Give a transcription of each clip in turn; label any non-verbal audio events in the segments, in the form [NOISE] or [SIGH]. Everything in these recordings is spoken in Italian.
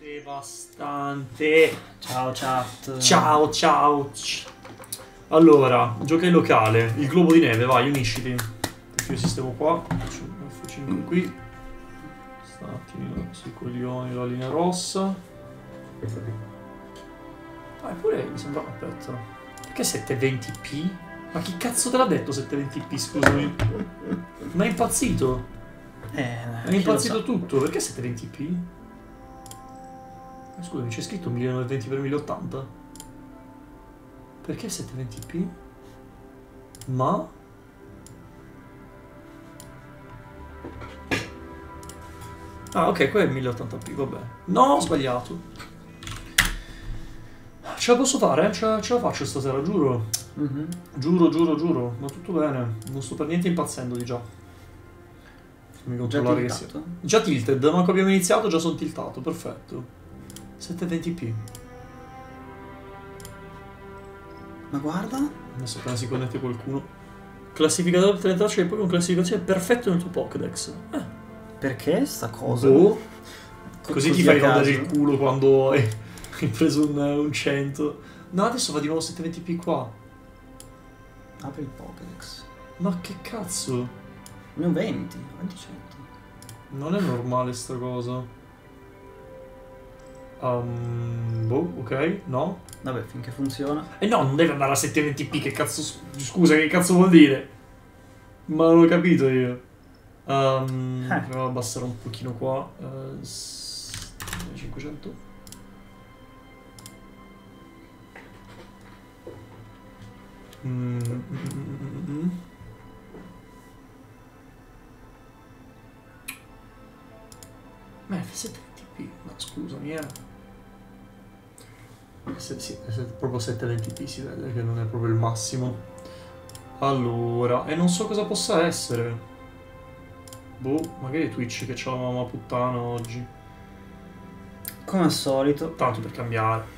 Devastante. Ciao chat. Ciao, ciao. Allora, gioca in locale. Il globo di neve, vai, unisciti. Io sistemo qua. Faccio un F5 qui. Sta un attimino sui coglioni la linea rossa. Ah, eppure mi sembra... Aspetta. Perché 720p? Ma chi cazzo te l'ha detto 720p, scusami? [LAUGHS] Ma è impazzito? Eh, È impazzito tutto. Perché 720p? Eh, Scusami, c'è scritto 1920x1080? Perché 720p? Ma? Ah, ok, qua è 1080p, vabbè. No, ho sbagliato. Ce la posso fare? Ce la, ce la faccio stasera, giuro. Mhm. Giuro, giuro, giuro. Ma tutto bene. Non sto per niente impazzendo di già. Fammi Già controllare che sia. Già tilted, manco abbiamo iniziato, già sono tiltato, perfetto. 720p. Ma guarda. Adesso si connette qualcuno. Classificatore delle tracce e poi con classificazione perfetto nel tuo Pokédex. Eh, Perché sta cosa? boh. Co- Così ti fai rodere il culo quando hai, [LAUGHS] hai preso un, un 100. No, adesso va di nuovo 720p qua. Apri il Pokédex. Ma che cazzo? Ne ho 20. Quanti c'è? Non è normale sta cosa. Um, boh, ok, no. Vabbè, finché funziona. E no, non deve andare a 720p, che cazzo... Scusa, che cazzo vuol dire? Ma non ho capito io. Um, Eh. Proviamo ad abbassare un pochino qua. eh, s- 500. Mm, mm, mm. Ma è 720p? No, scusami, eh. Se- sì, è proprio 720p si vede che non è proprio il massimo. Allora, e non so cosa possa essere. Boh, magari Twitch che c'ha la mamma puttana oggi. Come al solito. Tanto per cambiare.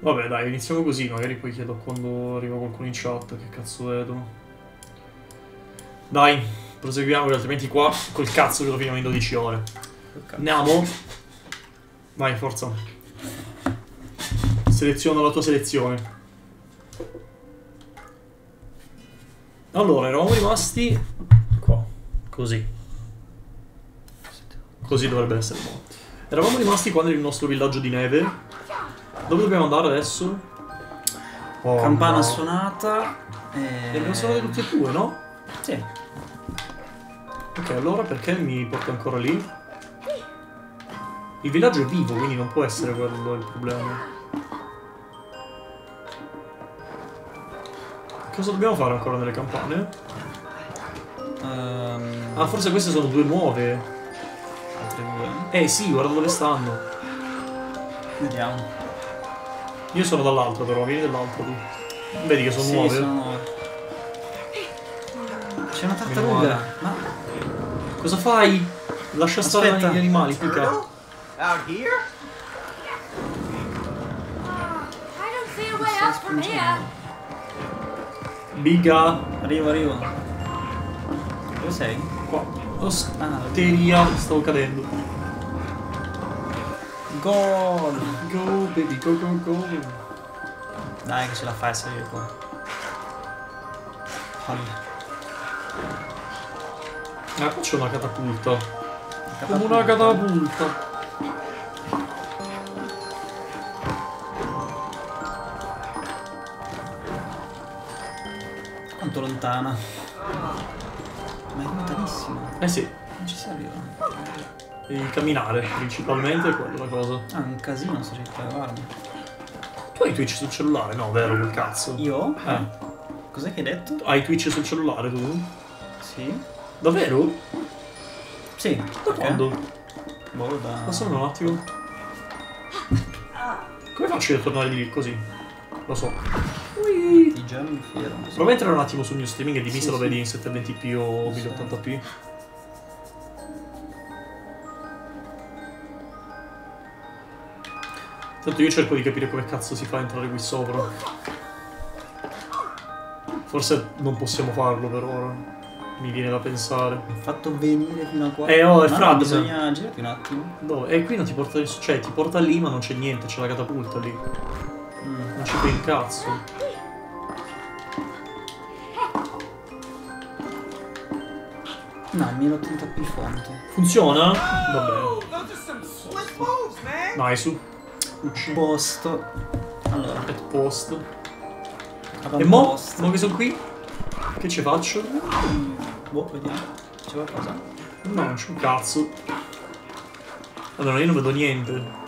Vabbè, dai, iniziamo così. Magari poi chiedo quando arriva qualcuno in chat che cazzo vedono. Dai, proseguiamo, altrimenti qua col cazzo che lo finiamo in 12 ore. Andiamo? [LAUGHS] Vai, forza. Seleziona la tua selezione. Allora, eravamo rimasti qua, così. Così dovrebbe essere buono. Eravamo rimasti qua nel nostro villaggio di neve. Dove dobbiamo andare adesso? Oh, Campana no. suonata. E... Le abbiamo suonate tutte e due, no? Sì. Ok, allora perché mi porta ancora lì? Il villaggio è vivo, quindi non può essere quello il problema. Cosa dobbiamo fare ancora nelle campane? Ehm, Ah, forse queste sono due nuove. altre due. Eh sì, guarda dove stanno. Vediamo. Io sono dall'altro però, vieni dall'altro tu. Vedi che sono sì, nuove? sono nuove. C'è una tartaruga. Ma Cosa fai? Lascia stare Aspetta. gli animali, pica. Out here? I don't see a way out from here. Biga. arrivo, arrivo. Dove sei? Qua. Ah, Osteria, stavo cadendo. gol! Go baby, go go go. Dai che ce la fai a salire qua. Palle. Ah, qua c'è una catapulta. Come Catapulta. una catapulta. Quanto lontana. Ma è lontanissima. Eh sì, Non ci si arriva. devi camminare principalmente è quella la cosa. Ah, un casino sto città, guarda. Tu hai Twitch sul cellulare? No, vero, quel cazzo. Io? Eh. Cos'è che hai detto? Hai Twitch sul cellulare tu? Sì. Davvero? Sì. Da quando? Boh, da... Passami un attimo. Come faccio a tornare di lì così? Lo so. So. Prova a entrare un attimo sul mio streaming e dimmi Sì, se lo sì. vedi in 720p o 1080p. Tanto io cerco di capire come cazzo si fa a entrare qui sopra. Forse non possiamo farlo per ora. Mi viene da pensare. Mi ha fatto venire fino a qua. Eh, oh, è no, bisogna girati un attimo. Dove? E qui non ti porta. Cioè, ti porta lì, ma non c'è niente, c'è la catapulta lì. Mm. Non c'è quel cazzo. No, il 1080 più fonte. Funziona? Va bene. Dai, su. Ucci. Posto. Allora, At post. E mo? Mo che sono qui? Che ci faccio? Boh, vediamo. C'è qualcosa? No, non c'è un cazzo. Allora, io non vedo niente.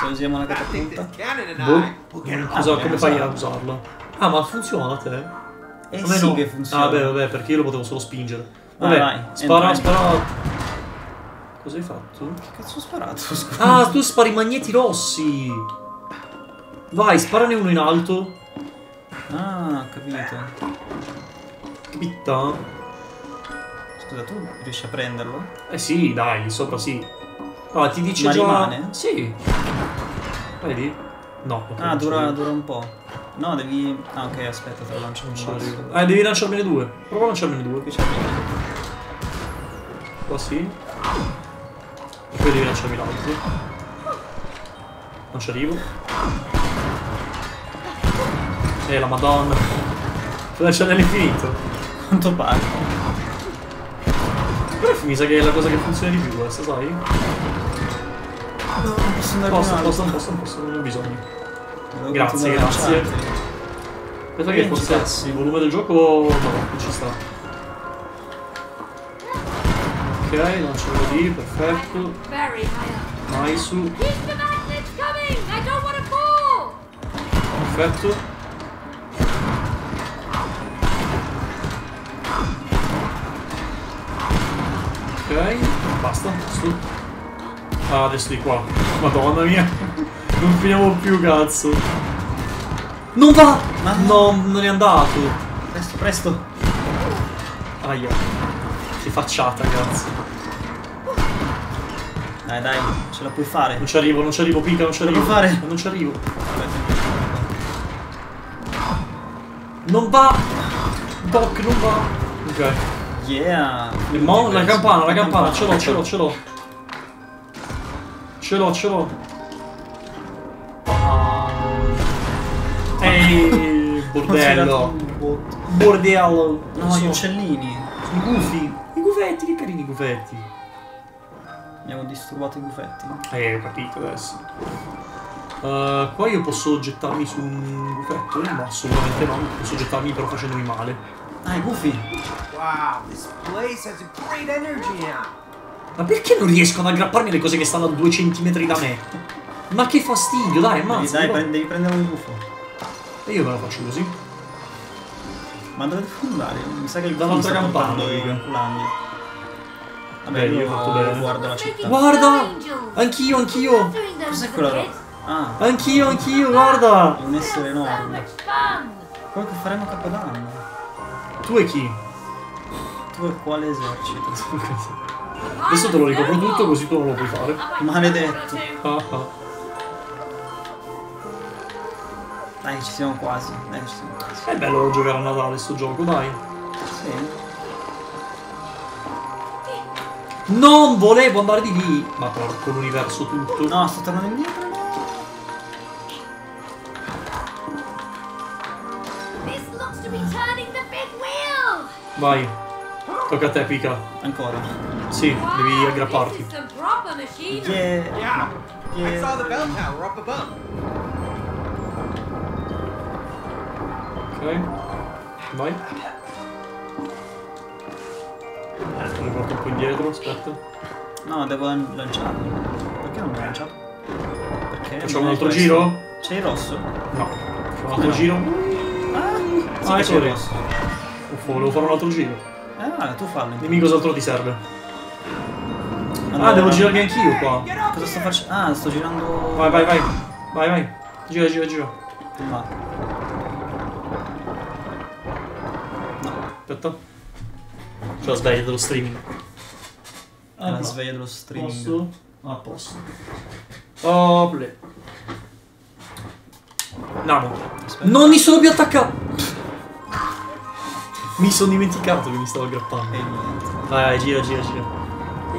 Se usiamo la I think catapulta. Boh. Non so Ah, come fai a usarla. Ah, ma funziona a te? Eh sì no. che funziona. Ah, beh, vabbè, perché io lo potevo solo spingere. Vai, Vabbè, vai, spara, entra spara. Cosa hai fatto? Che cazzo ho sparato? [LAUGHS] Scusa. Ah, tu spari i magneti rossi. Vai, sparane uno in alto. Ah, ho capito. Capita? Scusa, tu riesci a prenderlo? Eh sì, dai, sopra sì. Ah, ti dice Ma già... rimane? Sì. Vedi? No. Ah, dura, dura un po'. No, devi... Ah, ok, aspetta, te lo lancio basso. arrivo. Eh, devi lanciarmene due. Prova a lanciarmene due. Qui c'è il- Qua sì. E poi devi lanciarmi l'altro. Non ci arrivo. Eh, la madonna. Puoi lanciare all'infinito. Quanto pare? Però mi sa che è la cosa che funziona di più questa, sai? No, non posso andare Posso, in alto. posso, posso, posso, non ho bisogno. Devo Grazie, grazie. Aspetta che forse il volume del gioco... No, non ci sta. Ok, lancialo lì, perfetto. Vai su, Keep the magnets coming! I don't want to fall! perfetto. Ok, basta, su. Ah, adesso di qua. Madonna mia. Non finiamo più, cazzo. Non va! Ma No, non è andato. Presto, presto. Aia. Che facciata, cazzo. Dai, dai, ce la puoi fare. Non ci arrivo, non ci arrivo, pica, non ci arrivo. puoi fare? Non ci arrivo. Non va! Doc, non va! Ok. Yeah. E mo la campana, la campana, ce l'ho, ce l'ho, ce l'ho. Ce l'ho, ce l'ho. Ehi, bordello. Bordello. No, Sono- gli uccellini. I gufi. I gufetti, che carini i gufetti. Abbiamo disturbato i buffetti. Eh, ho capito adesso. Uh, qua io posso gettarmi su un gufetto? No, assolutamente no. Posso gettarmi però facendomi male. Ah, i gufi. Wow, this place has a great energy it. Ma perché non riescono ad aggrapparmi alle cose che stanno a due centimetri da me? Ma che fastidio, dai, ammazza. dai, però- pre- devi prendere un gufo. E io me la faccio così. Ma dove devo andare? Mi sa che il Dall'altra sta campana, Vabbè, Beh, io, ho fatto bene. guardo la città. Guarda! Anch'io, anch'io! Cos'è quella roba? Ah, Anch'io, anch'io, guarda! è un essere enorme. Quello che faremo a Capodanno. Tu e chi? Tu e quale esercito? Adesso te lo ricopro tutto così tu non lo puoi fare. Maledetto. Ah, ah. Dai, ci siamo quasi. Dai, ci siamo quasi. È bello giocare a Natale sto gioco, dai. Sì. Non volevo andare di lì! Ma porco l'universo tutto. No, sto tornando indietro. no. This looks to be turning the big wheel. Vai. Tocca a te, Pika. Ancora. Sì, devi aggrapparti. Machinery. Yeah. Yeah, I Yeah. saw the bell tower up above. Ok. Vai. Lo porto un po' indietro, aspetta. No, devo lan- lanciarlo. Perché non l'ho lanciato? Perché? Facciamo un altro questo. giro? C'è il rosso? No. Facciamo un altro no? giro? Ah, sì Ah, c'è il rosso. Uffo, volevo fare un altro giro. Ah, tu fallo. Dimmi cos'altro ti serve. Allora, Ah, devo girarmi anch'io qua. Cosa sto facendo? Ah, sto girando. Vai, vai, vai. Vai, vai. Gira, gira, gira. Va. Aspetta. C'è la sveglia dello streaming. È la sveglia dello streaming. Posso? Ah, posso. Oh, play. Namo. Aspetta. Non mi sono più attaccato. Mi sono dimenticato che mi stavo aggrappando. E niente. Vai, vai, gira, gira, gira.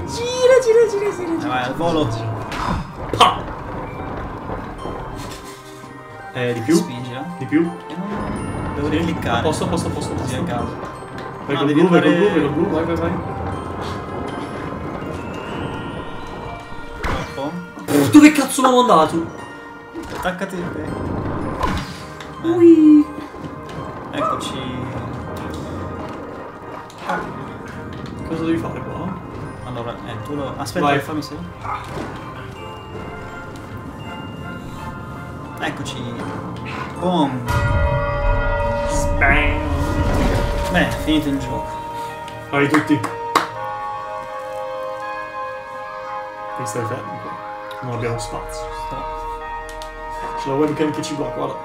Gira, gira, gira, gira. Eh, vai, al volo. Pa! Eh, di più? Spingi, eh? Di più? E non... Devo Sì. ricliccare. A posto, a posto, a posto, a Così a caso. Vai No, col devi blu, vai andare- blu, vai vai, vai. Uff, dove cazzo l'ho mandato? Attaccati. Eh. Ui. Eccoci. Cosa devi fare qua? Allora, eh, tu lo... Aspetta, Vai. fammi se. Eccoci. Boom. Bang. Beh, finito il gioco. Vai tutti. Devi stare fermi qua. Non abbiamo spazio. C'è la webcam che ci blocca, guarda.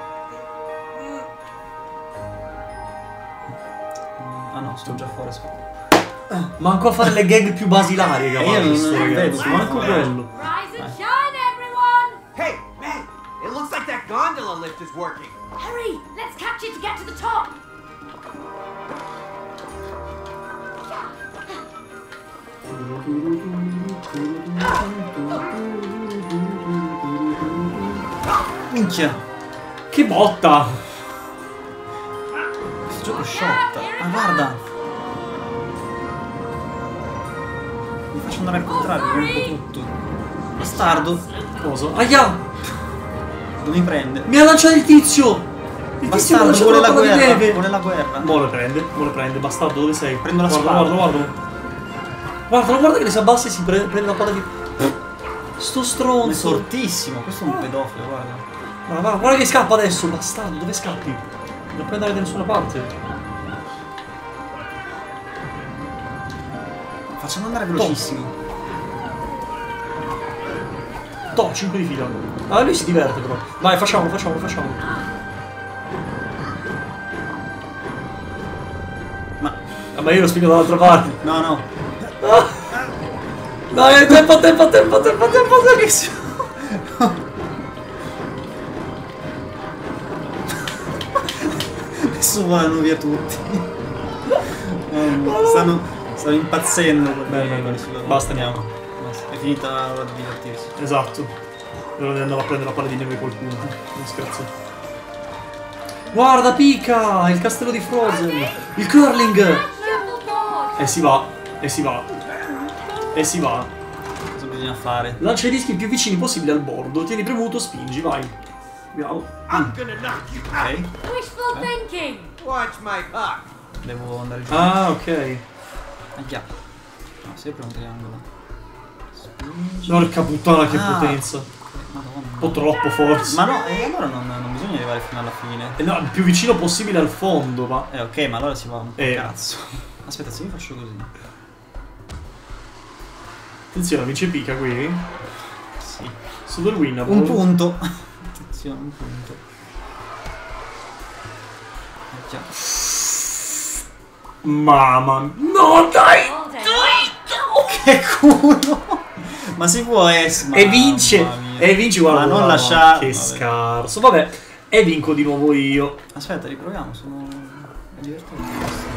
Ah no, sto già fuori. aspetta. Manco a fare le gag più basilari, Eh, io non- non ragazzi. vedo. Manco quello. Rise and shine, everyone! Hey, man! It looks like that gondola lift is working. Hurry! Let's catch it to get to the top! Minchia. Che botta! Questo gioco è sciotta. Ma guarda. Mi faccio andare al contrario, rompo tutto. Bastardo. Cosa? Aia! Dove mi prende? Mi ha lanciato il tizio! Il Bastardo, vuole la la palla di guerra. Vuole la guerra. Mo lo prende, mo lo prende, bastardo, dove sei? Prendo la guarda, spada. Guarda, guarda. Guarda, guarda che le si abbassa e si pre- prende la palla di... Sto Ma è stronzo! fortissimo, questo è un pedofilo, guarda. Guarda, guarda, guarda che scappa adesso, bastardo, dove scappi? Non puoi andare da nessuna parte. Facciamo andare velocissimo. Toh, 5 di fila. Ah, lui si diverte però. Vai, facciamolo, facciamolo, facciamolo. Ma. Ah, ma io lo spiego dall'altra parte. No, no. Dai, tempo, tempo, tempo, tempo, tempo, bellissimo. Adesso volano via tutti. Eh, stanno, stanno impazzendo. Bene, bene, Basta, andiamo. Basta. È finita di divertirsi. Esatto. Devo andare a prendere la palla di neve qualcuno. Non scherzo. Guarda, pica! Il castello di Frozen! Il curling! Shuffleboard! E si va, e si va. E si va. Cosa bisogna fare? Lancia i dischi più vicini possibile al bordo. Tieni premuto, spingi, vai. Bravo. I'm gonna knock you out. Ok. Wishful thinking! Watch my puck. Devo andare giù. Ah, ok. Già. No, sempre un triangolo. Spingi. Porca puttana, che Ah. potenza. Madonna. Un po' troppo, forse. Ma no, e allora non, non bisogna arrivare fino alla fine. Eh, no, il più vicino possibile al fondo, ma... Eh ok, ma allora si va un po' Eh. cazzo. Aspetta, se io faccio così. Attenzione, vince pica qui. Sì. Su del winnable. Un punto. Attenzione, un punto. Già. Mamma mia. No, dai! Day. Che culo! Ma si può essere. E vince. E vince, guarda. Ma non lasciare. Che scarso. Vabbè, e vinco di nuovo io. Aspetta, riproviamo, sono. È divertente.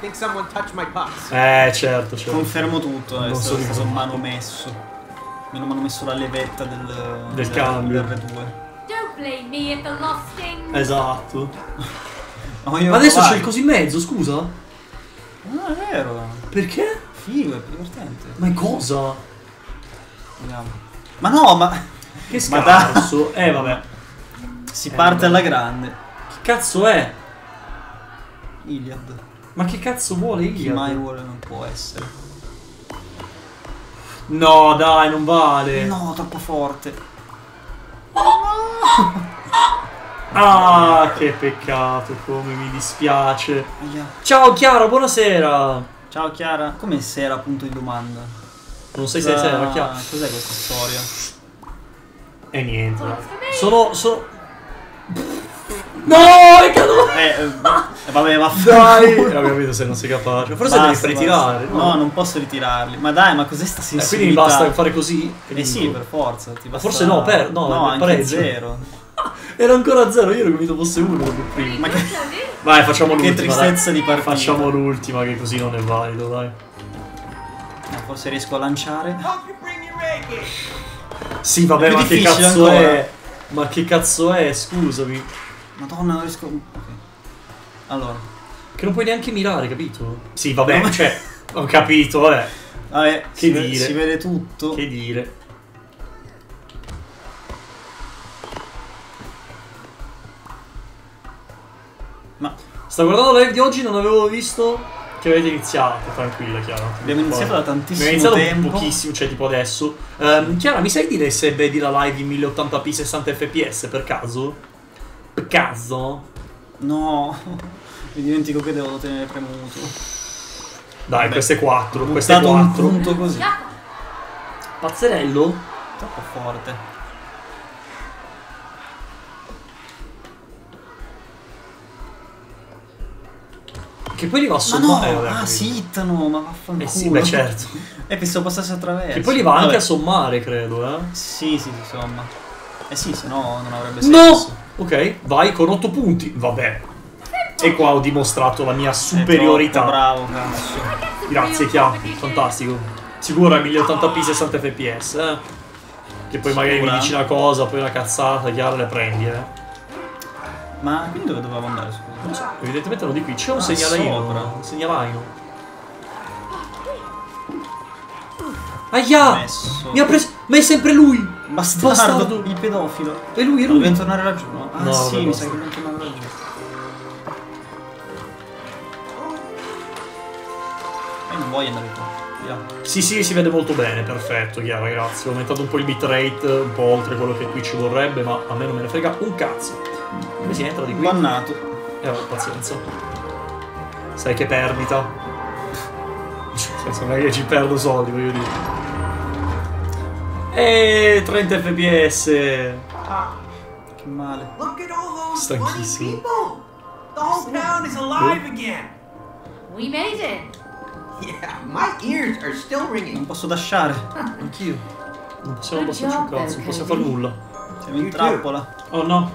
Think someone touched my pucks. Eh, certo, certo. Confermo tutto, è Non so stato, di è cosa stato manomesso. Mi hanno manomesso la levetta del, Del cambio. del R2. Don't blame me if the lost thing. Esatto. [LAUGHS] Io Ma adesso c'è il coso in mezzo, scusa? No, è vero. Perché? Figo, è più divertente. Ma cosa? Vediamo. Ma no, ma. Che Ma scarso. Eh, vabbè. Si Eh, parte vabbè. alla grande. Che cazzo è? Iliad. Ma che cazzo vuole Chi Iliad? mai vuole non può essere. No, dai, non vale. No, troppo forte. Ah, che peccato, come mi dispiace. Aia. Ciao Chiara, buonasera. Ciao Chiara, come sei era punto di domanda? Non sei se sei, ma Chiara. Cos'è questa storia? E niente. Sono, sono... No, è caduto. Eh, eh, vabbè, ma Dai. Ho capito se non sei capace. Forse devi Basta, ritirare. basta. No, non posso ritirarli. Ma dai, ma cos'è sta Eh, sensibilità? quindi mi basta fare così. Eh sì, per forza. Ti basta... Forse no, per- no, no è anche pareggio. zero. [LAUGHS] Era ancora a zero, io ero convinto fosse uno prima. Ma che... Vai, facciamo Che l'ultima. tristezza dai. di partita. Facciamo l'ultima, che così non è valido, dai. Eh, Forse riesco a lanciare. Sì, vabbè, ma che cazzo ancora. è? Ma che cazzo è? Scusami. Madonna, non riesco. Ok. Allora. Che non puoi neanche mirare, capito? Sì, vabbè, cioè, ho capito, vabbè. Vabbè, Che si, ve- dire. si vede tutto. Che dire. Ma Sto guardando la live di oggi, non avevo visto che avete iniziato. Tranquilla, Chiara. abbiamo iniziato da Abbiamo tantissimo iniziato tempo. pochissimo, cioè tipo adesso. Ehm, Chiara, mi sai dire se vedi la live in 1080p 60 fps per caso? Per caso? No, [LAUGHS] mi dimentico che devo tenere premuto. Dai, Vabbè. queste 4, Ho queste buttato un 4. punto così. Pazzerello? Troppo forte. Che poi li va a Ma sommare. no, eh, ah, si hittano, ma vaffanculo. Eh sì, beh certo. [LAUGHS] Eh, pensavo passasse attraverso. Che poi li va anche Vabbè. a sommare, credo, eh. Sì, sì, sì, insomma. Eh sì, se no non avrebbe No! Ok, vai con 8 punti. Vabbè. E qua ho dimostrato la mia superiorità. troppo bravo, cazzo. Grazie, real Chia. competition. Fantastico. Sicuro è 1080p 60 fps, eh. Che poi magari mi Sicura? dici una cosa, poi una cazzata, chiaro, le prendi, eh. Ma quindi dove dovevamo andare, scusa? Non so, evidentemente non di qui. C'è un Ah, segnalino. sopra. Un segnalaino. Aia! Messo. Mi ha preso. Ma è sempre lui! Bastardo, Bastardo. il pedofilo. È lui, è lui. dobbiamo tornare laggiù, no? Ah No, sì, mi basta. sa che dobbiamo tornare laggiù. E non voglio andare qua. Via. Sì, sì, si vede molto bene, perfetto, chiaro, ragazzi. Ho aumentato un po' il bitrate, un po' oltre quello che qui ci vorrebbe, ma a me non me ne frega un cazzo. Come si entra di qui? Bannato. Eh, vabbè, pazienza. Sai che perdita. [LAUGHS] Cioè, nel senso, non è che ci perdo soldi, voglio dire. E 30 fps. Che male. Look at all those funny Stanchissimo. people. The whole town is alive again. We made it. Yeah, my ears are still Non ringing. posso dasciare. [LAUGHS] Anch'io. Non possiamo Good passarci un job, cazzo, non possiamo fare nulla. Siamo in trappola. Oh no.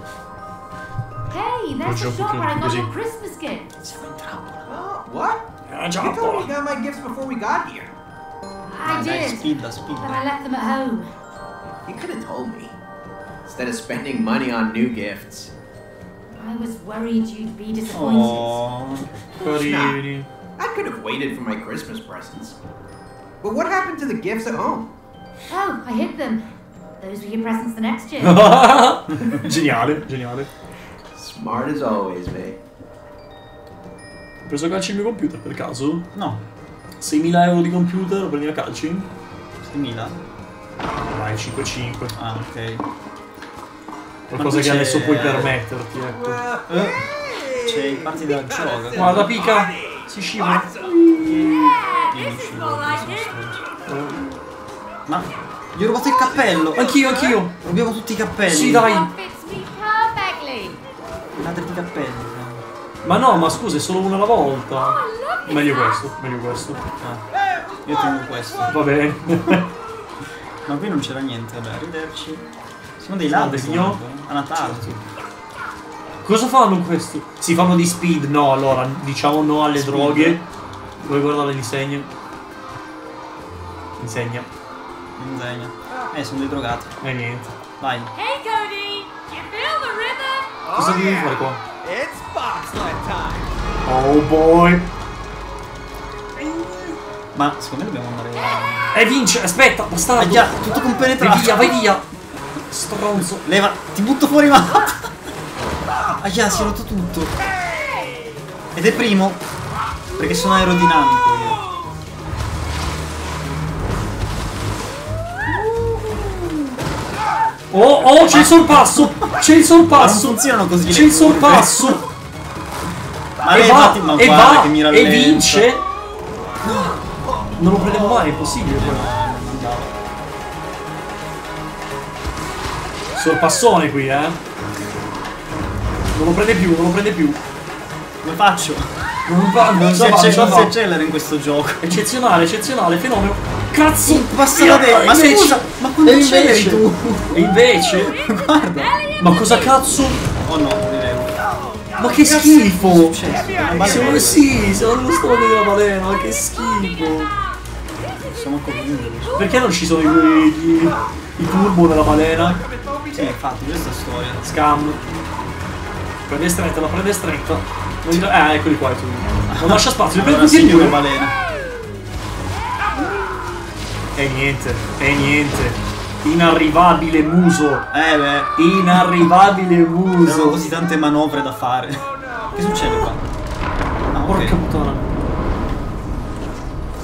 Hey, Good job, shop where I got your Christmas gift. Siamo in trappola. Oh, what? You told me you got my gifts before we got here. I Ah, dai, did, spinda, but I left them at home. You could have told me. Instead of spending money on new gifts. I was worried you'd be disappointed. Oh. Carini. I could have waited for my Christmas presents. But what happened to the gifts at home? Oh, I hid them. Those were your presents the next year. [LAUGHS] geniale, geniale. Smart as always, mate. Ho preso a calci il mio computer per caso? No, 6.000 euro di computer, lo prendi a calci? 6.000? Dai, 5-5. Ah, ok. Qualcosa che adesso puoi permetterti, ecco. Eh, c'è i parti della gioca. Guarda, pica! Si scivola. Ma gli ho rubato il cappello. Anch'io, anch'io. Rubiamo tutti i cappelli. Sì, dai. Ladri di cappelli. Ma no, ma scusa, è solo una alla volta. Oh, Meglio questo, meglio questo. Ah, io tengo questo. Va bene. Ma qui non c'era niente, vabbè, arrivederci. Siamo dei ladri, comunque. A Natale. Cosa fanno questo? Si fanno di speed? No, allora, diciamo no alle Speed. droghe. Vuoi guardare l'insegna? Insegna. Insegna. Eh, sono dei drogati. E niente. Vai. Hey, Cody. You feel the rhythm? Cosa Oh, devi yeah. fare qua? It's bobsled time. Oh boy. Ma secondo me dobbiamo andare. E vince, aspetta, bastardo. Ah già, tutto Vai compenetrato. via, vai via. Stronzo. Leva, ti butto fuori mappa. Ah già, si è rotto tutto. Ed è primo. Perché sono aerodinamico io. Oh, oh, c'è il sorpasso. C'è il Ma non sorpasso. funzionano così. C'è il sorpasso. Ma e va, ma e va, e vince. Non lo prendevo mai, è impossibile. quello. Sorpassone qui, eh. Non lo prende più, non lo prende più. Come faccio? Non va, non ce la fa, non acce- ce la non si fa. accelera in questo gioco. Eccezionale, eccezionale, fenomeno. Cazzo! Passa da te. Ma invece- scusa, ma quando invece- tu? E invece? Guarda. Ma cosa cazzo? Oh no, moriremo. Ma che schifo! Una balena. Siamo sì, siamo nello stomaco della balena, ma che schifo! Siamo convinti. Perché non ci sono i, i, i turbo nella balena? Sì, infatti, questa storia. Scam. Prende stretta, la prende stretta. Eh, eccoli qua i turbo. Non lascia spazio, li e signora due. balena. E niente, e niente. Inarrivabile muso. Eh beh, Inarrivabile muso. così tante manovre da fare. Che succede qua? Ah. Porca puttana.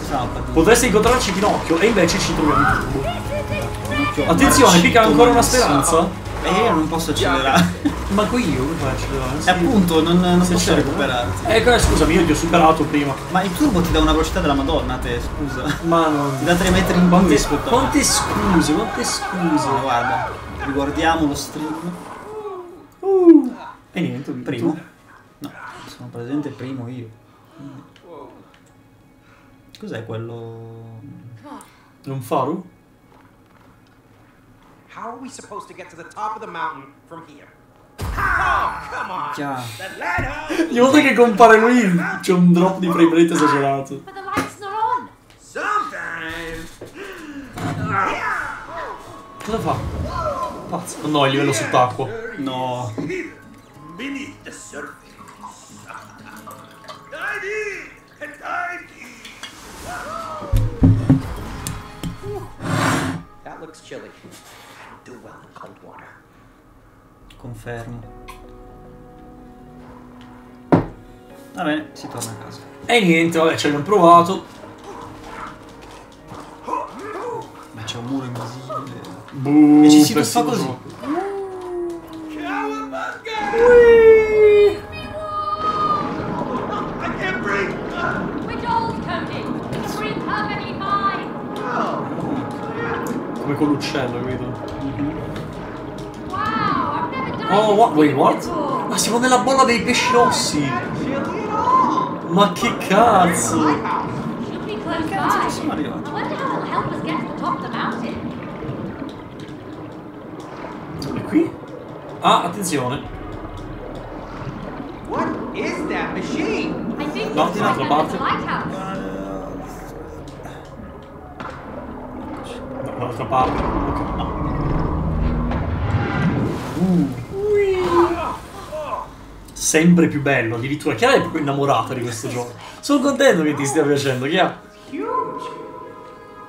Zappa, Potresti incontrarci Pinocchio e invece ci troviamo. Pinocchio Attenzione, marcito pica ancora una speranza. E io non posso accelerare. [LAUGHS] Ma qui io come faccio? Sì. E appunto, non, non posso accelera. recuperarti. Eh, scusami, io ti ho superato prima. Ma il turbo ti dà una velocità della madonna te, scusa. Ma [LAUGHS] non... Ti dà 3 metri in più Quante, rispetto a quante scuse, quante scuse. Ah, guarda, riguardiamo lo stream. Uh. E niente. Primo? No, sono presente primo io. Cos'è quello? Non faro? How are we supposed to get to the top of the mountain from here? Oh, come on! Chiaro. The ladder! Ogni volta che compare lui c'è un drop di frame rate esagerato. But the light's not on. Sometimes. Cosa fa? Pazzo. Oh no, il livello sott'acqua. No. That looks chilly. I don't do well in cold water. Confermo. Va bene, si torna a casa. E niente, vabbè, ci abbiamo provato. Ma c'è un muro invisibile. Buh, E ci si tuffa così. Come con l'uccello, capito? Wow, I've never done Oh, what? Wait, what? Ma siamo nella bolla dei pesci rossi! Ma che cazzo! Close Cazzo, ci siamo arrivati. I wonder how they'll help us get to the top of the mountain. E qui? Ah, attenzione. What is that machine? I think No, it's di un'altra parte. dall'altra parte. Ok, no. Uh. Sempre più bello, addirittura. Chiara è proprio innamorata di questo gioco. Sono contento che ti stia piacendo, Chiara.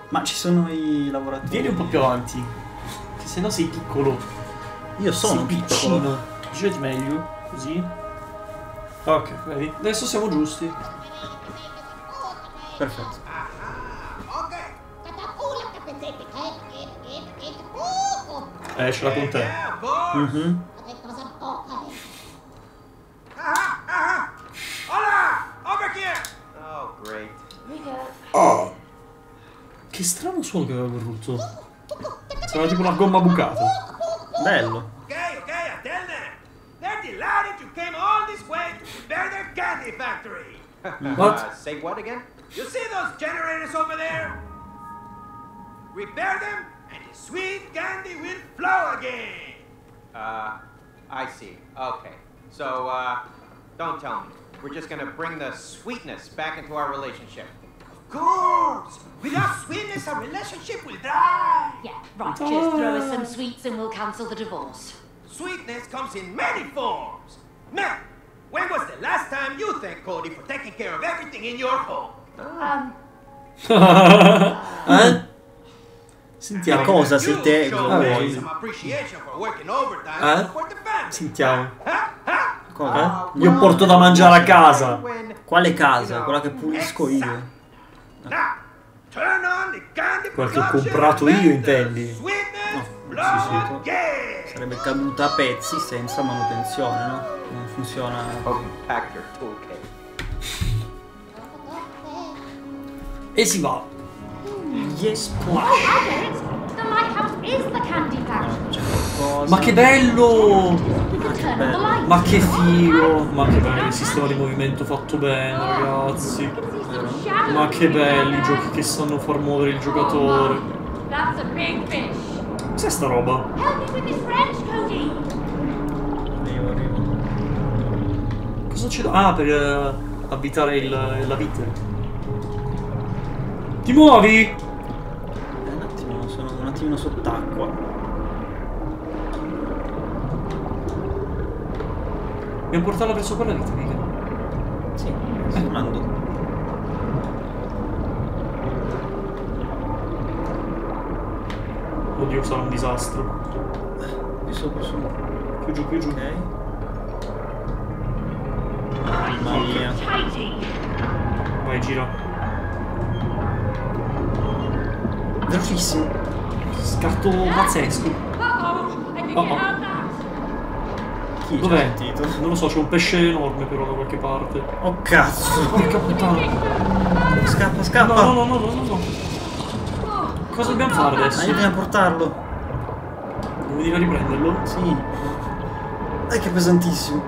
Ma ci sono i lavoratori. Vieni un po' più avanti. Che se no sei piccolo. Io sono sei piccolo. piccino. Girati meglio, così. Ok, vedi? Adesso siamo giusti. Perfetto. Eh, ce l'ha con te. Yeah, boy. Oh, great. Che strano suono che aveva quel rutto. Sembra tipo una gomma bucata. Bello. I tell them. They're delighted you came all this way to repair their candy factory. [LAUGHS] What? Uh, say what again? You see those generators over there? Repair them, and the sweet candy will flow again. Uh, I see. Okay. So, uh, don't tell me. We're just gonna bring the sweetness back into our relationship. Of course! Without sweetness, our relationship will die! Yeah, right. Just throw us some sweets and we'll cancel the divorce. Sweetness comes in many forms. Now, when was the last time you thanked Cody for taking care of everything in your home? [LAUGHS] Um, eh? Sentiamo. Cosa sei te? You Cosa show Vabbè. me vuoi? some appreciation for working overtime Eh? Sentiamo. Cosa? Eh? Io porto da mangiare a casa. Quale casa? Quella che pulisco io. Quella che ho comprato io, intendi? No, sì, sì. Sarebbe caduta a pezzi senza manutenzione, no? Non funziona. toolkit. E si va. Yes. C'è qualcosa. Ma che bello! On the lights. Ma che figo! Ma che bello il sistema di movimento fatto bene, ragazzi. Ma che belli i giochi che sanno far muovere il giocatore. Cos'è sta roba? Cosa succede? Ah, per eh, abitare il, la vite. Ti muovi? Eh, un attimo, sono un attimino sott'acqua. Dobbiamo portarla verso quella vite, mica. Sì, sto andando. Oddio, sarà un disastro. Più sopra, su. Più giù, più giù. Ok. Mamma mia. Vai, gira. Velocissimo. Scarto pazzesco. You heard that. Chi Dov'è? Non lo so, c'è un pesce enorme però da qualche parte. Oh cazzo! Porca puttana. Scappa, scappa! no, no, no, no, no, no. Cosa dobbiamo fare Ah, io adesso? dobbiamo portarlo. Devo venire a riprenderlo? Sì. Dai che è pesantissimo.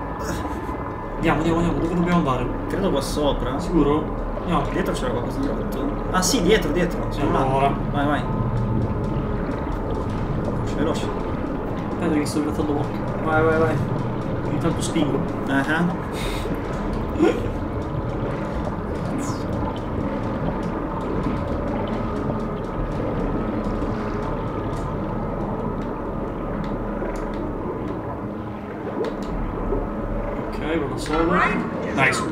Andiamo, andiamo, andiamo. Dove dobbiamo andare? Credo qua sopra. Sicuro? Andiamo. Dietro c'era qualcosa di rotto. Ah sì, dietro, dietro. Sono là. Allora. Vai, vai. Veloce, veloce. Aspetta che sto grattando l'occhio. Vai, vai, vai. Intanto spingo. Ah ah. Ok, vado solo. Nice.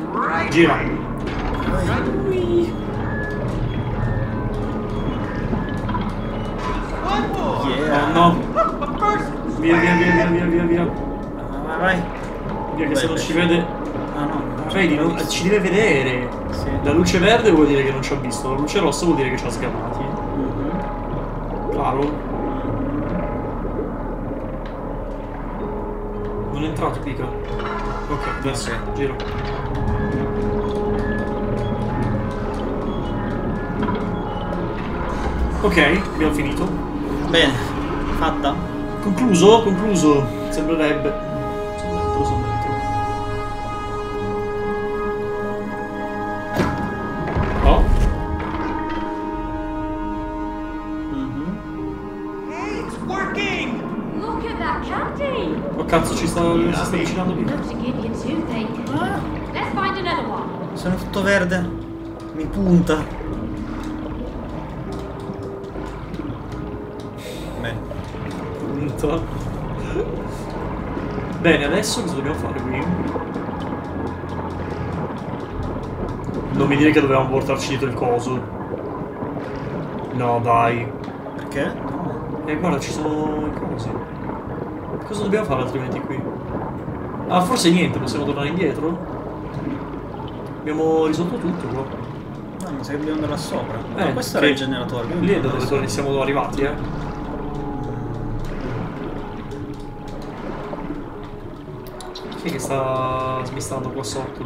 Gira. Ci deve vedere. Sì. La luce verde vuol dire che non ci ha visto, la luce rossa vuol dire che ci ha sgamati. Mhm. Claro. Non è entrato, pica. Ok, adesso Ok. giro. Ok, abbiamo finito. Bene. Fatta? Concluso? Concluso. Sembrerebbe. To give you toothache. Let's find another one. Sono tutto verde. Mi punta. Bene. Punta. Bene, adesso cosa dobbiamo fare qui? Non mi dire che dovevamo portarci dietro il coso. No, dai. Perché? No. Eh, guarda, ci sono i cosi. Cosa dobbiamo fare altrimenti qui? Ah, forse niente, possiamo tornare indietro? Abbiamo risolto tutto qua. No, mi sa che dobbiamo andare là sopra. Eh, Ma questo era il generatore. Lì è da dove andare siamo arrivati, eh. Chi è che sta smistando qua sotto?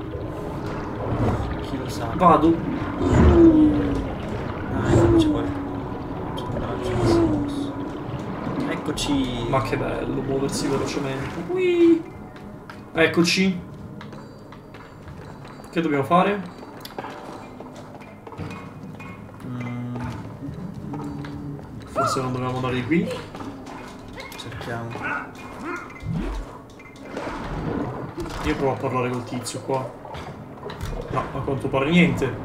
Chi lo sa. Vado. Ah, ecco, c'è qualcuno. C'è un braccio che si è mosso. Eccoci. Ma che bello muoversi velocemente. Ui. Eccoci. Che dobbiamo fare? Mm, Forse non dobbiamo andare qui. cerchiamo. Io provo a parlare col tizio qua. No, a quanto pare niente.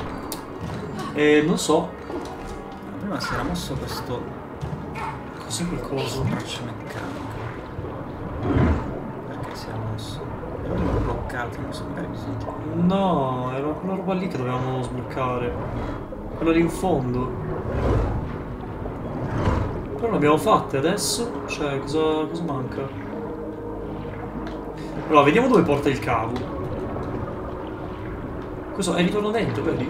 E non so. Prima si era mosso questo Cos'è quel coso? braccio meccanico. Perché si era mosso? Era uno bloccato, non so, magari. No, era quella roba lì che dovevamo sbloccare. Quella lì in fondo. Però l'abbiamo fatta adesso? Cioè, cosa, cosa manca? Allora, vediamo dove porta il cavo. Questo è ritorno dentro, vedi?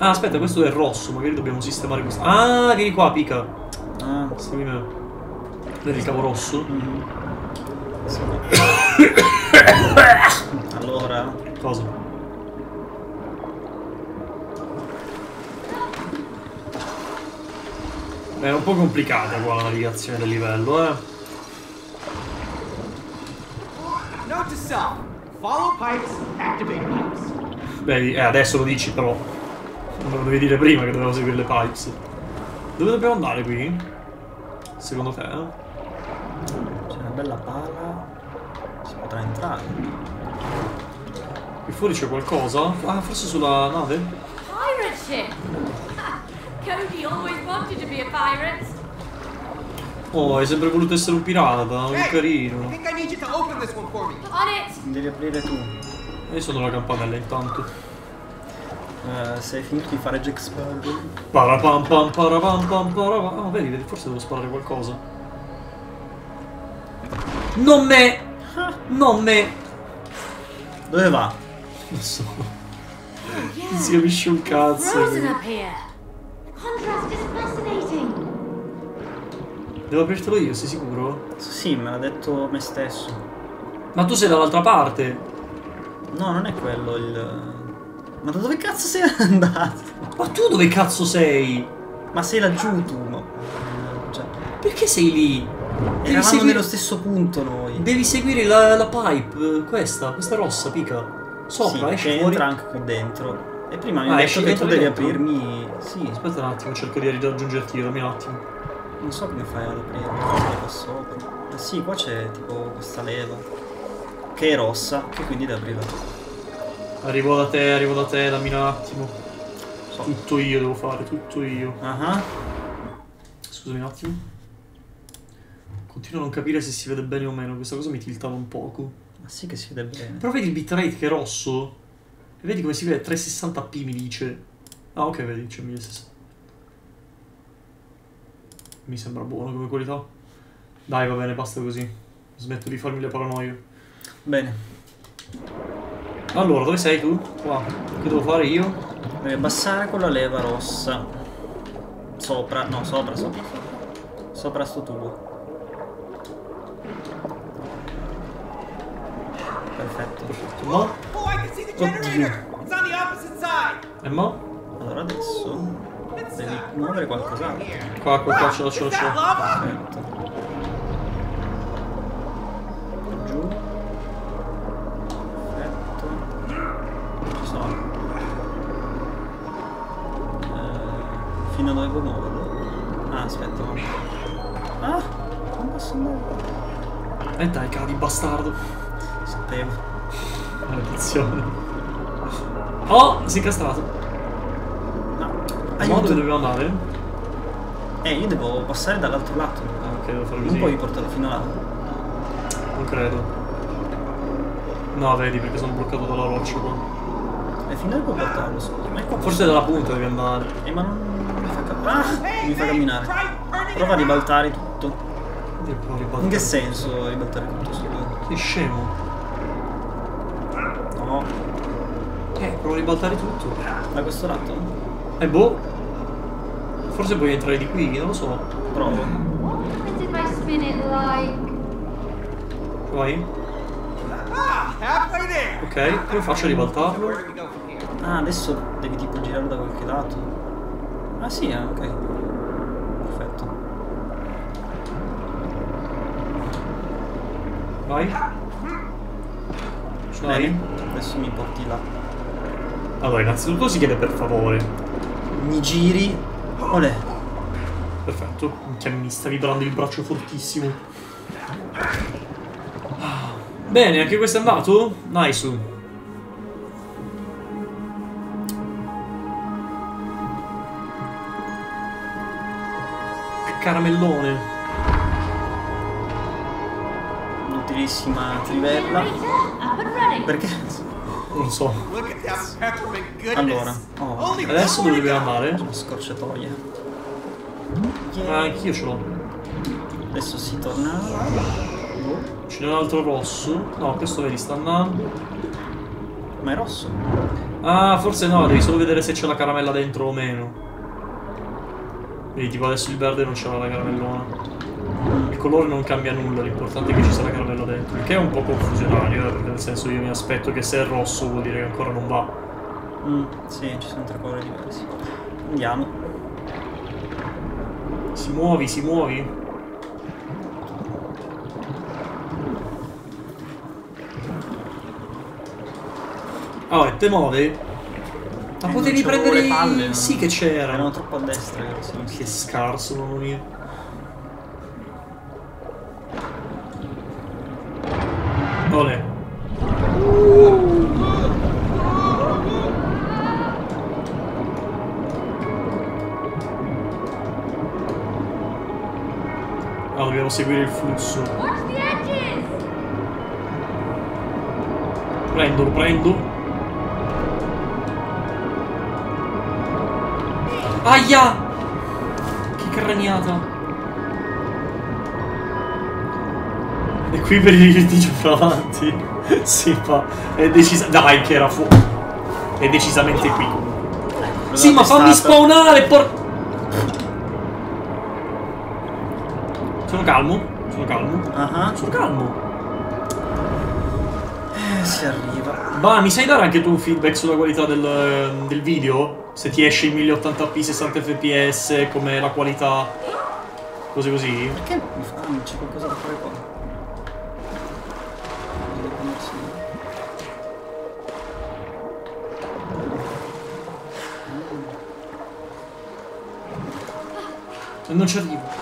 Ah, aspetta, questo è rosso, magari dobbiamo sistemare questo. Ah, vieni qua, pica. Ah, Sta qui me. Vedi il cavo rosso? mhm. Sì. [COUGHS] allora, Cosa? È un po' complicata qua la navigazione del livello, eh. Note to self: follow pipes, activate pipes. Beh, eh, adesso lo dici però. Non me lo devi dire prima che dovevo seguire le pipes. Dove dobbiamo andare qui? Secondo te? c'è una bella pala. Si potrà entrare. Qui fuori c'è qualcosa? Ah, forse sulla nave? Pirate ship. Cody always wanted to be a pirate. Oh, hai sempre voluto essere un pirata, un Hey, I carino. think I need you to open this one for me. On it. Devi aprire tu. E io sono la campanella intanto. Eh, se hai finito di fare Jack Sparrow. Parapam pam parapam pam parapam. Ah, vedi, vedi, forse devo sparare qualcosa. Non me! Non me! Dove va? Non so. Oh, yeah. Non si capisce un cazzo. Devo aprirtelo io, sei sicuro? Sì, me l'ha detto me stesso. Ma tu sei dall'altra parte. No, non è quello il... Ma da dove cazzo sei andato? Ma tu dove cazzo sei? Ma sei laggiù tu, no? Cioè, Perché sei lì? Devi, eravamo segui- nello stesso punto noi. devi seguire la, la pipe, eh, questa, questa rossa, pica. Sopra, sì, esci che fuori. entra anche qui dentro. E prima mi Ah, ha esci detto che tu devi dentro? aprirmi... Sì, Aspetta un attimo, cerco di raggiungerti io, dammi un attimo. non so come fai ad aprirmi. Qua sopra. Eh sì, qua c'è tipo questa leva. Che è rossa, che quindi devi aprirla tu. Arrivo da te, arrivo da te, dammi un attimo. So. Tutto io devo fare, tutto io. Ah, Scusami un attimo. Continuo a non capire se si vede bene o meno, questa cosa mi tiltava un poco. ma sì che si vede bene. Però vedi il bitrate che è rosso? E vedi come si vede? 360p mi dice. Ah ok, vedi, c'è 1060. Mi sembra buono come qualità. Dai, va bene, basta così. Smetto di farmi le paranoie. Bene, Allora, dove sei tu? Qua. Che devo fare io? devi abbassare quella leva rossa. Sopra, no, sopra, sopra, sopra. Sopra sto tubo. Perfetto. No? Oh, I can see the generator. It's on the opposite side. E mo? Allora adesso It's devi uh, muovere qualcos'altro. Qua, qua, qua, ce l'ho, ce l'ho, ce l'ho. Perfetto. E dai, cadi, bastardo. Sapevo. Maledizione. Oh, si è incastrato. No. Ma dove Aiuto. dobbiamo andare? Eh, io devo passare dall'altro lato. Ah, ok, devo fare Non così. puoi portarlo fino là. Non credo. No, vedi, perché sono bloccato dalla roccia qua. E fino a dove puoi portarlo? È qua Forse dalla punta devi andare. Eh, ma non mi fa camminare. Ah! Mi fa camminare. Prova a ribaltare tutto. Poi ribaltare. In che senso ribaltare tutto? Scusa. Sei scemo. No, Eh, provo a ribaltare tutto. da questo lato? E boh. Forse puoi entrare di qui, non lo so. Provo. Vai. Ah. Ok, come faccio a ribaltarlo? Ah, adesso devi tipo girarlo da qualche lato. Ah sì, eh, ok. Perfetto. Vai. Bene, l'hai? adesso mi porti là. Allora, innanzitutto si chiede per favore. Mi giri. Olè. Perfetto. Minchia, mi sta vibrando il braccio fortissimo. Bene, anche questo è andato? Nice. Caramellone. Inutilissima trivella. Perché? Non so. Allora. Oh, Adesso dove dobbiamo andare? scorciatoia. Ah, anch'io ce l'ho. Adesso si torna. Boh, Ce n'è un altro rosso. No, questo vedi, sta andando. Ma è rosso. Ah, forse no, devi solo vedere se c'è la caramella dentro o meno. Vedi, tipo adesso il verde non c'era la caramellona. Il colore non cambia nulla, l'importante è che ci sia la caramella. Il che è un po' confusionario, nel senso io mi aspetto che se è rosso vuol dire che ancora non va. Mm, sì, ci sono tre colori diversi. Andiamo. Si muovi, si muovi. Oh, e te muovi? Ma Eh, potevi prendere le palle? Sì che c'era. Erano troppo a destra. Che scarso, mamma mia. Flusso. Watch the edges! Prendo, lo prendo. Aia! Che craniata! E qui per il litigio fra avanti. [LAUGHS] sì, ma è decisa. Dai, che era fuori. È decisamente qui. Ecco, Sì, ma fammi spawnare, por... Sono calmo, sono calmo, Ah, sono calmo. eh, si arriva. Ma mi sai dare anche tu un feedback sulla qualità del, del video? Se ti esce in 1080p 60 fps, come la qualità, cose così? Perché mi fa... Ah, c'è qualcosa da fare qua. Non ci arrivo.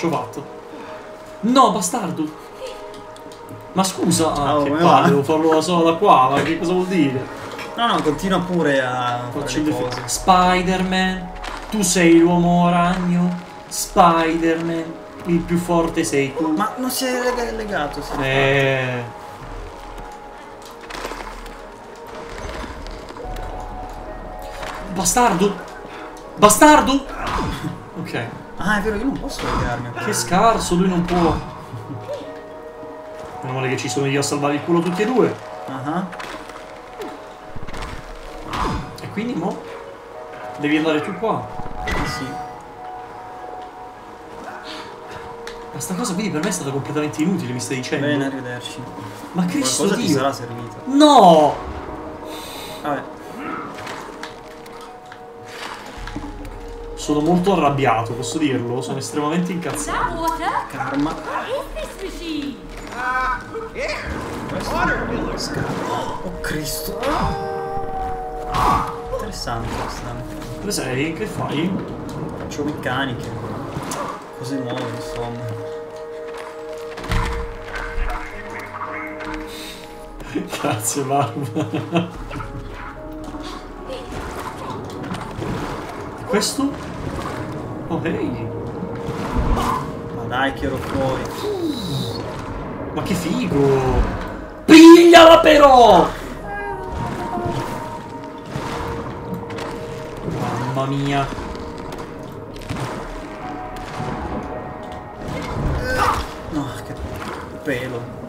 Ci ho fatto. No, bastardo! Ma scusa, ah, Oh, che palle, devo farlo da solo da qua, ma che cosa vuol dire? No, no, continua pure a fare Faccio il cose. Spider-Man, tu sei l'uomo ragno. Spider-Man, il più forte sei tu. Ma non si è lega- legato, si Eh. Bastardo! Bastardo! Ok. Ah, è vero, io non posso legarmi. a Che scarso, lui non può. Meno male che ci sono io a salvare il culo tutti e due. Ah, E quindi mo? Devi andare tu qua. ah, sì. Ma sta cosa quindi per me è stata completamente inutile, mi stai dicendo? Bene, arrivederci. Ma Cristo Qualcosa ti Dio! sarà servito. No! Vabbè. Sono molto arrabbiato, posso dirlo? Sono estremamente incazzato. Karma. Filler. Oh Cristo. Interessante questa. Dove sei? Che fai? Faccio meccaniche. Cose nuove, insomma. [LAUGHS] Grazie, Barba. Questo? Oh, ehi. Ma dai che ero fuori. Ma che figo! Pigliala però! Mamma mia. Che pelo.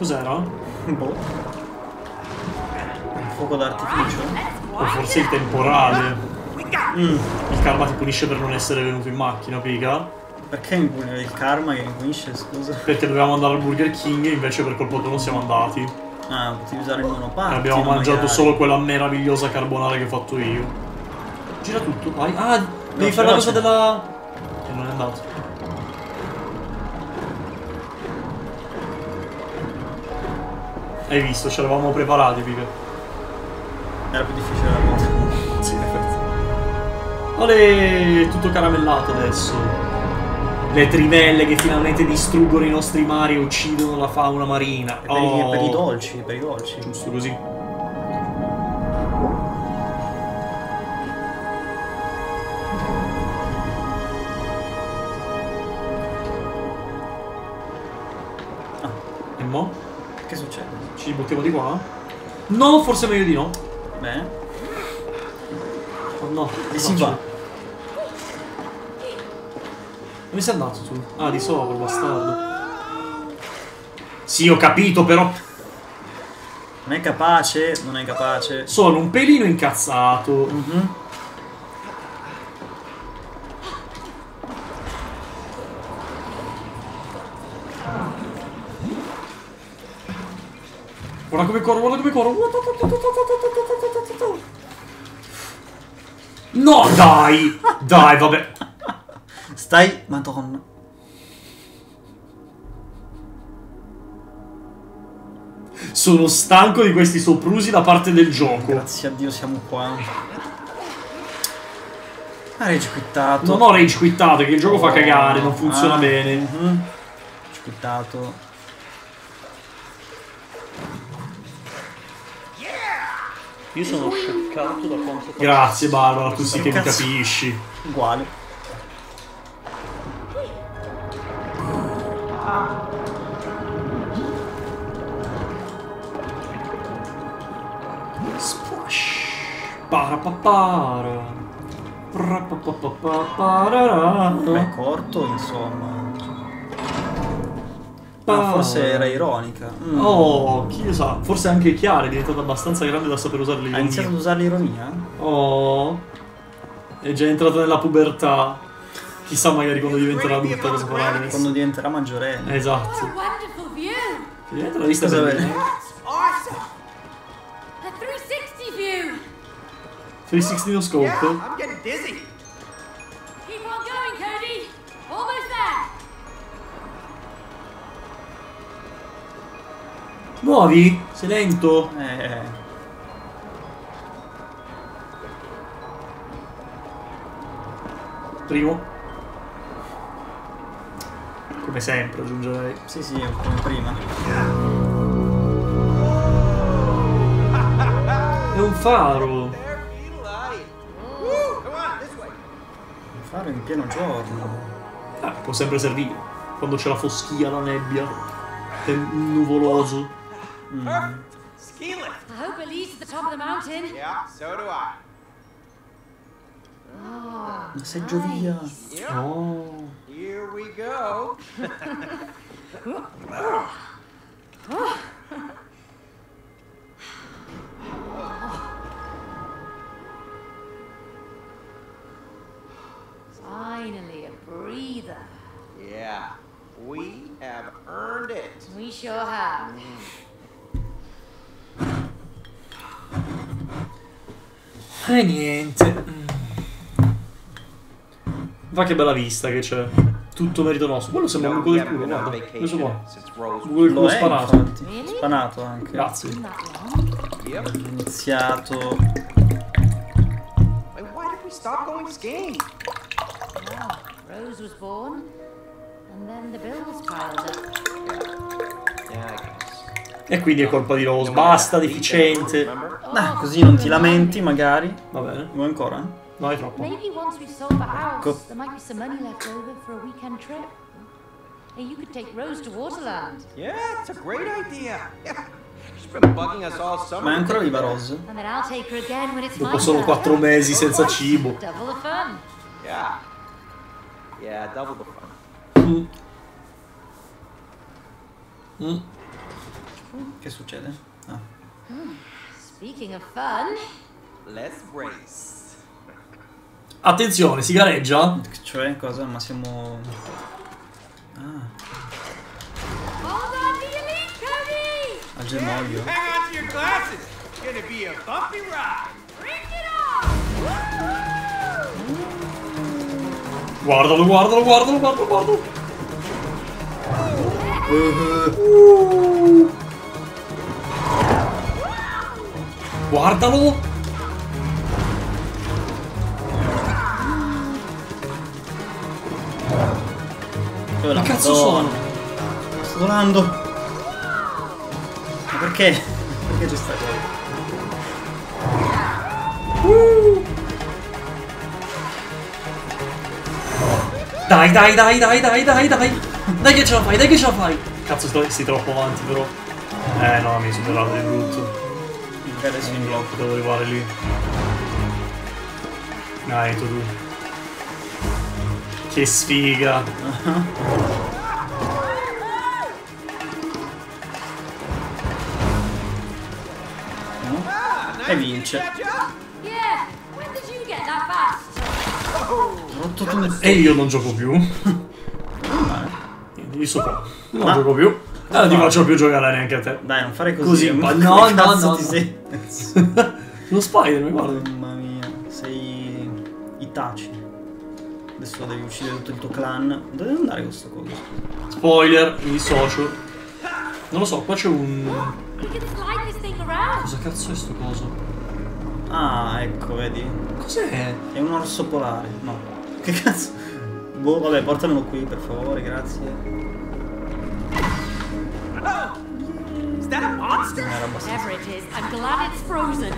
Cos'era? Boh. Un fuoco d'artificio? O forse il temporale. Mm, il karma ti punisce per non essere venuto in macchina, piga. Perché il karma che punisce, scusa? Perché dovevamo andare al Burger King e invece per colpa tua non siamo andati. Ah, potevi usare il monopattino abbiamo mangiato magari. solo quella meravigliosa carbonara che ho fatto io. Gira tutto, vai. Ah, devi Veloce, fare la cosa della... Che non è andato. Hai visto, ci eravamo preparati, piga. Era più difficile la cosa. [LAUGHS] Sì, in effetti. Olè, tutto caramellato adesso. Le trivelle che finalmente distruggono i nostri mari e uccidono la fauna marina. Per, i, Oh. per i dolci, per i dolci. Giusto così. Buttiamo di qua? No, forse meglio di no. Bene. Oh, no. E si va. Dove sei andato tu? Ah, di sopra, bastardo. Sì, ho capito, però Non è capace, non è capace. sono un pelino incazzato. Mhm. Guarda come corro, guarda come corro. No, dai! Dai, vabbè. Stai... Madonna. Sono stanco di questi soprusi da parte del gioco. Grazie a Dio siamo qua. Ah, rage quittato. Non ho rage quittato, che il gioco fa cagare, non funziona Ah, bene. mhm. Rage quittato. Io sono scioccato da quanto Grazie Barbara, tu sì che mi capisci. Uguale. Splash. Parapapara. Prapapapaparara. Beh, corto, insomma. Ah, forse era ironica. Mm. Oh, chi lo sa. Forse anche Chiara è diventata abbastanza grande da saper usare Ha l'ironia. iniziato ad usare l'ironia? Oh. È già entrata nella pubertà. Chissà magari quando diventerà adulta cosa farà adesso. Quando diventerà maggiorenne. What a Esatto. wonderful view! Diventa la Cosa per vedi? Awesome! A 360 view! 360 no scope. Yeah, Muovi? Sei lento? Eh, Primo. Come sempre aggiungerei. sì, sì, come prima. È un faro. Way. Fare in pieno giorno. Eh, può sempre servire. Quando c'è la foschia, la nebbia. È nuvoloso. Perfect. Ski lift. I hope it leads to the top of the mountain. Yeah, so do I. Ma sei giovia. Yep. Oh. Here we go. Finally, a breather. Yeah, we have earned it. We sure have. Mm. E niente. Va che bella vista che c'è. Tutto merito nostro. Quello sembra un buco del culo, guarda. Questo vacation qua. since Rose. Buco del Lo culo è, spanato. infatti. Spanato anche. Grazie. Iniziato. Stop going skiing? Well, Rose was born, and then the bills piled up. E quindi è colpa di Rose. Basta, deficiente. Dai, così non ti lamenti magari. Va bene. Vuoi ancora? Vai troppo. Hey, you could take Rose to Waterland, Yeah, it's a great idea. Yeah. She's been bugging us all summer. Ma è ancora viva Rose? and then I'll take her again when it's Dopo solo quattro mesi senza cibo. Double the fun. Yeah. Yeah, double the fun. Mm. Mm. Che succede? Ah. Speaking of fun, Let's race. Attenzione, si gareggia? Cioè, cosa? Ma siamo... Ah, hold on to your lead, Cody! al germoglio. Hang on to your glasses. It's gonna be a bumpy ride. Bring it on! Guardalo, guardalo, guardalo, guardalo, guardalo. Guardalo. Che cazzo sono? Sto volando. Ma perché? Perché c'è sta cosa? Dai, dai, dai, dai, dai, dai, dai. Dai che ce la fai, dai che ce la fai. Cazzo, sto, troppo avanti però. Eh no, mi superato di brutto. Magari adesso lo blocco. potevo arrivare lì. Dai, tu tu. Che sfiga. Ah, nice E vince. catch up. Yeah, when did you get that fast? Rotto tutto. E io non gioco più. Niente, [LAUGHS] Io so qua. Non Ma- gioco più. E non ti faccio più giocare neanche a te. Dai, non fare così. Così, ma no, no, no, ti no. sei? [LAUGHS] Lo Spider-Man, guarda. Mamma mia, sei Itachi. Adesso devi uccidere tutto il tuo clan. Dove devo andare con sto coso? Spoiler, mi dissocio. Non lo so, qua c'è un... Cosa cazzo è sto coso? Ah, ecco, vedi. Cos'è? È un orso polare. No. Che cazzo? Boh, vabbè, portamelo qui, per favore, grazie. Oh, is that a monster? Era abbastanza. Whatever it is, I'm glad it's frozen.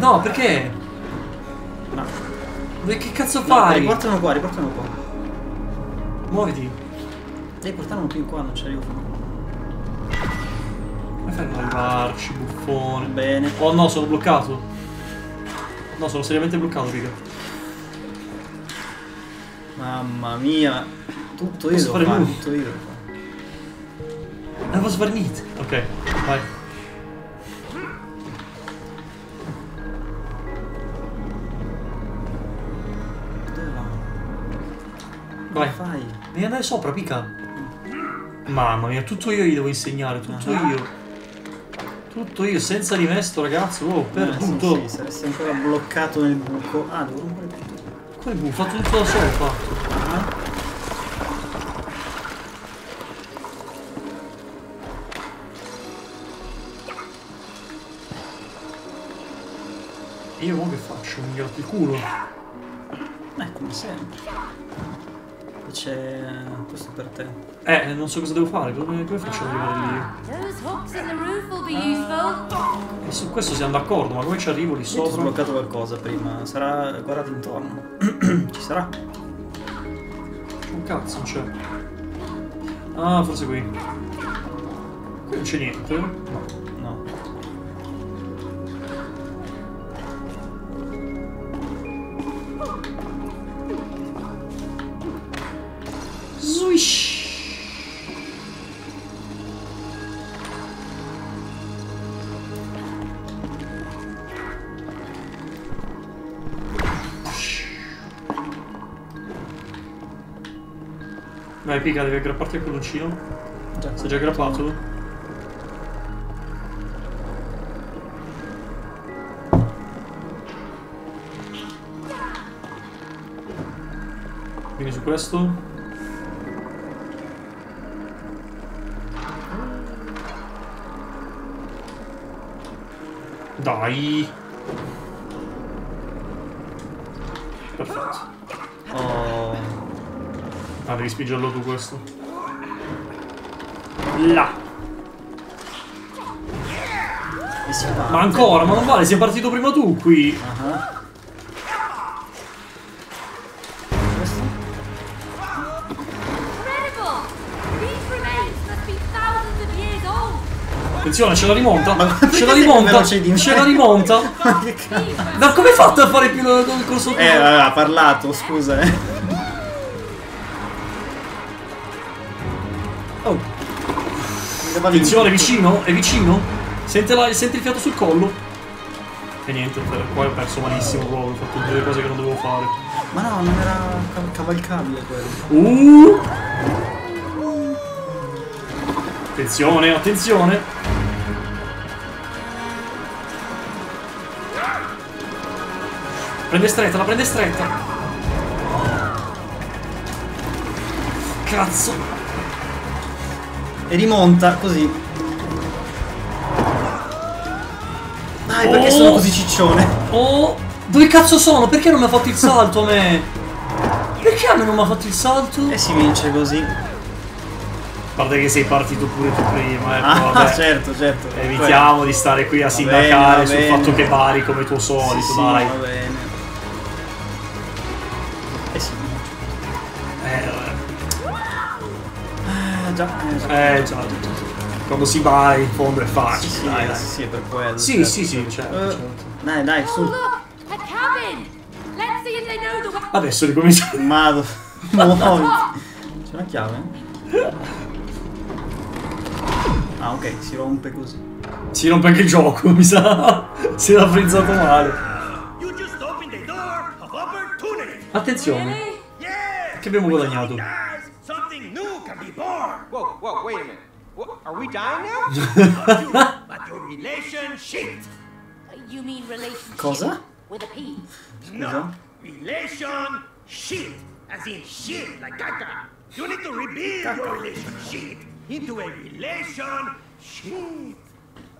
No, perché? No. Ma Che cazzo No, fai? riportano qua, riportano qua. Muoviti. Devi portarlo più in qua, non ci arrivo. Come fai a non arrivarci, buffone? Bene. Oh no, sono bloccato. No, sono seriamente bloccato, figa. Mamma mia. Tutto io tutto io devo fare. Non posso fare niente. Ok, vai. Dove va? Vai. Fai. Devi andare sopra, pica. Mamma mia, tutto io gli devo insegnare, tutto Ah. io. Tutto io, senza di me sto ragazzo, oh, Eh, perduto. sì, sì, saresti ancora bloccato nel buco. Ah, devo rompere tutto. Come bu, ho fatto tutto da solo, fatto. E io mo che faccio? Mi gratto il culo. Eh, come sempre. C'è questo per te. Eh, non so cosa devo fare, come, come faccio ad arrivare lì? Those hooks in the roof will be useful. E su questo siamo d'accordo, ma come ci arrivo lì Io ti ho sopra? sbloccato qualcosa prima. Sarà. guardate intorno. [CLEARS THROAT] Ci sarà. Un cazzo, non c'è. Ah, forse qui. Qui non c'è niente. Vai, pica, devi aggrapparti al colloncino. Già. Sei già aggrappato? Vieni su questo. Dai. Devi spingerlo tu questo. Là. E. Ma ancora, ma non vale, sei partito prima tu qui. Years old. Attenzione, ce la rimonta. Ma Ce la rimonta. Ce la rimonta. Ma come hai fatto a fare più il il corso Eh, aveva parlato, scusa, eh. Attenzione, vinto. vicino? È vicino? Sente, la- sente il fiato sul collo? E niente, per- qua ho perso malissimo proprio, ho fatto due cose che non dovevo fare. Ma no, non era cav- cavalcabile quello. Uh! Attenzione, attenzione! Prende stretta, la prende stretta! Cazzo! E rimonta così. Dai, perché Oh. sono così ciccione? Oh! Dove cazzo sono? Perché non mi ha fatto il salto a me? Perché a me non mi ha fatto il salto? E si vince così. A parte che sei partito pure tu prima, ecco, Ah, vabbè. certo, certo. Evitiamo di stare qui a Va sindacare bene, va sul bene. fatto che vari come tuo solito, Sì, sì, dai. va eh già. Già, già, già. Quando si va in fondo è Sì, facile, sì, dai, dai. sì, per quello. Sì, certo. sì, sì, certo, Eh, certo. Dai, dai, Oh, su. look! A cabin! Let's see if they know the way. Adesso ricominciamo. Mado. [LAUGHS] Muoviti. C'è una chiave? Ah, ok, si rompe così. Si rompe anche il gioco, mi sa. [LAUGHS] Si era frizzato male. Attenzione, che abbiamo guadagnato. Whoa, whoa, wait a minute. What, are we dying now? [LAUGHS] But your relationship. You mean relationship? Cosa? With a P. No, relationship, as in shit, like caca. You need to rebuild your relationship into a relationship.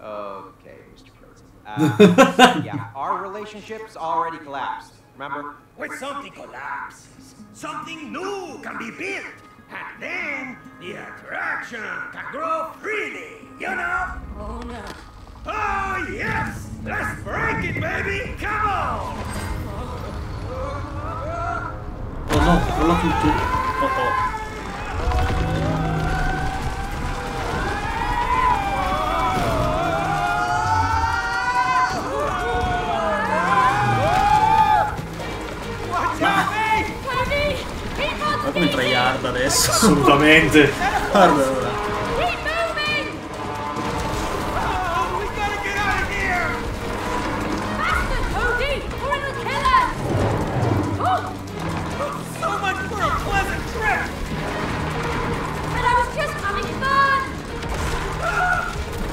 Okay, Mr. President. Uh, yeah, our relationship's already collapsed. Remember? When something collapses, something new can be built, and then the attraction can grow freely. You know? Oh no. Oh yes, Let's break it, baby! Come on! Oh no, crolla tutto. Oh, oh. And I was just having fun!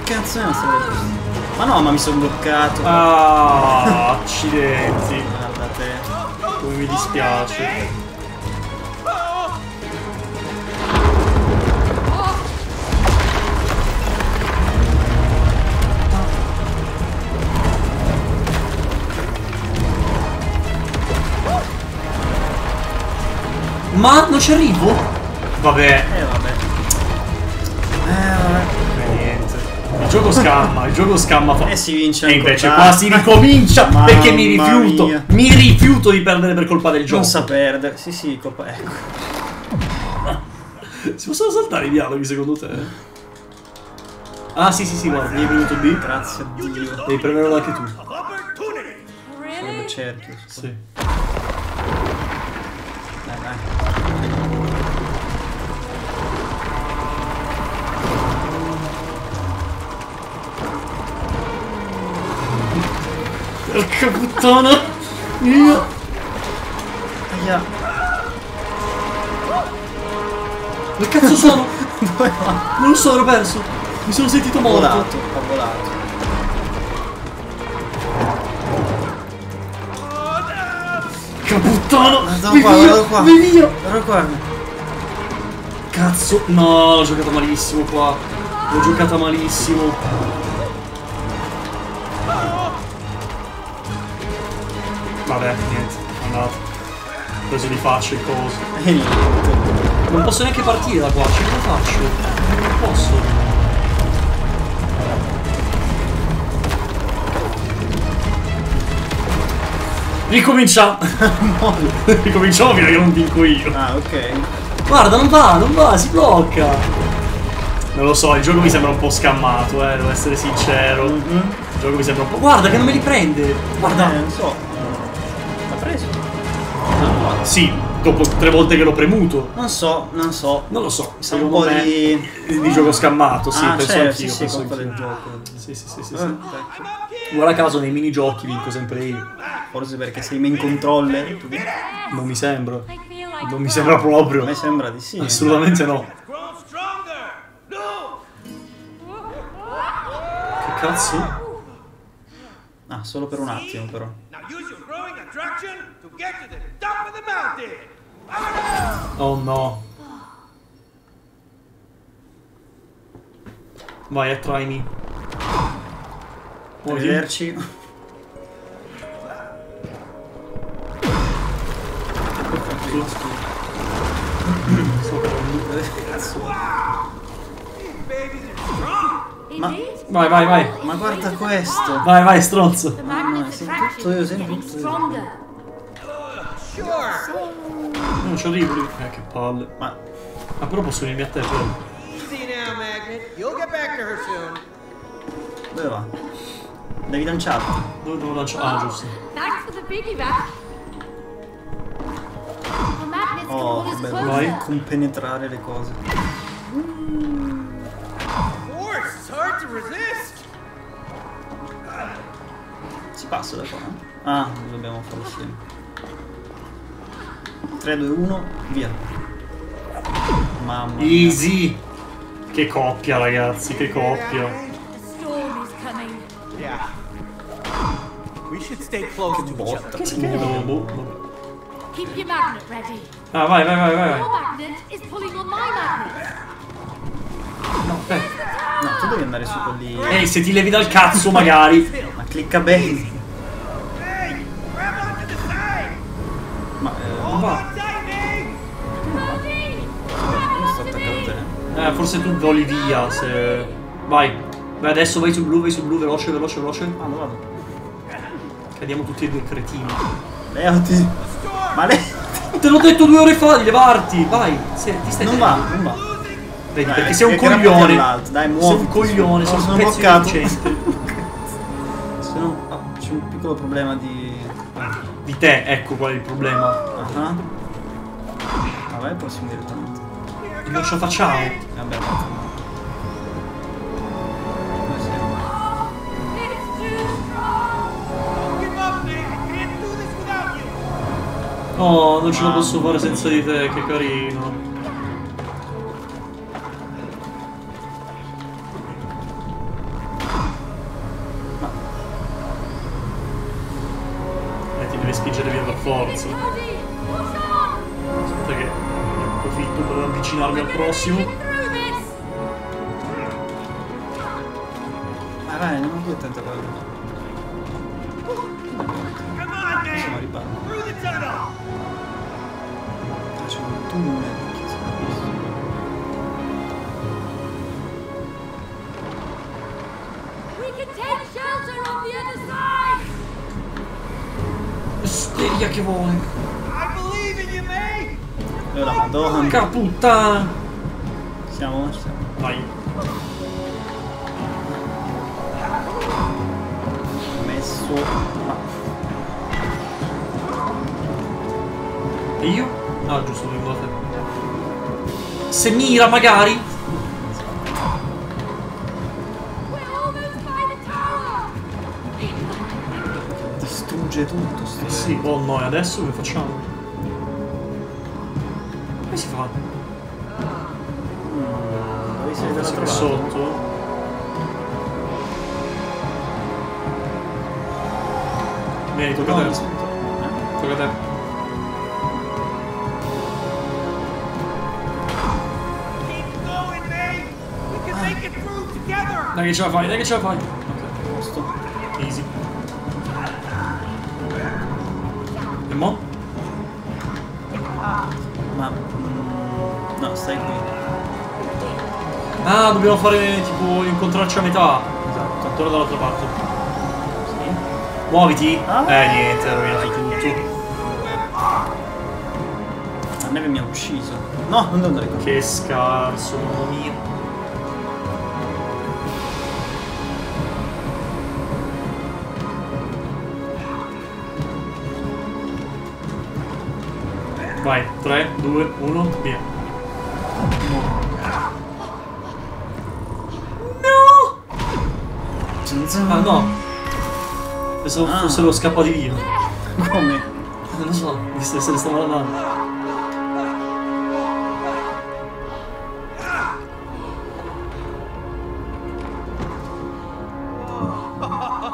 Cazzo è una storia Ma no, ma mi sono bloccato. Ah, accidenti. Guarda te. Come mi dispiace. Ma non ci arrivo? Vabbè, Eh vabbè. Eh vabbè. eh, niente. Il gioco scamma, il gioco scamma fa. E si vince E invece qua si ricomincia [LAUGHS] perché mi rifiuto. mia. Mi rifiuto di perdere per colpa del gioco. Non sa perdere. Sì, sì, colpa. Ecco. [LAUGHS] Si possono saltare i dialoghi secondo te? Ah sì sì sì, guarda, mi hai premuto B. Grazie a Dio. Devi premerlo anche tu. opportunity! Really? Certo. Sì. Porca puttana! Io. Aia. Dove cazzo sono? Dove va? Non lo so, ero perso. Mi sono sentito morto. volato. Ha volato. Porca puttana! Guarda qua, guarda qua. Vai via! Guarda qua. Cazzo! No, l'ho giocata malissimo qua. L'ho giocata malissimo. Vabbè, niente, è andato. Ho preso di faccia il coso. E niente. Non posso neanche partire da qua, ce la faccio. Non posso. Ricominciamo! [LAUGHS] Ricominciamo fino a che non vinco io. Ah, ok. Guarda, non va, non va, si blocca. Non lo so, il gioco mi sembra un po' scammato, eh, devo essere sincero. Il gioco mi sembra un po'. Guarda che non me li prende! Guarda! Eh, non so. L'ha preso? Sì, dopo tre volte che l'ho premuto. Non so, non so. Non lo so, Sa un po' me di... di gioco scammato, sì, ah, penso certo, anch'io. sì, sì, penso anch'io. del gioco. Sì, sì, sì, sì, Eh, sì. Guarda caso nei minigiochi vinco sempre io. Forse perché sei main controller. tu- Non mi sembra. Non mi sembra proprio. A me sembra di sì. Assolutamente! No! Che cazzo? Ah, solo per un attimo però. Attraction to get to the top of the mountain! Oh no. Vai, attraimi. Arrivederci. Sto [CLEARS THROAT] [CLEARS THROAT] Indeed. Vai, vai, vai. Ma guarda questo. Vai, vai, stronzo. Attraction tutto io, getting tutto io. Non arrivo lì. Eh, che palle. Ma Ah, però posso venirmi a te, però. Easy now, Magnet. You'll get back to her soon. dove va? Devi lanciarlo. Dove devo lanciare? Ah, giusto. Oh. Vai. closer. Compenetrare le cose. Force! Si passa da qua? eh? Ah, dobbiamo farlo insieme. 3, 2, 1, via. Mamma mia. Easy. Che coppia, ragazzi, che coppia. Yeah. We should stay close each other. Che si chiama? Boh, boh. Keep your magnet ready. Ah, vai, vai, vai, vai. Your vai. magnet is pulling on my magnet. No, aspetta. No, tu devi andare su quelli. Ehi, se ti levi dal cazzo, magari. Ma clicca bene. Ma eh, Non va. Eh, forse tu voli via se. Vai. Vai adesso vai sul blu, vai sul blu, veloce, veloce, veloce. Ah, non vado. Cadiamo tutti e due cretini. Levati. Ma lei... Te l'ho detto due ore fa di levarti! Vai! Se, ti stai Non va, non va. Vedi, perché sei un coglione. Dai, Sei un coglione, [LAUGHS] No, sono pezzo bloccato. innocente. Sono... ah, c'è un piccolo problema di... Di te, ecco qual è il problema. Ah. Vabbè, prossimo direttamente. Non ce la facciamo. Vabbè, you. No, non ce la posso fare senza di te, che carino. Forza. Aspetta che ne approfitto per avvicinarmi al prossimo. Ma vai, non ho due tante palle. Che vuole. I believe in you, May. E la madonna. Porca puttana. Siamo? Ci siamo. Vai. Messo... E io? Ah, giusto, da te. Se mira, magari. Distrugge tutto sì, oh no, e adesso come facciamo? Come si fa? Dalla qui trovata? sotto. Vieni, tocca a No, te. Eh? Tocca a te. Together. Dai che ce la fai, dai che ce la fai. Stai qui. Ah, dobbiamo fare tipo incontrarci a metà. Esatto. Torna dall'altra parte. Sì. Muoviti. Ah. Eh niente, hai rovinato tutto. La neve mi ha ucciso. No, non devo andare qua. Che scarso, mamma mia. Vai, 3, 2, 1, via. Ah no! Pensavo Ah. fossero scappati via. Come? Non lo so, visto che se ne stavano andando.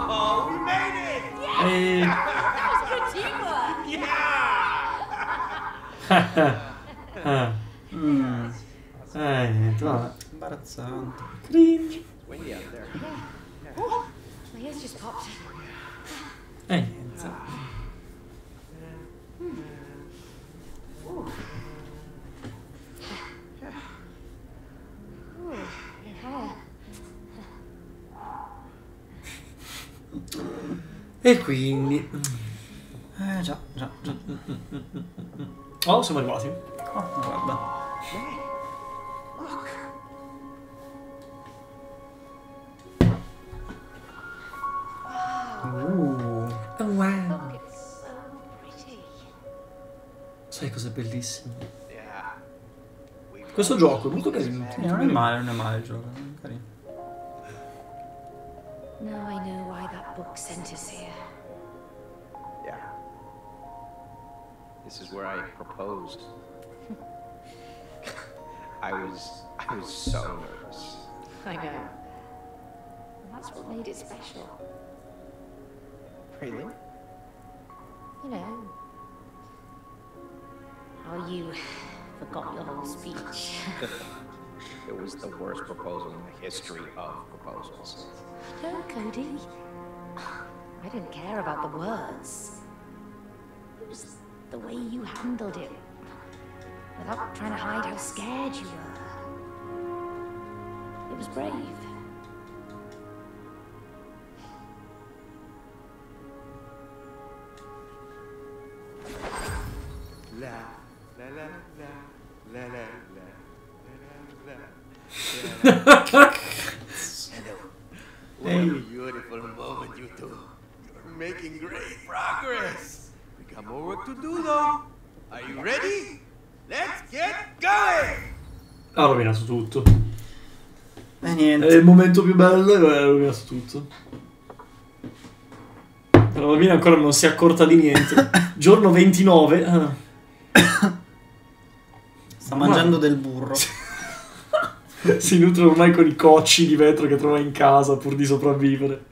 Oh. E... Eh, Mm, eh, niente, vabbè. imbarazzante. Cringe. Popped. Eh, niente. E quindi... Eh già, già, già. Oh, siamo arrivati. Oh, guarda. Uh, Oh, wow. Look, it's so pretty. Sai cos'è bellissimo? Yeah. Questo gioco è molto carino. sì, non è male, non è male il gioco. è Carino. Now I know why that book sent us here. Yeah. This is where I proposed. [LAUGHS] I was I was so nervous. I know. And that's what made it special. Really? You know, how you forgot your whole speech. [LAUGHS] It was the worst proposal in the history of proposals. no, Cody. I didn't care about the words. It was the way you handled it. Without trying to hide how scared you were. It was brave. Hello. What hey. a beautiful moment, you two. You're making great progress. We got more work to do, though. Are you ready? Let's get going! Ha rovinato tutto. E niente. È il momento più bello e ha rovinato tutto. La bambina ancora non si è accorta di niente. [LAUGHS] Giorno 29. ah. Sta mangiando del burro. [LAUGHS] Si nutre ormai con i cocci di vetro che trova in casa pur di sopravvivere.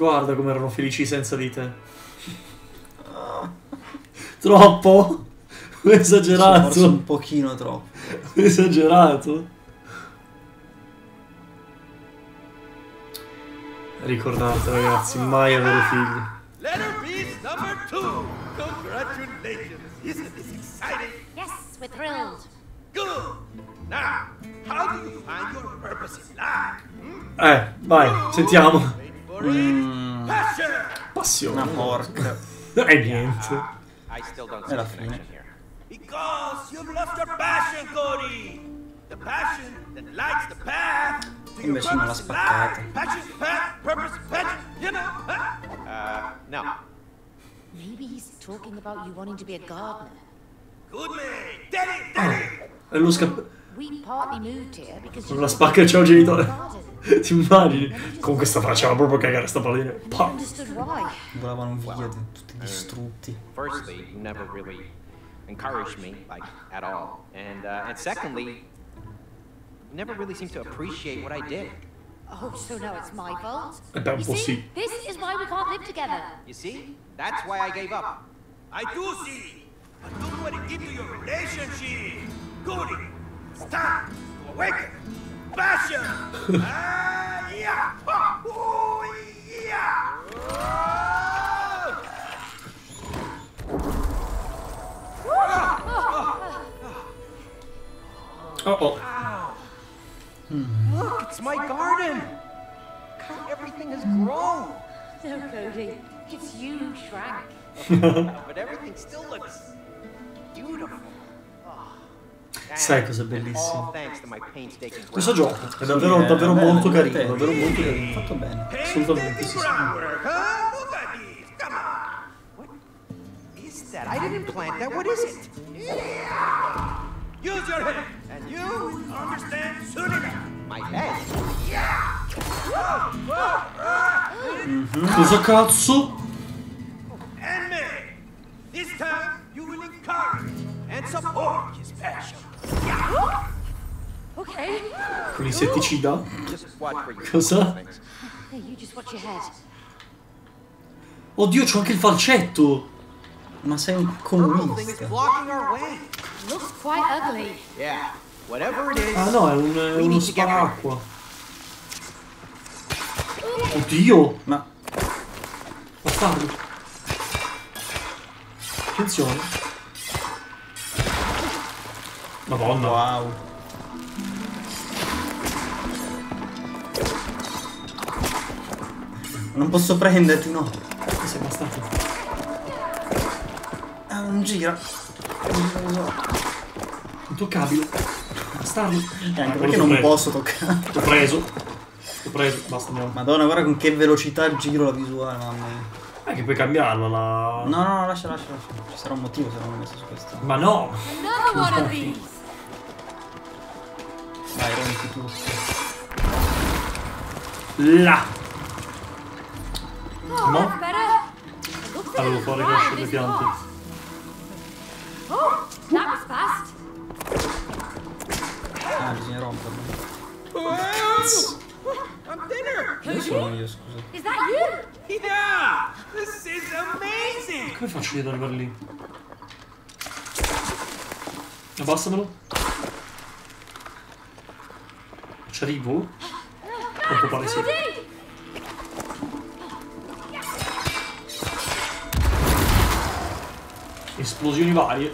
Guarda come erano felici senza di te. Troppo? Forse Esagerato. un pochino troppo. Esagerato. Ricordate ragazzi, mai avere figli. Letter piece number two. Congratulations. Isn't this exciting? Yes, we're thrilled. Good. Now, how do you find your purpose in life? Hmm? Eh, vai, sentiamo. Mm, Passion. una Passione. porca. E niente. È la the fine. Because you've lost your passion, Cody. The passion that lights the path to your Invece non l'ha purpose in spaccata. life. Passion, path, purpose, passion. You know? Huh? Uh, no. Maybe he's talking about you wanting to be a gardener. Good man. Daddy, daddy. E lo scap... We partly moved here because Non la spacca ciao genitore. Garden. [LAUGHS] Ti immagini? Con questa faceva proprio cagare sta pallina. You Pa. understood why. Volavano via di- tutti distrutti. Firstly, you never really encouraged me, like, at all. And, uh, and secondly, you never really seemed to appreciate what I did. Oh, so now it's my fault? Beh, un You po' see, sì. this is why we can't live together. You see? That's why I gave up. I do see. But look what it did to your relationship. Cody, it's time to awaken. Passion. ah, yeah. Oh, yeah. Oh. Oh oh. Look, it's my garden. God, everything has grown. No, Cody. It's you, Shrank. But everything still looks beautiful. Oh. Sai cos'è bellissimo? Painstaking Questo gioco è davvero, Sì, è davvero bello, molto carino, divertente. davvero molto carino. Fatto bene. Assolutamente, sì, sì. that? I didn't plant that. What is it? Use your head, and you understand soon enough. My head. Cosa cazzo? And me. This time, you will encourage and support his passion. Con insetticida? Just watch where you Cosa? Oddio, c'ho anche il falcetto! Ma sei un comunista. Ah no, è, un, è uno sparacqua. Oddio! Ma Bastardo! Attenzione! Madonna! wow. Non posso prenderti, no. Che sei bastardo? Ah, non gira. Intoccabile! Bastardo! E anche L'ho perché non preso. posso toccare. T'ho preso! T'ho preso, basta andiamo. Madonna, guarda con che velocità giro la visuale, mamma mia. Eh, che puoi cambiarla la... No, no, no, lascia, lascia, lascia. Ci sarà un motivo se non l'ho messo su questo. Ma no! Of these. [LAUGHS] Vai, rompi tutto. Là! Oh, No? that's better. Looks a Avevo little fuori crescere in le piante. Oh, that was fast. Ah, bisogna romperlo. I'm dinner. Sono io, scusa? Is that you? Yeah, this is amazing. Come faccio io ad arrivare lì? Abbassamelo. Ci arrivo? Quanto pare sì. Esplosioni varie.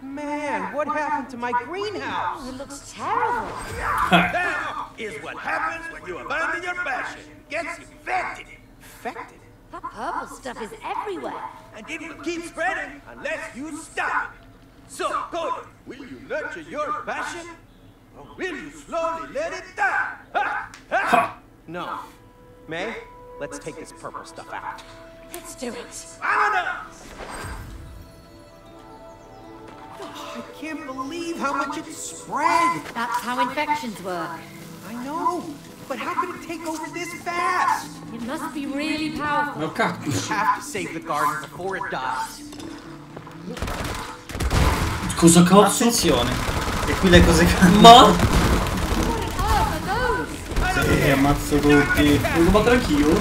Man, what happened to my greenhouse? It looks terrible. That is what happens when you abandon your passion. It gets infected. Infected? That purple stuff is everywhere. And it will keep spreading unless you stop it. So, Cody, will you nurture your passion? Or will you slowly let it die? Ha! Ha! Ha! No. May, let's take this purple stuff out. Let's do it. Vamonos! I can't believe how much it's spread. That's how infections work. I know, but how could it take over this fast? It must be really powerful. Un cactus. Have to save the garden before it dies. Cosa cazzo? Attenzione. E qui le cose cambiano. Ma? Sì, ammazzo tutti. Devo combattere anch'io?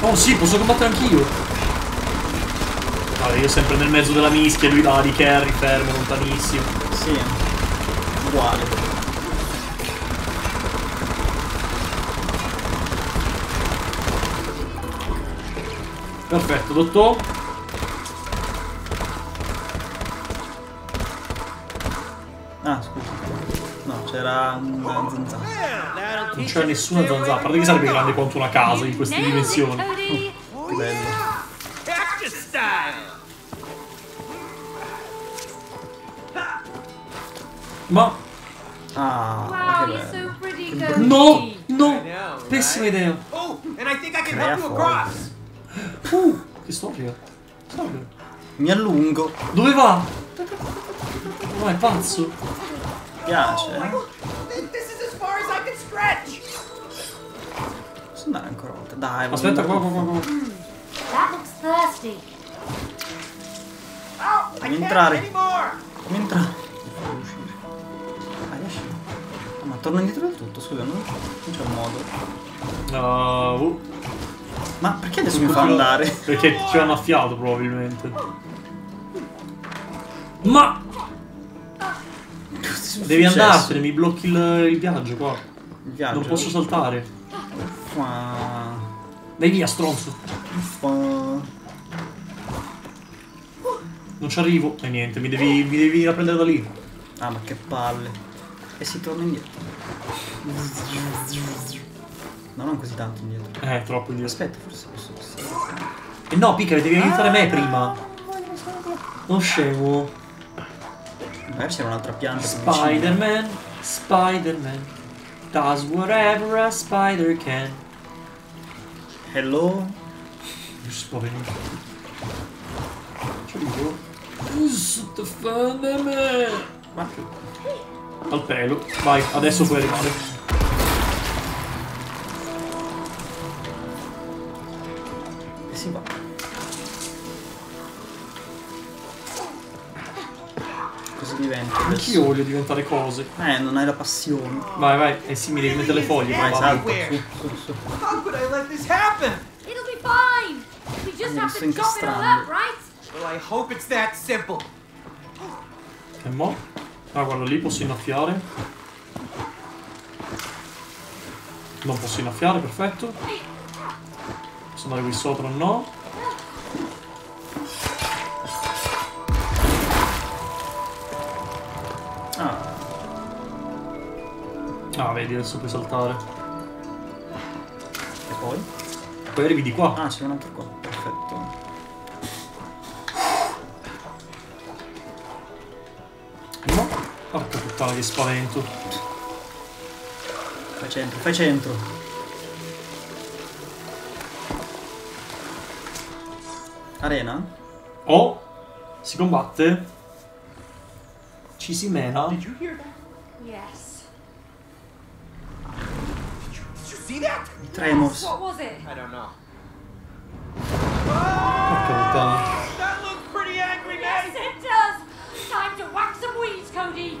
Oh sì, posso combattere anch'io. Vabbè, io sempre nel mezzo della mischia, lui là di carry, fermo, lontanissimo. Sì. Uguale. Perfetto, dottor. Ah, scusa. No, c'era una zanzara. Non you nessuna zanzara, a parte che sarebbe grande quanto una casa in queste dimensioni. Oh. Cactus style. Ma Ah, Wow, che bello. so no, no, pessima idea. Oh, and I think I can help you across. Uh, che storia. Storia. Mi allungo. Dove va? Ma è pazzo. Piace, eh? Th- This is as far as I can stretch. Posso andare ancora una volta? Dai, Aspetta, qua, qua, qua, qua. That looks thirsty. Oh, Fammi entrare. Come entrare? Devo uscire. Ah, ma torno indietro del tutto, scusa, non, non c'è un modo. Ah, uh, Ma perché adesso mi fa andare? Perché ci hanno affiato probabilmente. Ma devi andartene, mi blocchi il, il viaggio qua. Il viaggio. Non posso saltare. Fa... Dai via, stronzo. Fa... Non ci arrivo. E niente, mi devi, mi devi venire a prendere da lì. Ah, ma che palle. E si torna indietro. No, non così tanto indietro. Eh, troppo indietro. Aspetta, forse posso passare. E no, Pica, devi aiutare me prima. Non scemo. Magari c'era un'altra pianta. Spider-Man, Spider-Man. Does whatever a spider can. Hello? Mi spavento. Ci arrivo. Difendeme. Ma Al pelo. Vai, adesso puoi arrivare. Va? Cosa diventa? Anch'io voglio diventare cose. Eh, non hai la passione. Vai, vai. Eh sì, mi devi mettere le foglie. Vai, salta, su, su, su. How could I let this happen? It'll be fine. We just have to chop it all up, right? Well, I hope it's that simple. E mo? Ah, guarda lì, posso innaffiare. Non posso innaffiare, perfetto. Posso andare qui sopra, no. Ah, Ah, vedi, adesso puoi saltare. e poi? Poi arrivi di qua. Ah, c'è un altro qua. Perfetto. No? Porca puttana, che spavento. Fai centro, fai centro. Arena? Oh! Si combatte. Ci si mena. Did you hear that? Yes. Did you see that? Tremors. What was it? I don't know. Porca puttana. That looks pretty angry, Yes, man. it does. Time to whack some weeds, Cody.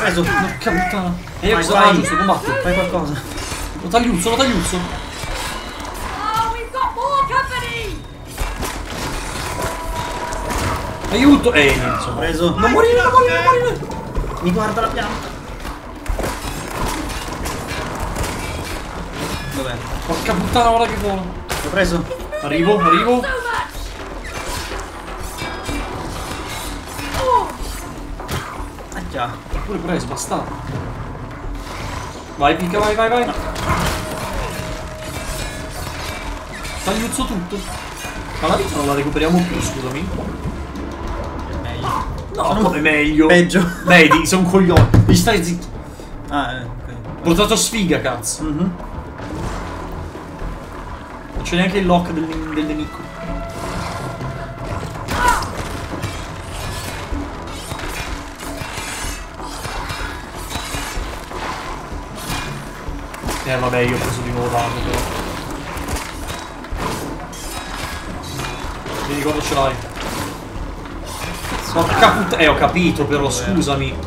Preso. Porca puttana. E io cosa vai. giusto, combatto. Fai qualcosa. Lo tagliuzzo, lo tagliuzzo. Oh, we've got more company! Aiuto! Eh, niente, insomma. Preso. Non morire, non morire, non morire. Mi guarda la pianta. Dov'è? Porca puttana, guarda che vola. L'ho preso. Arrivo, arrivo. L'ho pure preso, basta. Vai, picca, vai, vai, vai. Tagliuzzo tutto. Ma la vita non la recuperiamo più, scusami. Meglio. No, come meglio. Peggio. [LAUGHS] Vedi, sei un coglione. Devi stare zitto. Ah, eh, ok. Ho portato sfiga, cazzo. Mhm. Non c'è neanche il lock del, del nemico. Eh vabbè, io ho preso di nuovo danno però. Vedi quando ce l'hai. Porca puttana. Eh ho capito però, scusami.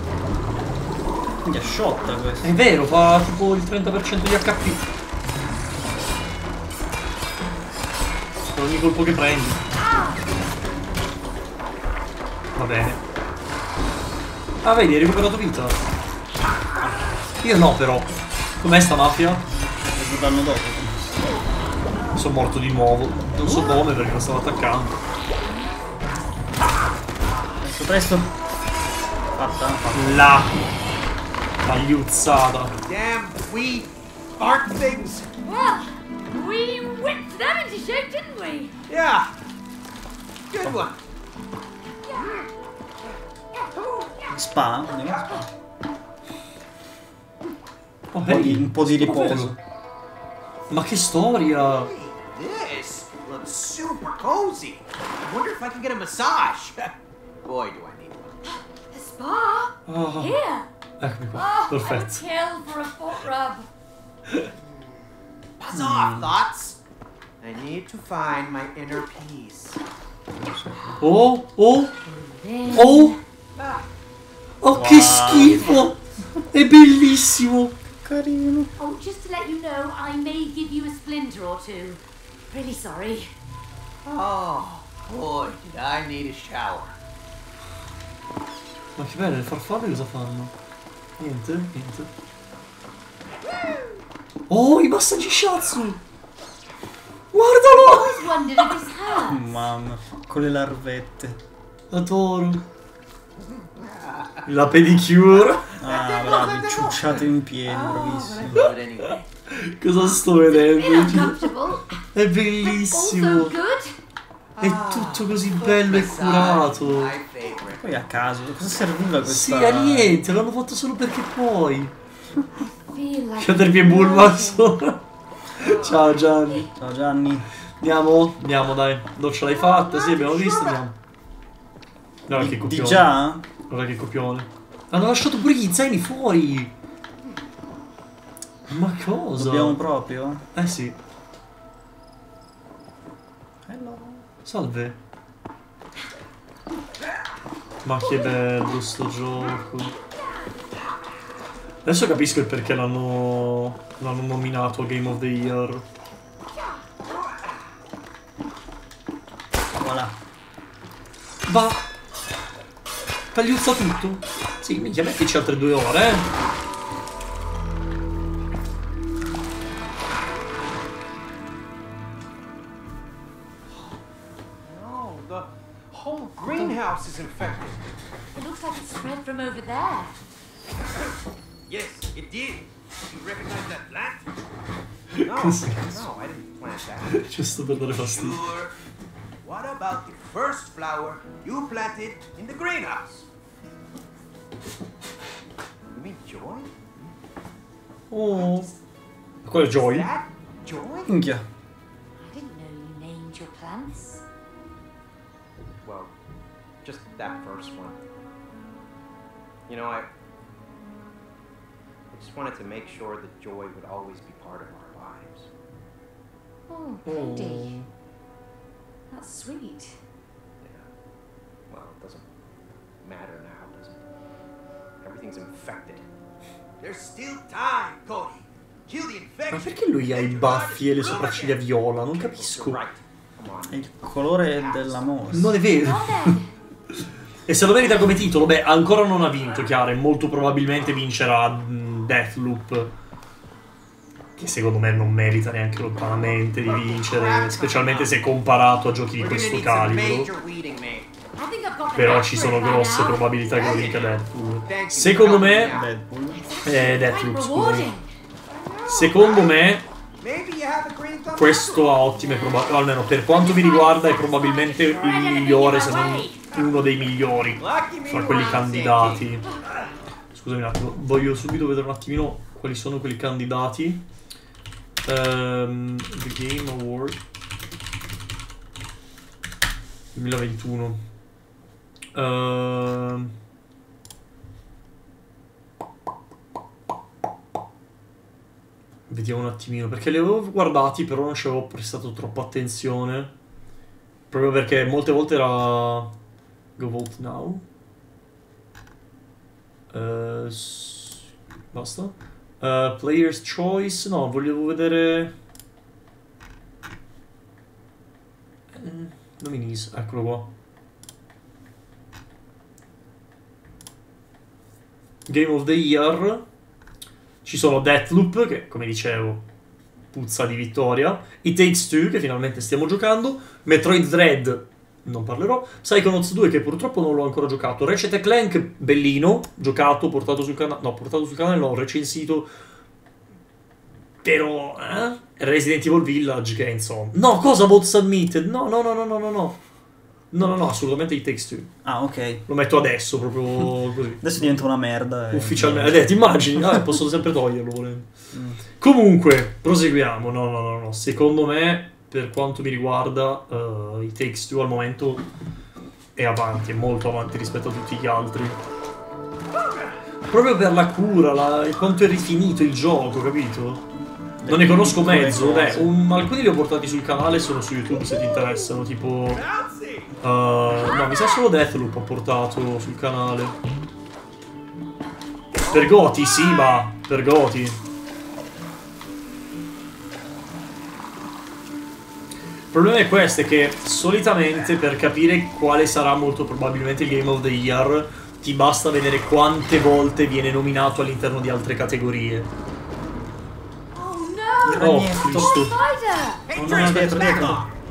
Quindi è sciotta questa. È vero, fa tipo il 30% di HP. Per ogni colpo che prendi. Va bene. Ah, vedi, hai recuperato vita. Io no, però. Com'è sta mafia? Lo danno dopo. Sono morto di nuovo. Non so come perché non stavo attaccando. Presto, presto. Fatta, fatta. La tagliuzzata. Damn wee fart things. Well, we whipped them into shape, didn't we? Yeah. Good one. Spa? Andiamo a spa. Oh, Un po' di, un po' di riposo. Ma che storia! This looks super cozy. I wonder if I can get a massage. [LAUGHS] Boy, do I need one. [GASPS] A spa? Ah, Here. eccomi qua. Oh, I would Perfetto. kill for a foot rub. Buzz off, thoughts. I need to find my inner peace. Oh, oh, oh! Oh, che schifo! È bellissimo! Carino. Oh, just to let you know, I may give you a splinter or two. Really sorry. Oh, boy, did I need a shower. Ma che bello, le farfalle cosa fanno? Niente, niente. Oh, i massaggi shiatsu! Guardalo! Mamma. Con le larvette. Adoro. La pedicure. Ah, bravi. Ciucciate in piedi, bravissimo. But anyway, Cosa sto vedendo? È bellissimo. È tutto così bello e curato. Poi a caso, cosa serviva Sì, questa? a niente, l'hanno fatto solo perché puoi. Caterpie e Bulbasaur. Ciao Gianni. Ciao Gianni. Andiamo? Andiamo dai. Doccia l'hai fatta? Sì, abbiamo visto, andiamo. Guarda che Di già? Guarda che copione. Hanno lasciato pure gli zaini fuori. Ma cosa? Dobbiamo proprio? Eh sì. Hello. Salve. Ma che bello sto gioco. Adesso capisco il perché l'hanno l'hanno nominato Game of the Year. Voilà. Va. Tagliuzza tutto. Sì, minchia, mettici altre due ore, eh. No, the whole greenhouse is infected. It looks like it spread from over there. Yes, it did. You recognize that plant? [LAUGHS] No, no, I didn't plant that. Giusto per dare fastidio. Sure. What about the first flower you planted in the greenhouse? You mean joy? Oh. Quello è Joy. That joy? Minchia. I didn't know you named your plants. Well, just that first one. You know, I. I just wanted to make sure that joy would always be part of our lives. Oh, Oh. Pity. That's sweet. Yeah. Well, it doesn't matter now, does it? Everything everything's infected. There's still time, Cody. Kill the Ma infection. perché lui ha i baffi e le sopracciglia viola? Non capisco. È il colore dell'amore. Non è vero. [LAUGHS] E se lo merita come titolo, beh, ancora non ha vinto, chiaro, e molto probabilmente vincerà mh, Deathloop. Che secondo me non merita neanche lontanamente di vincere, specialmente se comparato a giochi di questo calibro. Però ci sono grosse probabilità che lo vinca you. Secondo me, Deadpool. eh, Quite Deathloop, scusami. Secondo me questo ha ottime probabilità, almeno per quanto mi riguarda è probabilmente il migliore, se non uno dei migliori fra quelli candidati. Scusami un attimo, voglio subito vedere un attimino quali sono quelli candidati. Ehm, The Game Award 2021. Ehm, Vediamo un attimino, perché li avevo guardati, però non ci avevo prestato troppa attenzione. Proprio perché molte volte era Go Vote Now. S- basta. Eh, player's Choice. No, volevo vedere. Eh, Nominees, eccolo qua. Game of the Year. Ci sono Deathloop, che come dicevo puzza di vittoria. It Takes Two, che finalmente stiamo giocando. Metroid Dread, non parlerò. Psychonauts 2, che purtroppo non l'ho ancora giocato. Ratchet Clank, bellino, giocato, portato sul canale. No, portato sul canale, l'ho recensito. Però, eh? Resident Evil Village, che insomma. No, cosa vote submitted? No, no, no, no, no, no, no. No, no, no, assolutamente It Takes Two. Ah, ok. Lo metto adesso, proprio [LAUGHS] così. Adesso diventa una merda. e- Ufficialmente. Eh, ti immagini? Ah, posso sempre toglierlo volendo. Mm. Comunque, proseguiamo. No, no, no, no. Secondo me, per quanto mi riguarda, uh, i Takes Two al momento è avanti, è molto avanti rispetto a tutti gli altri. Proprio per la cura, la, quanto è rifinito il gioco, capito? Non ne conosco mezzo, beh, un- alcuni li ho portati sul canale, sono su YouTube se ti interessano, tipo... Uh, no, mi sa solo Deathloop ho portato sul canale. Per Goti, sì, ma per Goti. Il problema è questo, è che solitamente per capire quale sarà molto probabilmente il Game of the Year ti basta vedere quante volte viene nominato all'interno di altre categorie.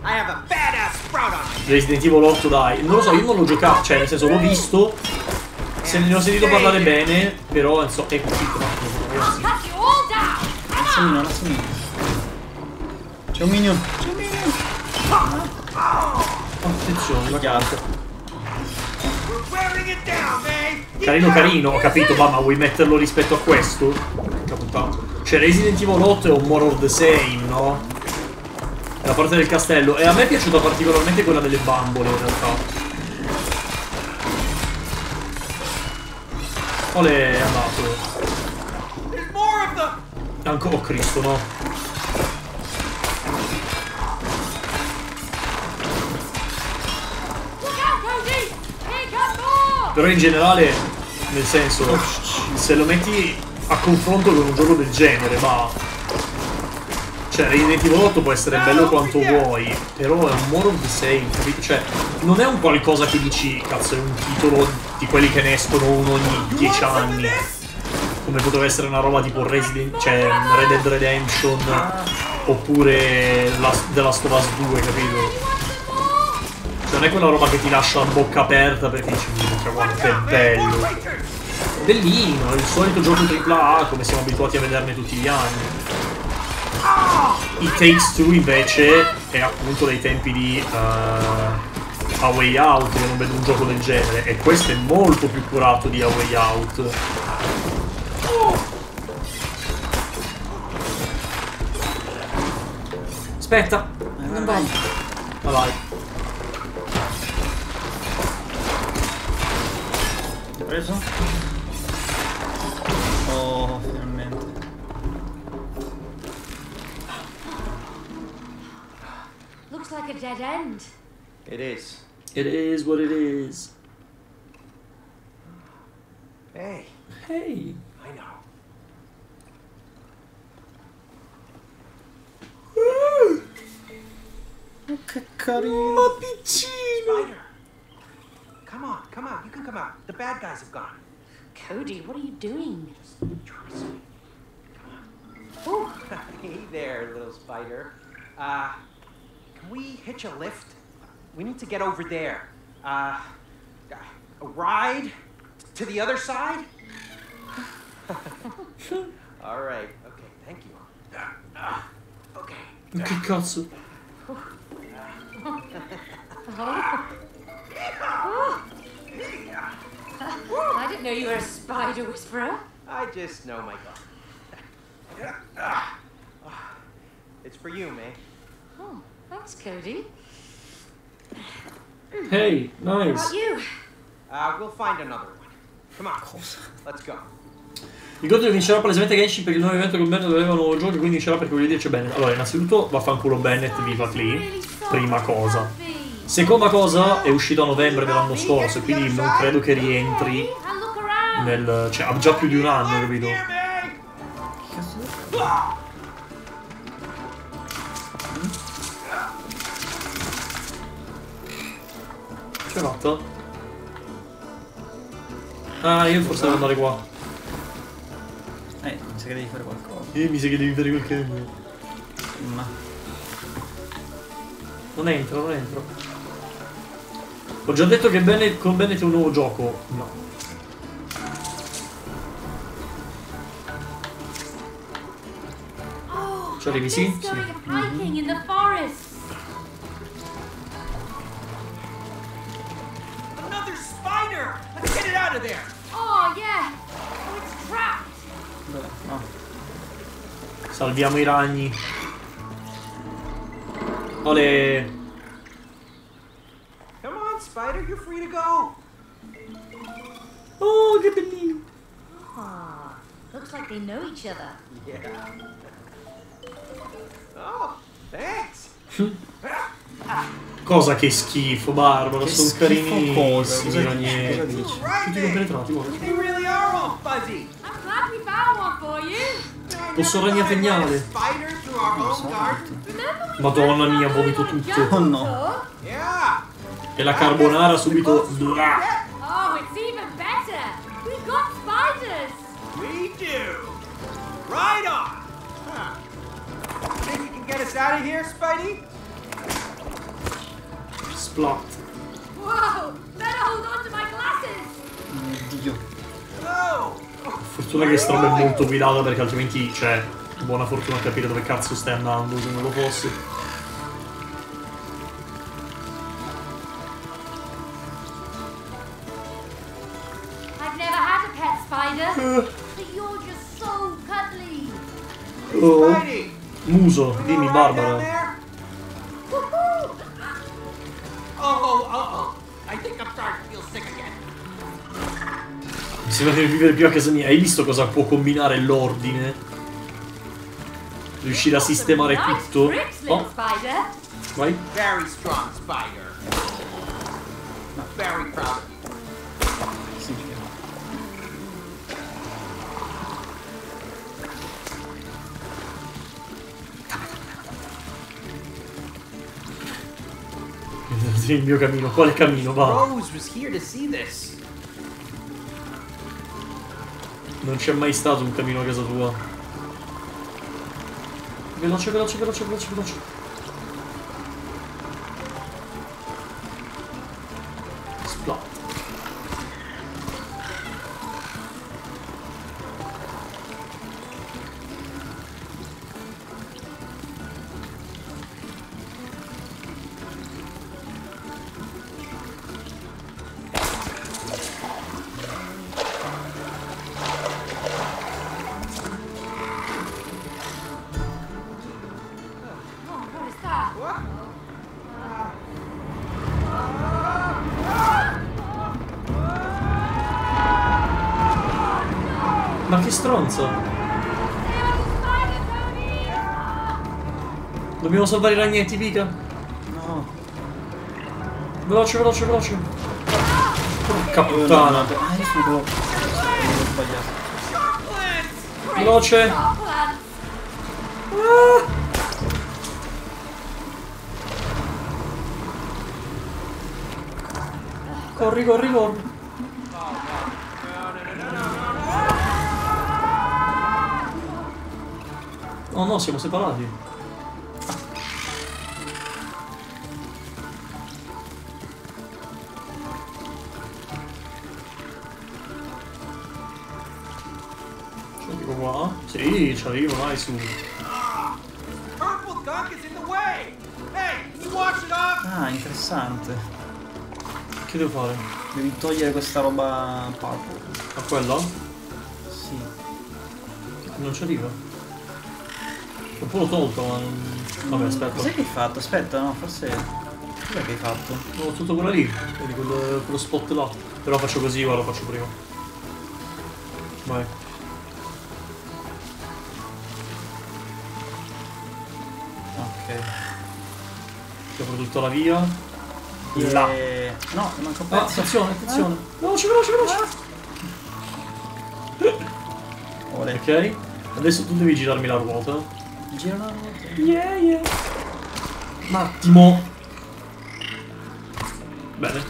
I have a badass sprout on me. Resident Evil 8 dai, non lo so, io non l'ho giocato, cioè nel senso l'ho visto, se ne ho sentito parlare bene, però insomma, ecco, zitto, un attimo! Assassino, assassino. C'è un minion. C'è un minion. Attenzione, la carta. Carino carino, ho capito, ma, ma vuoi metterlo rispetto a questo? Porca puttana. Cioè Resident Evil 8 è un more of the same, no? È la parte del castello. E a me è piaciuta particolarmente quella delle bambole, in realtà. Ole è andato. There's more of the. Ancora, oh Cristo, no? Però in generale, nel senso, se lo metti a confronto con un gioco del genere, ma... Cioè, Resident Evil 8 può essere bello quanto vuoi, però è un more of the same, capito? Cioè, non è un qualcosa che dici, cazzo, è un titolo di quelli che ne escono uno ogni 10 anni. Come poteva essere una roba tipo Resident, cioè Red Dead Redemption, oppure Last, The Last of Us 2, capito? Cioè, non è quella roba che ti lascia a bocca aperta perché dici, minchia, quanto è bello. Bellino, è il solito gioco AAA come siamo abituati a vederne tutti gli anni. It Takes Two invece è appunto dai tempi di uh, A Way Out, io non vedo un gioco del genere, e questo è molto più curato di A Way Out. Aspetta, non vai. Ma vai. Preso? Oh, finalmente. Looks like a dead end. It is. It is what it is. Hey, Hey. I know. Che carino. Oh, Spider! Come on, come on, you can come out. The bad guys have gone. Cody, what are you doing? Trust me. Come hey there, little spider. Uh, can we hitch a lift? We need to get over there. Uh, a ride to the other side? [LAUGHS] All right, okay, thank you. Uh, okay. Che cazzo? [LAUGHS] I didn't know you were a spider whisperer. I just know my God. It's for you, May. Oh, thanks, Cody. Ehi, How nice. about you? Uh, we'll find another one. Come on, let's go. Il Gotti vincerà palesemente Genshin per il nuovo evento che Bennett aveva un nuovo gioco, quindi vincerà perché voglio dirci Bennett. Allora, innanzitutto vaffanculo Bennett, viva Flea. Prima cosa. Seconda cosa, è uscito a novembre dell'anno scorso, quindi non credo che rientri. Nel... cioè ha già più di un anno, capito? Meg! C'è fatto? Ah, io forse devo andare qua. Eh, mi sa che devi fare qualcosa. Io mi sa che devi fare qualche... Ma. Non entro, non entro. Ho già detto che Bennett, con Bennett è un nuovo gioco. No. Ci arrivi, I'm sì? just Sì. going hiking in the forest. Another spider! Let's get it out of there! Oh, yeah. Oh, it's trapped. Dov'è? No. Salviamo i ragni. Ole. Come on, Spider, you're free to go. Oh, che bellino. Oh, looks like they know each other. Yeah. Oh, thanks. Cosa che schifo, Barbara. Che Sono schifo carinissimi cosa? i Cosa cosa dici? Tutti compenetrati, guarda. They really are all fuzzy! I'm glad we found one for you. Posso ragnategnare? Madonna mia, vomito tutto. Oh, no. E la carbonara subito... Oh, it's even better. We got spiders. We do! Right on! Get us out of here, Spidey? Splat. Whoa, better hold on to my glasses. Dio. No! Fortuna che è molto guidata perché altrimenti, cioè, buona fortuna a capire dove cazzo stai andando se non lo fossi. I've never had a pet spider, but you're just so cuddly. Oh. Spidey! Muso, dimmi Barbara. Oh, oh, oh, oh. Mi sembra di vivere più a casa mia. Hai visto cosa può combinare l'ordine? Riuscire a sistemare tutto? Oh, spider. vai. Very strong spider. Very proud [LAUGHS] Il mio cammino. Quale cammino? Va. Non c'è mai stato un cammino a casa tua. Veloce, veloce, veloce, veloce, veloce. Salvare i ragnetti, Vika. No. Veloce, veloce, veloce. Porca Eh, puttana. Ah, io sono quello. Sbagliato. Veloce. Parkland. Corri, corri, corri. Oh no, siamo separati. You wash it off? Ah, interessante. Che devo fare? Devi togliere questa roba purple. A quella? Sì. Non ci. Un po' l'ho tolto, ma... Vabbè, aspetta. Cos'è che hai fatto? Aspetta, no, forse. Cos'è che hai fatto? Ho tutto quella lì, vedi quel- quello spot là. Però faccio così, guarda, lo faccio prima. Vai. Ti apro tutta la via. Là. E... No, manca un Ah, pezzo. attenzione, attenzione. Veloce, veloce, veloce. [LAUGHS] Ole. Ok. Adesso tu devi girarmi la ruota. Gira la ruota. Yeah, yeah. Un attimo. Bene.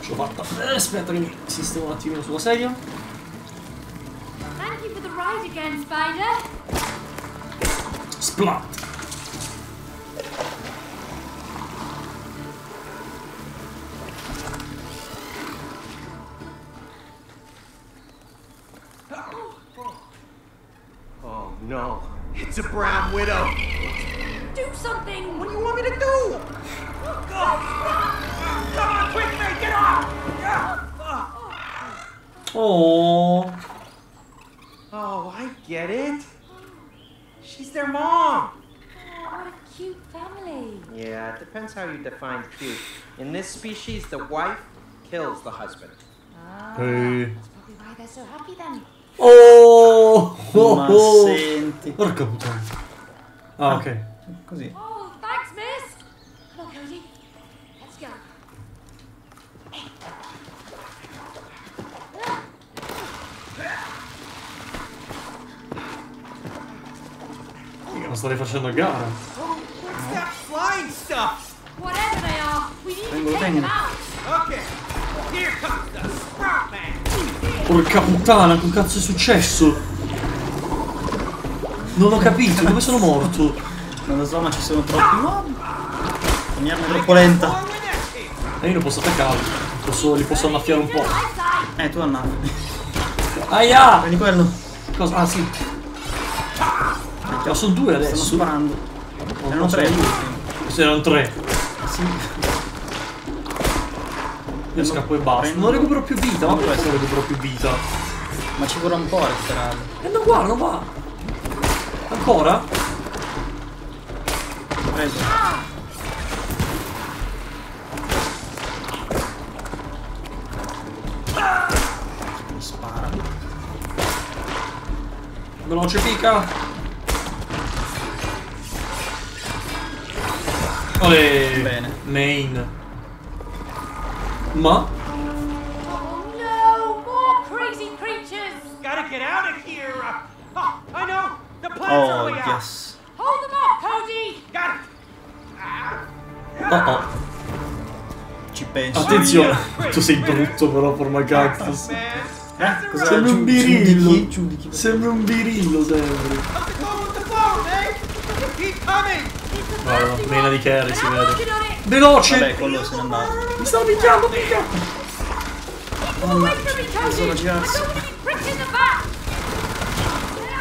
Ce l'ho fatta. Eh, aspetta che mi sistemo un attimino sulla sedia. Thank you for the ride again, Spider. Splat. It's a brown widow. Do something. What do you want me to do? Go! Come on, quick, mate, get off! Oh. Oh, I get it. She's their mom. Oh, what a cute family. Yeah, it depends how you define cute. In this species, the wife kills the husband. Ah, Ehi. that's probably why they're so happy then. Oh. Ma oh. senti. Porca puttana. Ah, ok. Così. Oh, thanks, miss. Come on, Cody. Let's go. Stai facendo a gara. What's that flying stuff? Whatever they are, we need Vengo, to take them out. Okay, here comes the Sprout Man. Porca puttana, che cazzo è successo? Non ho capito, dove sono morto? Non lo so, ma ci sono troppi mob. Mia arma troppo lenta. E io non posso attaccarli. Posso, li posso annaffiare un po'. Eh, tu annavi. Aia! Prendi quello. Cosa? Ah, sì. Ma sono due Stanno adesso. sparando. Oh, Erano no, tre. Se erano tre. Sì. Io scappo e basta. Prendo- Non recupero più vita, ma Non perché può non recupero più vita? Ma ci vorrà un po' a recuperarlo. E non guarda, non va. Ancora? Preso. Mi spara. Veloce pica. Olè. Bene. Main. Ma? Oh no, more crazy creatures. Gotta get out of here. Oh, I know. The plant's Oh, out. yes. Hold them off, Cody. Got it. Ah. Oh oh. Ci penso. Attenzione. Tu sei brutto però, forma cactus. Man, Eh? Cosa Sembri un birillo. Giudichi? Giudichi. Sembri un birillo the Guarda, mena di and si vede. Veloce! Vabbè, quello se n'è andato. Mi stanno picchiando, mica! Come away from me, Cody. Bisogna I girarsi. don't want to be pricked in the back.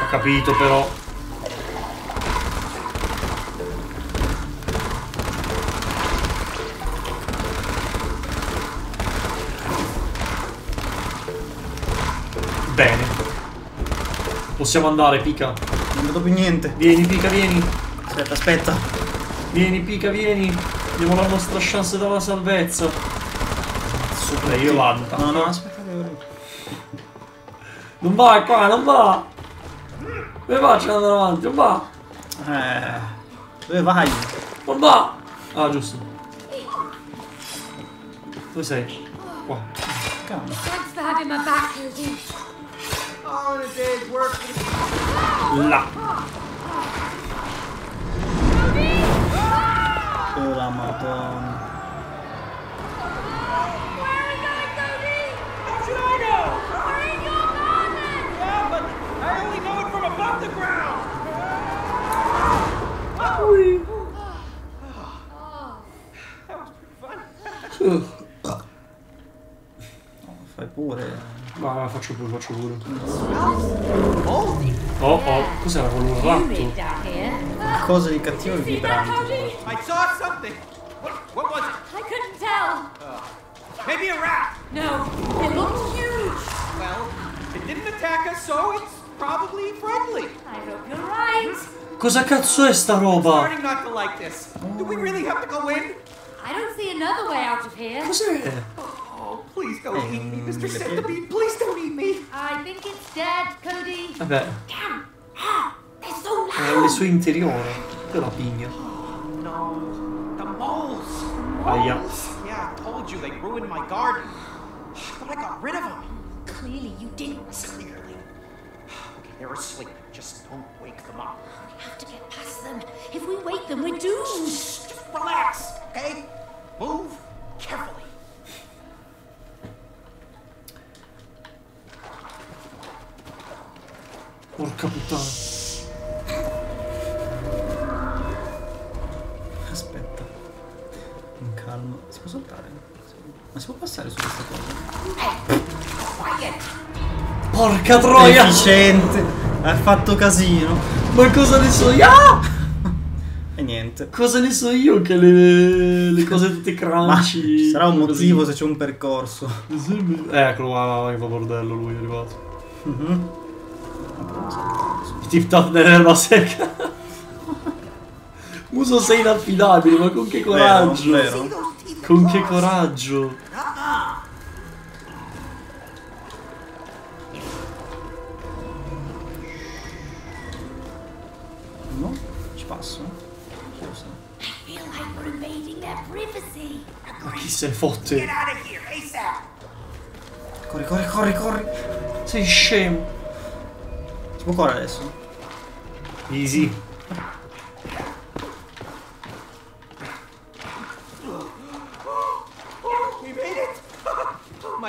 Ho capito però. Bene. Possiamo andare, Pica. Non vedo più niente. Vieni, Pica, vieni. Aspetta, aspetta. Vieni, Pica, vieni. Abbiamo la nostra chance della salvezza. Super, io vado. No, no, aspetta. devo- Non va qua, non va. Come faccio ad andare avanti? Non va. Eh. Dove vai? Non va. Ah, giusto. Dove sei? Qua. Calma. Thanks ground. That was pretty fun. Fai pure. Va, va, faccio pure, faccio pure. Oh, oh, cos'era quello here. Qualcosa di cattivo e vibrante. Cody? I saw something. What, what was it? I couldn't tell. Maybe a rat. No, it looked huge. Well, it didn't attack us, so it's probably friendly. I hope you're right. Cosa cazzo è sta roba? Starting not to like this. Do we really have to go in? I don't see another way out of here. Cos'è? Oh, please don't eat me, Mr. mille Centipede. Please don't eat me. I think it's dead, Cody. Vabbè, Damn. Ah, they're so è loud. il suo interiore. Che la pigna. No, the moles. Oh, Aia. Yeah, I told you they ruined my garden. But I got rid of them. Clearly you didn't. Clearly. [SIGHS] Okay, they're asleep. Just don't wake them up. We have to get past them. If we wake them, we're doomed. Just relax, okay? Move carefully. Porca puttana. Calma. Si può saltare? Ma si può passare su questa cosa? Porca troia! Efficiente! Ha fatto casino. Ma cosa ne so io? Ah! E niente. Cosa ne so io che le, le cose tutte crunchy. ci sarà un motivo così. se c'è un percorso. Eh, eccolo qua, che fa bordello lui è arrivato. Mhm. I tip top nell'erba secca. Uso sei inaffidabile, ma con che coraggio. Vero, vero. Con che coraggio. No? Ci passo? Chi lo sa? I feel like we're invading their privacy. Ma chi se ne fotte? Corri, corri, corri, corri. Sei scemo. Si può correre adesso? Easy.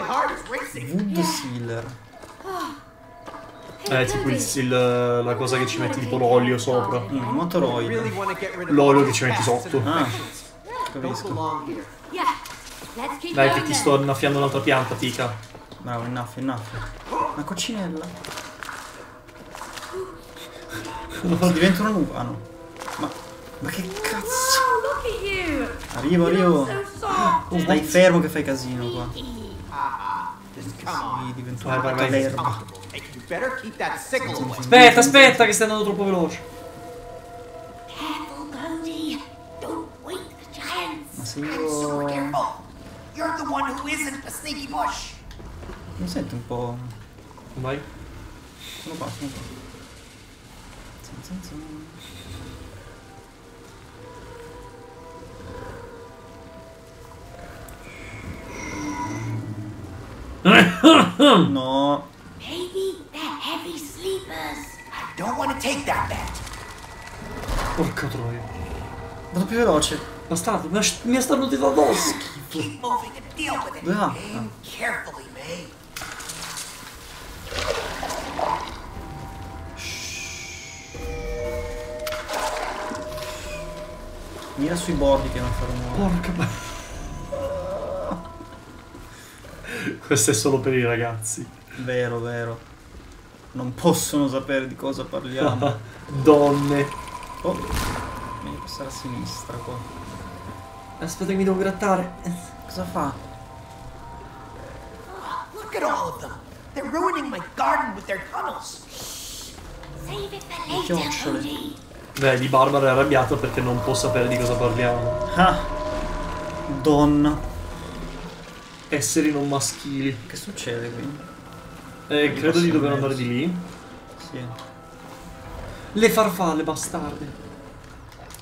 Wood Sealer. Eh, tipo il, il- la cosa che ci metti tipo l'olio sopra. Mm, motoroid. L'olio che ci metti sotto. Ah. Capisco. Dai che ti sto innaffiando un'altra pianta, tica. Bravo, innaffia, innaffia. Una coccinella. [LAUGHS] Diventa una nuvola. Ah no. Ma, ma che cazzo? Arrivo, arrivo. Stai fermo che fai casino qua. Divento Vai, vai, vai. Aspetta, aspetta, che stai andando troppo veloce. Ma se So io... Mi sento un po'... Vai. Sono qua, sono qua. Zin, zin, zin. [COUGHS] No, Maybe they're heavy sleepers. I don't want to take that bet. Porca troia. vado più veloce. Bastardo, mi ha, mi ha starnutito addosso. Keep moving and deal with it. Va? Aim carefully, May. Mira sui bordi che non farò nuovo. Porca Questo è solo per i ragazzi. Vero, vero. Non possono sapere di cosa parliamo. [LAUGHS] Donne. Oh, meglio passare a sinistra qua. Aspetta che mi devo grattare. Cosa fa? Look at all of them. They're ruining my garden with their tunnels. Save it for later. Cody. Vedi, Barbara è arrabbiata perché non può sapere di cosa parliamo. Ah! Donna. Esseri non maschili. Che succede qui? Eh, credo di dover andare di lì. Sì. Le farfalle, bastarde.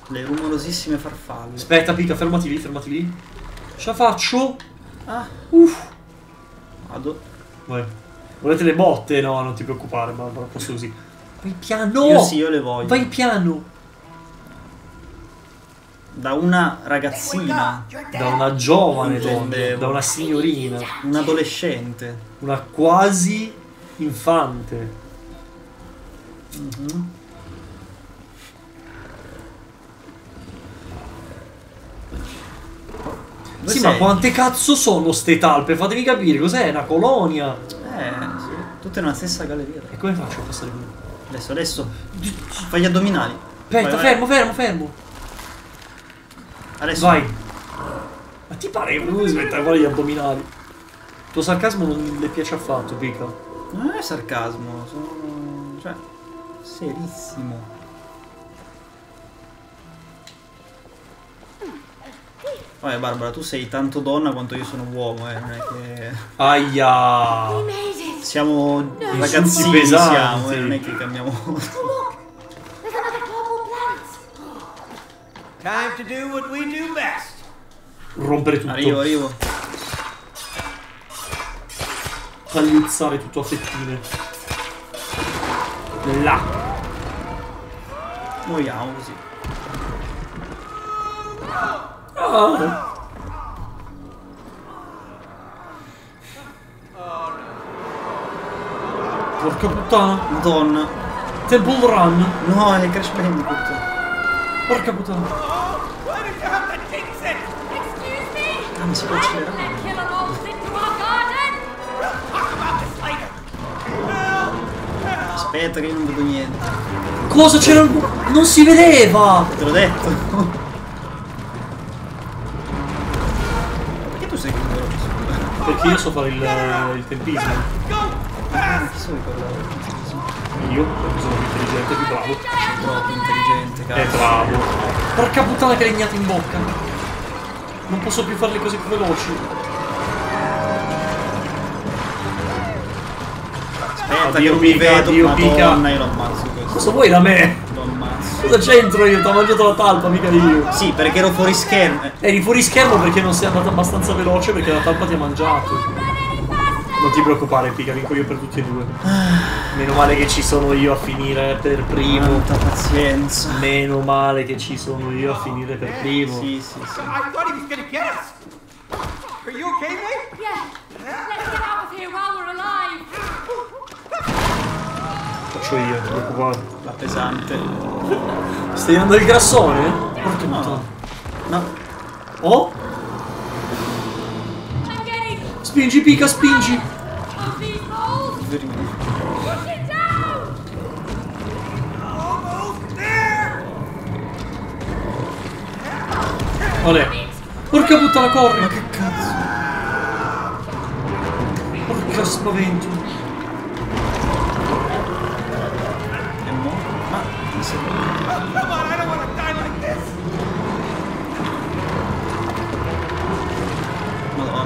Le rumorosissime farfalle. Aspetta, Pica, fermati lì, fermati lì. Ce la faccio? Ah, Uff. vado. Vai. Volete le botte? No, non ti preoccupare, Barbara, posso così. Vai piano! Io sì, io le voglio. Vai piano! Da una ragazzina, Da una giovane donna, da una signorina, un adolescente. una quasi infante. Mhm. Dove sì, sei? ma quante cazzo sono ste talpe? Fatemi capire, cos'è? Una colonia? Eh, sì. Tutte nella stessa galleria. E come faccio a passare qui? Adesso, adesso. Fai gli addominali. Aspetta, fermo, fermo, fermo. Adesso. Vai. Ma ti pare che lui smetta di fare gli addominali? Il tuo sarcasmo non le piace affatto, Pica. Non è sarcasmo, sono. cioè. serissimo. Vabbè Barbara, tu sei tanto donna quanto io sono uomo, eh. Non è che. Aia! Siamo Insulti ragazzini pesanti. siamo, eh, non è che cambiamo. Look, there's another purple plant. Time to do what we do best. Rompere tutto. arrivo, arrivo. Tagliuzzare tutto a fettine. Là. Muoiamo così. Ah. Porca puttana. Madonna. Temple Run. No, è Crash Bandicoot. Porca puttana. Why did you have to jinx it? Excuse me. Ah, mi si può I accelerare. wouldn't let killer moles into our garden. Talk about this later. Aspetta che io non vedo niente. Cosa c'era? Non si vedeva. Te l'ho detto. Perché tu sei così veloce? Perché io so fare il, il tempismo. Chi sono quello? Io, sono più intelligente, più bravo. Troppo intelligente, È cazzo. bravo. Porca puttana che legnata in bocca. Non posso più fare le cose più veloci. Aspetta che non mi pica, vedo, addio, madonna, pica. io lo ammazzo questo. Cosa vuoi da me? Lo ammazzo. Cosa c'entro io? Ti ho mangiato la talpa, mica io. Sì, perché ero fuori schermo. Eh, Eri fuori schermo perché non sei andato abbastanza veloce perché la talpa ti ha mangiato. Non ti preoccupare, Pica, vinco io per tutti e due. Meno male che ci sono io a finire per primo. Tanta pazienza. Meno male che ci sono io a finire per primo. Sì, sì, sì. I thought he was gonna get us. Are you okay, mate? Yeah. Let's get out of here while we're alive. Faccio io, non ti preoccupare. La pesante. Stai dando il grassone? Porca No. puttana. No. Oh? Spingi, Pica, spingi! Good. Push it down. Almost there. Olè. Porca puttana, corri! Ma che cazzo? Porca spavento. È morto? Ma. Oh, come on, I don't want to die like this. Madonna.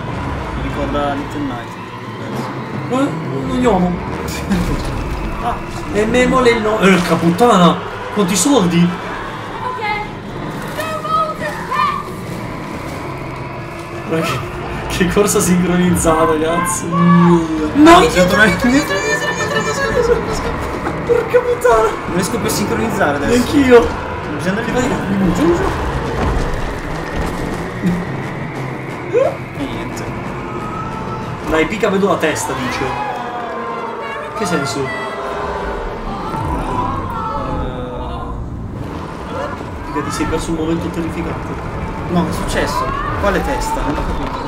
Mi ricorda Little Night. Eh? Un gnomo. Ah, e memole il no. Porca puttana! Quanti soldi? Okay. Che, che corsa sincronizzata, cazzo. No, No, dietro dietro, dietro, Porca puttana! Non riesco più a sincronizzare adesso. Neanch'io! Bisogna andare Vai, giù, giù. Niente. Dai, pica vedo la testa, dice. Che senso? Pica ti sei perso un momento terrificante. No, che è successo? Quale testa? Non ho capito.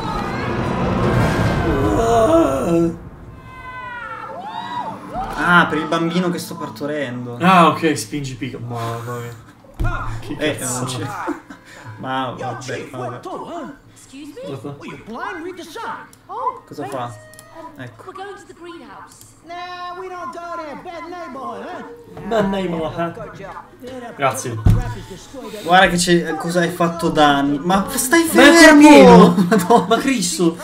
Ah, per il bambino che sto partorendo. Ah, ok, spingi pica. Mamma mia. Che Eh, cazzo. non c'è. [LAUGHS] Ma vabbè, vabbè. Oh, Cosa fa? Ecco. We're going to the greenhouse. Nah, we don't go there. Bad neighborhood, huh? Mannaggia, eh. Grazie. Guarda che c'è. Cosa hai fatto Dani? Ma stai Ma è ancora fermo! pieno! Ma Cristo! They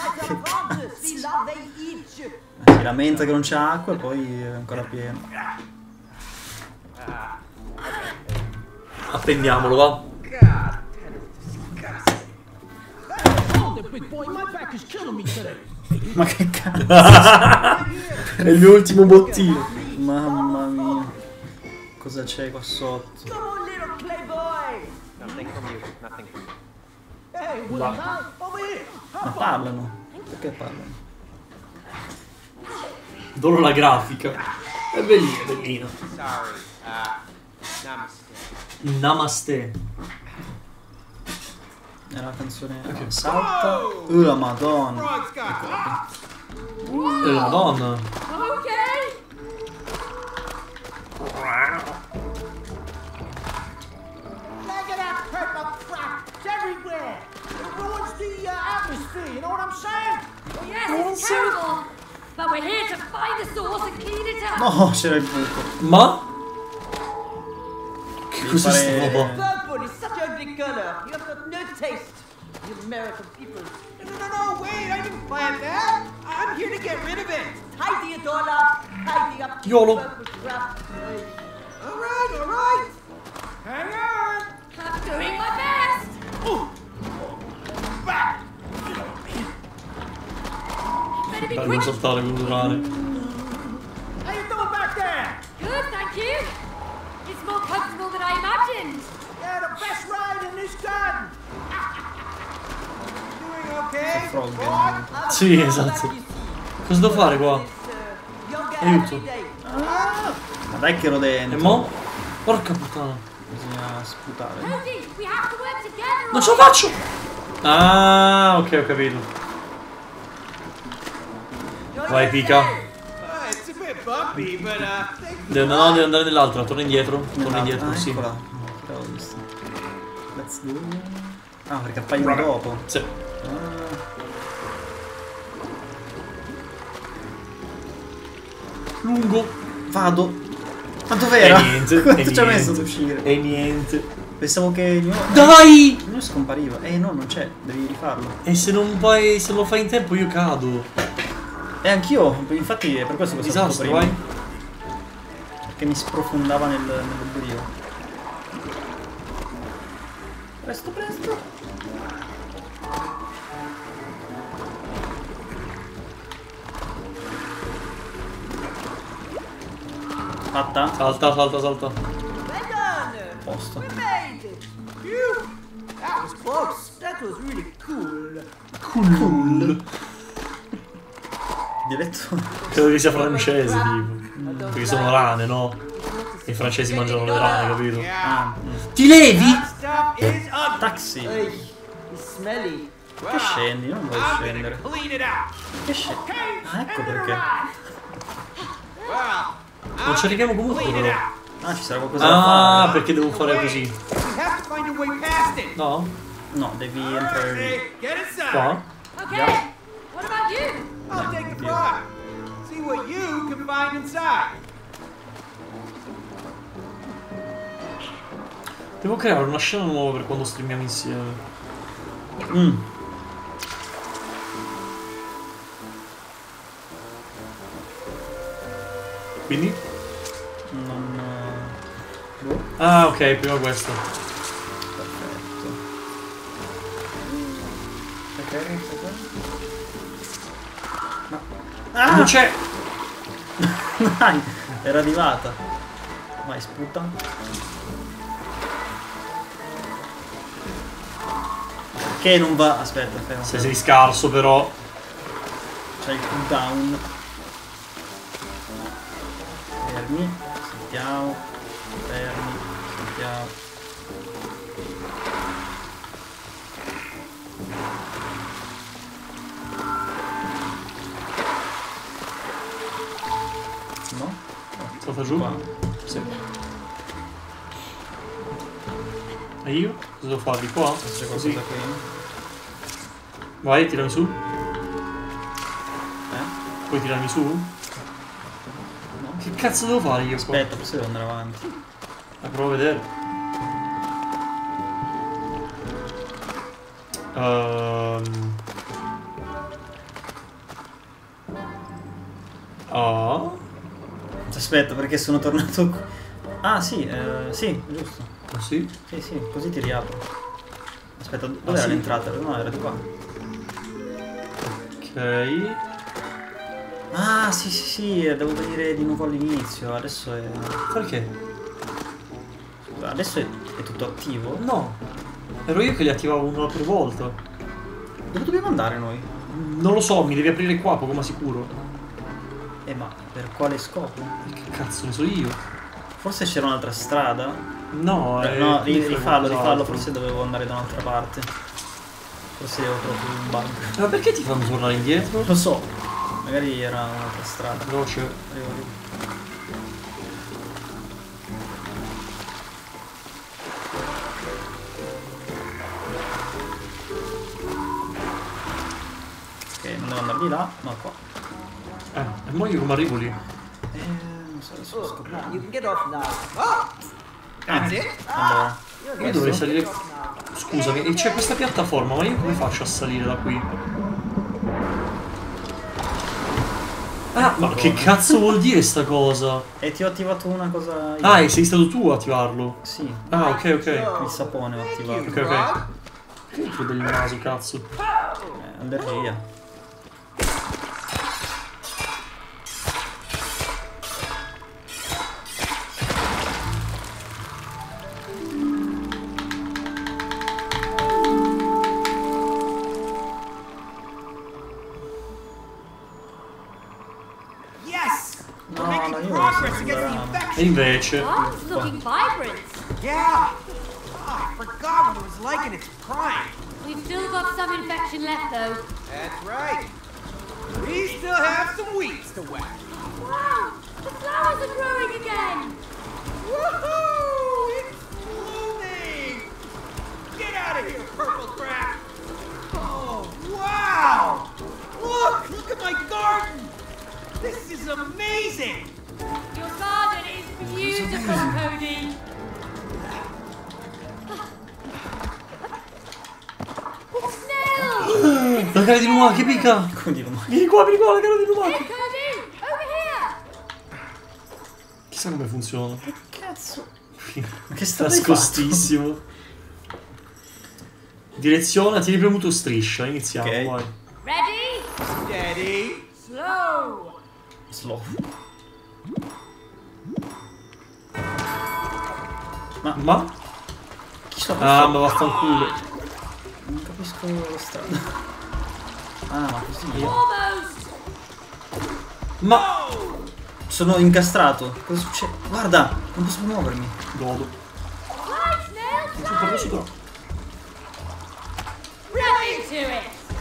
eat you. Si lamenta che non c'è acqua e poi è ancora pieno. Appendiamolo, va. Hold Ma che cazzo? [LAUGHS] È il mio ultimo bottino. Mamma mia. Cosa c'è qua sotto? Come on, little playboy. Nothing from you. Nothing from you. Hey, Willie, huh? Over here. Ma parlano? Perché parlano? Adoro la grafica. È bellina, è bellina. Sorry. Uh, namaste. Namaste. È la canzone salta. Uh, la madonna. Frog's got E la donna. Okay. Look at that purple crap. It's everywhere. It ruins the uh, atmosphere. You know what I'm saying? Well, yes, it's terrible. But we're here to find the source and clean it up. No, c'era il buco. Ma? Che cos'è sta pare- roba? Purple is such a ugly color. You have got no taste. The American people. No, no, no, wait, I didn't plant that. I'm here to get rid of it. Tidy it all up. Tidy up. YOLO. Purple crap. Hey. All right, all right. Hang on. I'm doing my best. Back. Better be Dai, quick. non saltare, condurare. How you doing back there? Good, thank you. It's more comfortable than I imagined. Yeah, the best ride in this garden. Doing okay? Frog. Sì, esatto. Cosa devo fare qua? Aiuto. Ma dai che ero E dentro. mo? Porca puttana. Bisogna sputare. Non ce la faccio! Ah, ok, ho capito. Vai, pica. Devo, no, devo andare nell'altra, torna indietro. Torna indietro, ah, sì. eccola. No, l'avevo vista. Let's go. Ah, perché appaiono dopo. Sì. Ah. Lungo. Vado. Ma dov'era? E niente. [LAUGHS] Quanto ci ha messo ad uscire? E niente. Pensavo che il mio... Dai! il mio scompariva. Eh no, non c'è. Devi rifarlo. E se non vai, se lo fai in tempo io cado. E anch'io. Infatti è per questo che sono stato Disastro, prima. vai. Perché mi sprofondava nel, nell'oblio. Presto, presto. Fatta? Salta, salta, salta. Posto. That was close. That was really cool. Cool. Diretto. Credo che sia francese, tipo. Perché sono rane, no? I francesi mangiano le rane, capito? Yeah. Ah, Ti levi? Taxi. Che scendi? Io non voglio scendere. Che scendi? Ah, ecco perché. Non ci arriviamo comunque, però. Ah, ci sarà qualcosa da Ah, fare. perché devo fare così? No? No, devi entrare lì. Nick, get inside. What about you? I'll take the frog. See what you can find inside. Devo creare una scena nuova per quando streamiamo insieme. Mm. Quindi? Non... eh, Boh, Ah, ok, prima questo. perfetto. Ok, Ah! Non c'è! [LAUGHS] Dai, era arrivata. Vai, sputa. Che non va... Aspetta, fermo. Se sei scarso, però. C'è il cooldown. Fermi, sentiamo. Salta giù? Qua. Sì. E io? Cosa devo fare? Di qua? C'è Così. qualcosa qui? Vai, tirami su. Eh? Puoi tirarmi su? Che cazzo devo fare io qua? Aspetta, forse devo andare avanti. La provo a vedere. Ehm. Ah. Aspetta, perché sono tornato qui. Ah, sì, eh, sì, giusto. Così? Sì, sì, così ti riapro. Aspetta, dove Ah, era sì? l'entrata? No, era di qua. Ok. Ah, sì, sì, sì, devo venire di nuovo all'inizio. Adesso è. Perché? Adesso è, è tutto attivo. No. Ero io che li attivavo una per volta. Dove dobbiamo andare noi? Non lo so, mi devi aprire qua, poco ma sicuro. Eh, ma per quale scopo? Che cazzo ne so io? Forse c'era un'altra strada. No, Eh, è no, rifallo, rifallo, forse dovevo andare da un'altra parte. Forse avevo proprio un bug. Ma perché ti fanno tornare indietro? Lo so, magari era un'altra strada. Veloce. Arrivo. Ok, non devo andare di là, ma qua. Mo io come arrivo lì? Eh, non so, adesso lo scopro. You can get off now. Oh! That's it. Allora, Io dovrei salire... Scusami, e c'è questa piattaforma, ma io come faccio a salire da qui? Ah, ma che cazzo vuol dire sta cosa? e ti ho attivato una cosa io. Ah, e sei stato tu a attivarlo? Sì, Ah, ok, ok. il sapone ho attivato. Ok, ok. Che il naso, cazzo? Eh, allergia. Andare- infection. Invece... Oh, looking vibrant. Yeah. Oh, I forgot what it was like in its prime. We've still got some infection left, though. That's right. We still have some weeds to whack. Wow, the flowers are growing again. Woohoo! It's blooming! Get out of here, purple crap! Oh, wow! Look! Look at my garden! This is amazing! Your garden is beautiful, Cody. Snail! La cara di Luma, che pica! Quindi non Vieni qua, vieni qua, la cara di Luma! Hey, Cody! Over here! Chissà come funziona. Cazzo. Ma che strada hai Nascostissimo. Direzione, tieni premuto striscia, iniziamo, Ok. vai. Ready? Daddy! Slow! Slow. Ma? Chi sono Ah, ma vaffanculo. Non capisco la strada. Ah, ma così. Almost! Ma... Sono incastrato. Cosa succede? Guarda, non posso muovermi. Godo. It!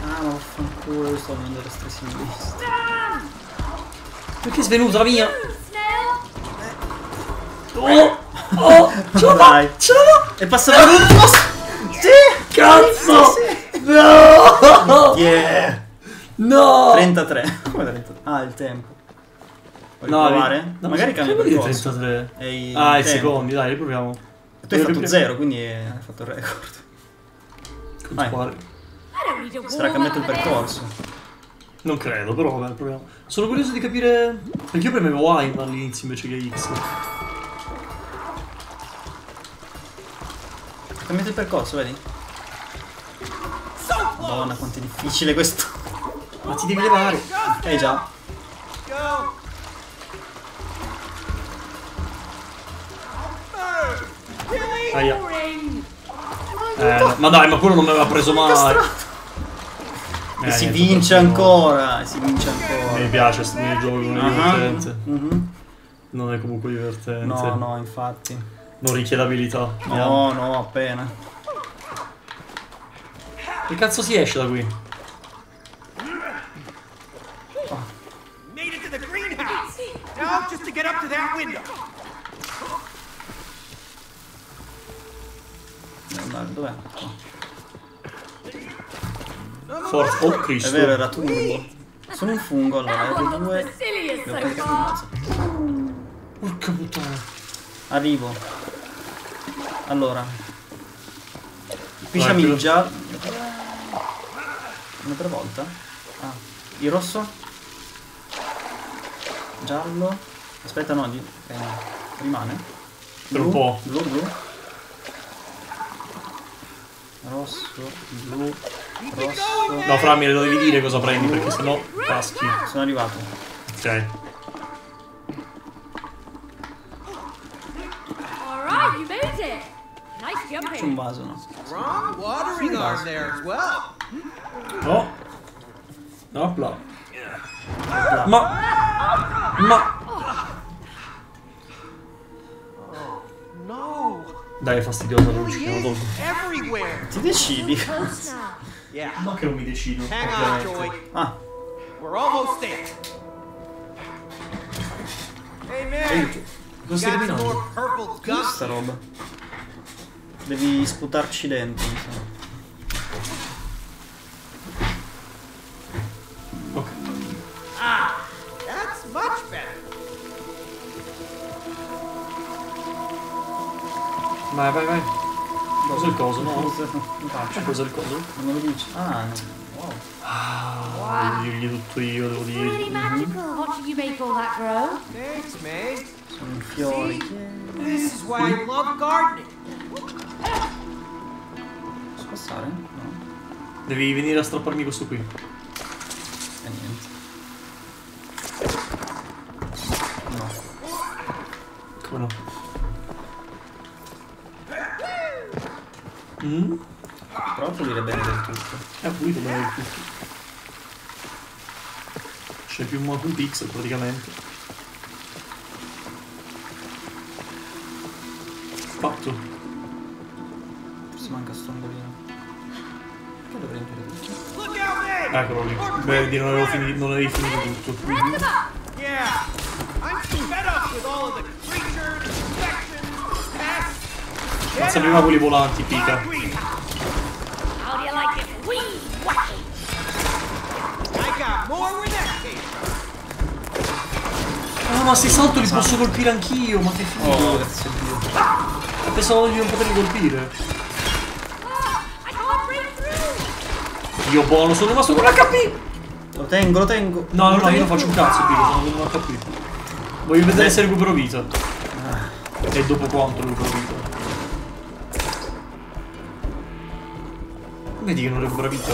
Ah, ma vaffanculo, io sto in vista. Down! Perché è svenuta la mia? Oh! Oh! Ce fa! Dai. Ce fa! È passato posto! Sì! Cazzo! No! Yeah! No! 33. Come 33? Ah, il tempo. Vuoi No, provare? no, Magari cambia percorso. 33. È il Ah, i secondi, dai, riproviamo. Tu hai fatto Dove- 0, quindi hai fatto il record. Vai. Sarà cambiato il percorso. Non credo, però vabbè, proviamo. Sono curioso di capire. Perché io premevo Y all'inizio invece che X. cambiato il percorso, vedi? Madonna, quanto è difficile questo. Ma ti devi levare. Eh già. Aia. Eh, ma dai, ma quello non mi aveva preso mai. E Eh, si niente, vince ancora. E si vince Mi ancora. piace questo minigioco, non è Ah, divertente. mhm. Non è comunque divertente. No, no, infatti. Non richiede abilità. No, no, appena. Che cazzo si esce da qui? Devo andare, Dov'è? Forza. Oh È Cristo. vero, era turbo. Sono un fungo, allora. One R2. looks the silliest Devo so caricare il far. mazzo. Porca puttana. Arrivo. Allora. Pisciami Vai, il giallo. Un'altra volta? Ah. Il rosso? Giallo. Aspetta, no, di... eh, rimane. Per un Blu, po'. Blu, blu. Rosso, blu, rosso. No, Fra, me lo devi dire cosa prendi, perché sennò caschi. Sono arrivato. Ok. Alright, you made it. C'è un vaso, no? There as well. No. No, bla. Ma... Ma... No, Dai, è fastidiosa la luce, lo tolgo. Ti decidi? Yeah, No che non mi decido. hang on, ovviamente. Joy. Ah, We're almost there. Hey man, Cosa stai purple cos'è sta roba? Devi sputarci dentro, sa. Ok. That's much better. Vai, vai, vai. Cos'è il coso? No? Cosa il coso? Non lo dici? Ah, no. Wow. Ah, devo dirgli tutto io, devo Really dirgli. magical watching you make all that grow. Thanks, Meg. Sono fiori. This is why I love gardening. Posso passare? No. Devi venire a strapparmi questo qui. E niente. No. Come no? Mm? Prova a pulire bene del tutto. È pulito bene il tutto. C'è più un un pixel praticamente. Fatto. Eccolo lì. Vedi, non avevo finito, non avevi finito tutto. Yeah, I'm fed up with all of the creatures, infections, pests. Mazza prima quelli volanti, pica. Weed. How do you like it? Wee! Wacky! I got more where that came from. Ah, ma se salto li posso colpire anch'io, ma che figo. Oh, grazie a Dio. Pensavo di non poterli colpire. Through! Io buono, sono rimasto con HP! Lo tengo, lo tengo. No, no, Lo no, io non faccio un cazzo, Pico, sono con un HP. Voglio vedere se recupero vita. E dopo quanto recupero vita. Vedi che non recupera vita?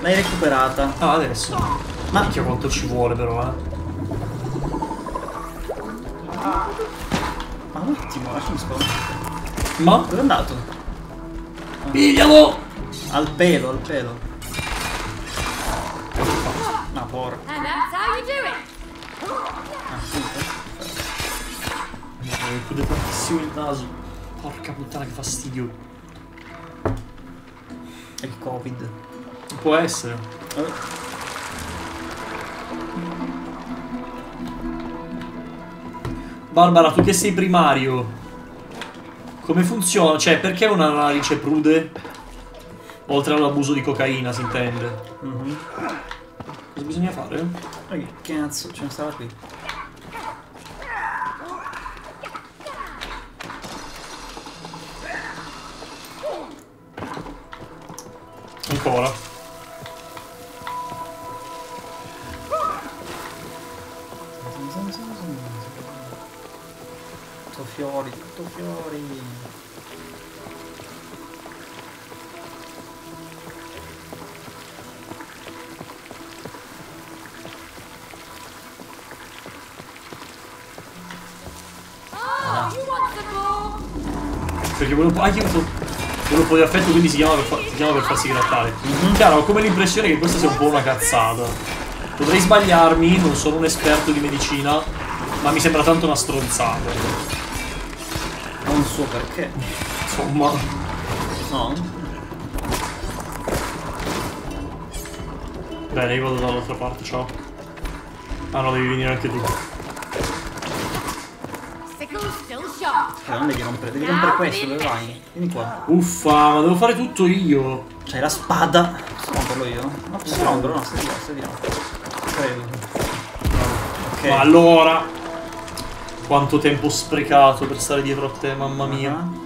L'hai recuperata. Ah, adesso. Ma- Minchia quanto ci vuole però, eh. Ma un attimo, lasciami scorrere. Ma? Dove è andato? Piglialo! Al pelo, al pelo. Tantissimo il naso. Porca puttana che fastidio. È il covid. Può essere. Eh, Barbara, tu che sei primario. Come funziona? Cioè, perché una narice prude? Oltre all'abuso di cocaina, si intende. mhm. Cosa bisogna fare? Ma che cazzo, ce ne stava qui. Ancora. Tutto fiori, tutto fiori. Oh, you want some more? Perché volevo. Ah, io uso. Quello un po' di affetto, quindi si chiama per, fa- si chiama per farsi grattare. Chiaro, ho come l'impressione che questa sia un po' una cazzata. Potrei sbagliarmi, non sono un esperto di medicina, ma mi sembra tanto una stronzata. Non so perché. Insomma. No? Bene, io vado dall'altra parte, ciao. Ah no, devi venire anche tu. Eh, non devi rompere, devi rompere questo, dove vai? Vieni qua. Uffa, ma devo fare tutto io. C'hai la spada. Posso romperlo io? No, posso romperlo? No, stai di là, stai di là. Credo. Ok. Ma allora. Quanto tempo sprecato per stare dietro a te, mamma mia. Ah. Guarda.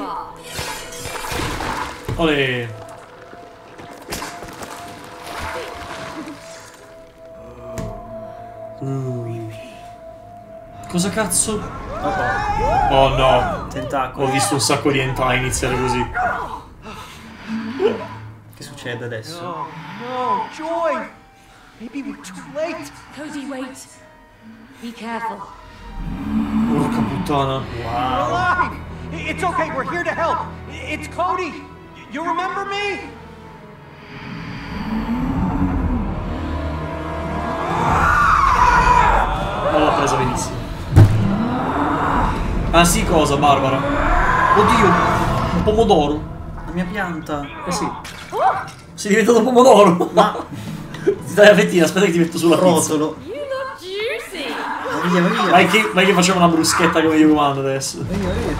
Are. Olè. Uh. Cosa cazzo? Oh no. Tentacolo. Ho visto un sacco di hentai iniziare così. Che succede adesso? Oh no, Joy! Maybe we're too late. Cody, wait. Be careful. Porca puttana. We're alive! I- It's okay, we're here to help. It's Cody. You remember me? Non l'ha presa benissimo. Ah sì, cosa, Barbara? Oddio, un pomodoro. La mia pianta. Eh sì. Sei diventato pomodoro. Ma [LAUGHS] Ti dai la fettina, aspetta che ti metto sulla pizza. rotolo. Via, via. Vai che, vai che facciamo una bruschetta come io comando adesso. Via, via.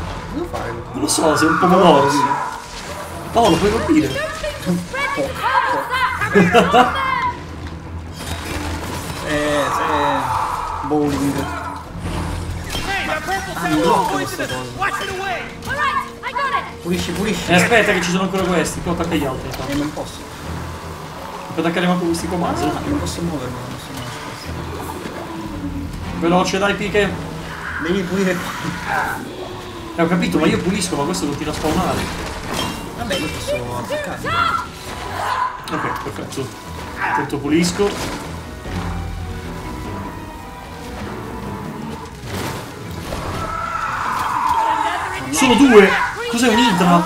Cosa? Non lo so, sei un pomodoro. Paolo, puoi colpire. Eh, se... Bowling. Questa cosa. Got it. Pulisci, pulisci. Eh, aspetta che ci sono ancora questi, poi attacca gli altri. Eh, non posso. Puoi attaccare manco questi comandi. Ah, non posso muovermi. Veloce, dai, piche. Devi pulire qua. Eh, ho capito, ma io pulisco, ma questo continua a spawnare. Vabbè, io posso attaccare. Ok, perfetto. Tanto pulisco. Sono due! Cos'è un idra?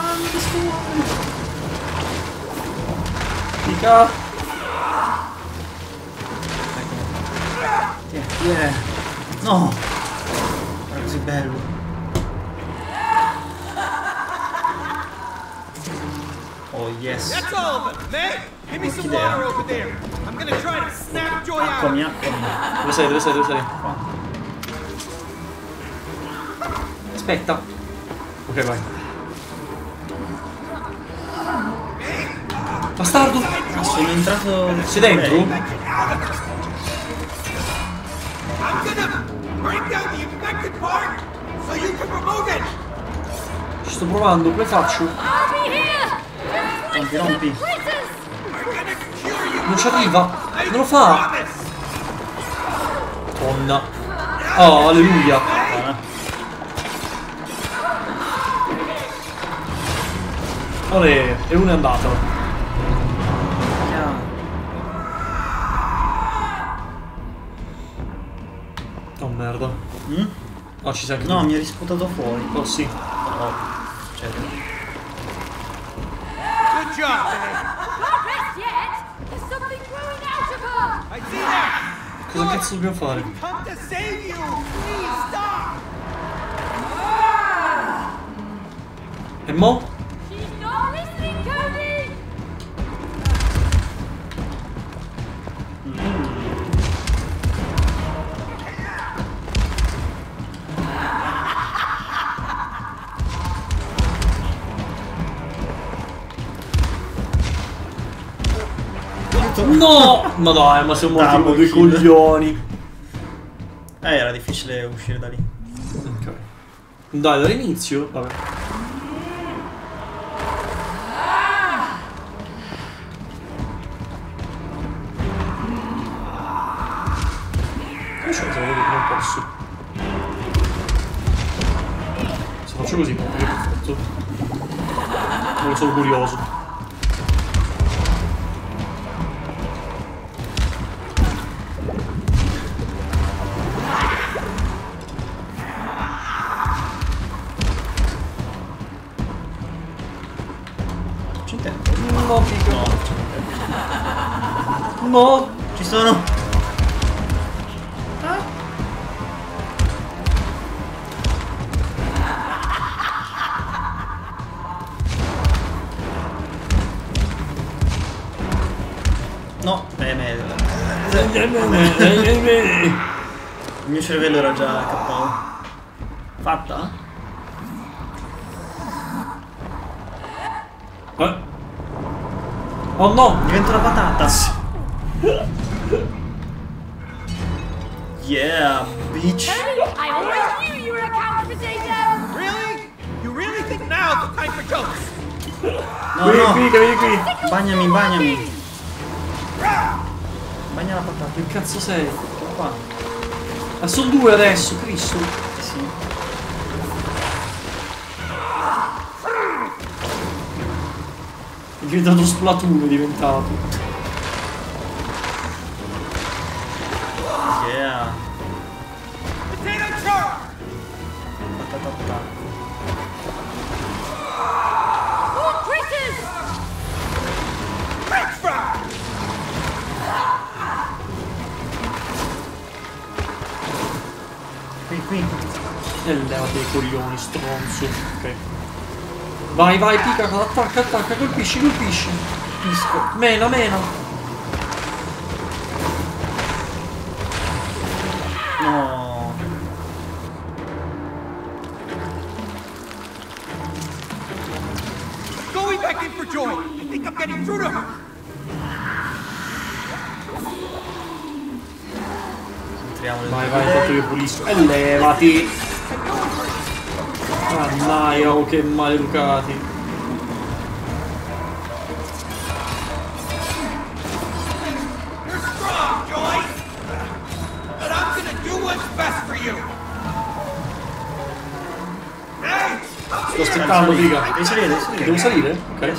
Mica. Tieni, tieni. No! Era così bello. Oh yes. That's all of it, man! Give me some water over there. I'm gonna try to snap Joy out. Acquami, acquami. Dove sei? Dove sei? Dove sei? Qua. Aspetta. Ok, vai. Bastardo! Ah, sono entrato... Sei dentro? Down the infected part so you can remove it. Ci sto provando, come faccio? I'll be here. Rompi, rompi. Non ci arriva! Non lo fa! Donna. Oh, alleluia! Ah, Olè, e uno è andato. Oh, ci sei No, tu. mi ha risputato fuori. Oh sì. Oh, cioè, Good job. Cosa cazzo dobbiamo fare? E mo? No! Ma dai, ma siamo morti come due coglioni. Eh, era difficile uscire da lì. Ok. Dai, dall'inizio. Vabbè. Se lo vedo, non posso. Se faccio così. Non sono curioso. Cazzo sei? Qua. Ma sono due adesso, Cristo! Sì. È diventato Splatoon, è diventato. Vai, vai, pica, attacca, attacca, colpisci, colpisci. Pisco. Mena, mena. No. Going back in for Joy! I think I'm getting through to her! Vai, vai, tanto io pulisco. E levati. Mannaia, oh, che maleducati. Aspettando, figa. Devi salire, devi salire. Devo salire? Ok.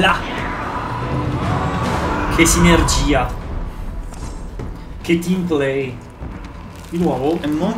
Là! Che sinergia! Che team play! Di nuovo? E mo?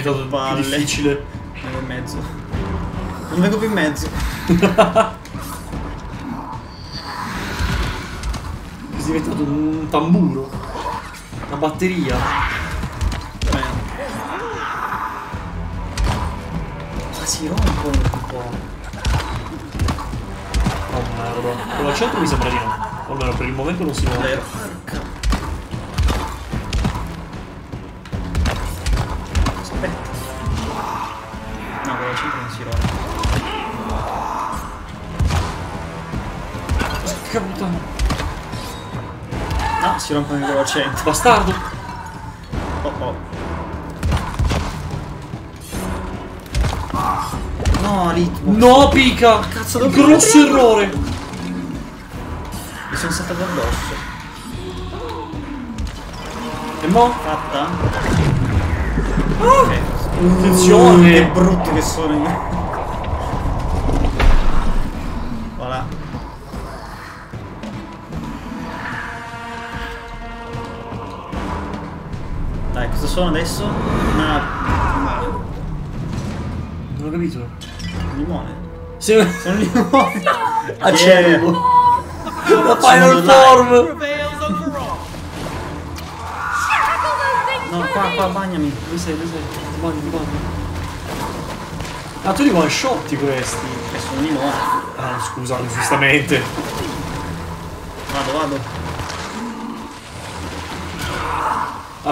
È diventato più Palle. difficile. Vengo in mezzo. Non vengo più in mezzo. [LAUGHS] È diventato un tamburo. Una batteria. Ma si rompono un po'. Oh merda. Quello al centro mi sembra di no. Almeno per il momento non si muove. Si quello al centro. Bastardo. Oh oh. No, ritmo. No, pica. Cazzo, dove Grosso errore. Mi sono saltato addosso. E mo? Fatta? Ah! Ok. Attenzione. Che brutti che sono io. Sono adesso? Una Non ho capito. limone. Se... Sono limone. [LAUGHS] Acerbo. Yeah. La final form. No, qua, qua, bagnami. Dove sei? Dove sei? Ti bagno, ti bagno. Ah, tu li one shotti questi. E sono di nuovo. Ah, scusa, giustamente.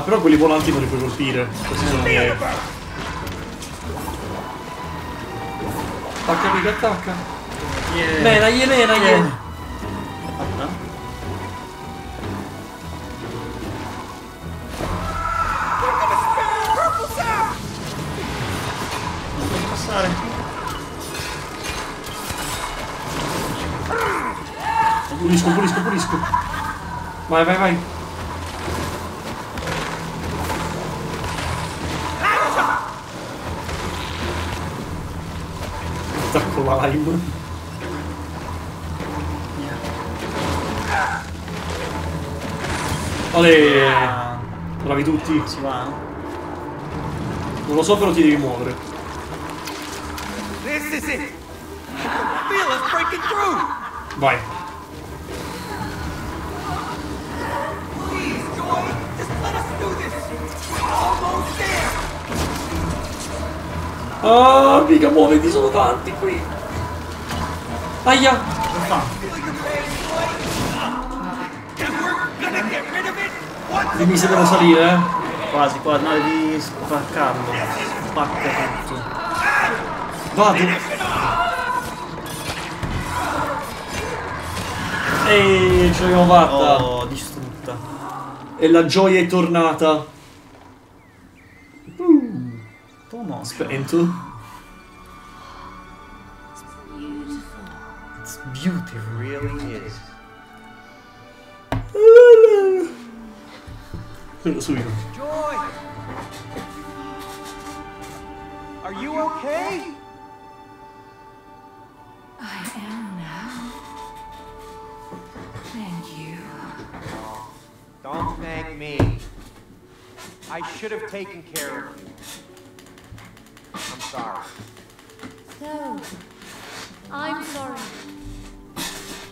Però quelli volanti non li puoi colpire. Questi sono miei. Attacca, mica attacca. Yeah. Mena, gli mena. Yeah. Posso passare. Pulisco, pulisco, pulisco. Vai, vai, vai. Ale, Ah, bravi tutti. si va? Non lo so, però ti devi muovere. This is it. Feel us breaking through. Vai. Please, Joy, just let us do this. We're almost there. Ah, mica muoviti, sono tanti qui. Aia. Dimmi se devo salire, eh. Quasi, quasi. No, devi spaccarlo. Spacca tutto. Vado. Ehi, ce l'abbiamo fatta. Oh, distrutta. E la gioia è tornata. Tomo. Spento. Taken care of you. I'm sorry. So, I'm sorry.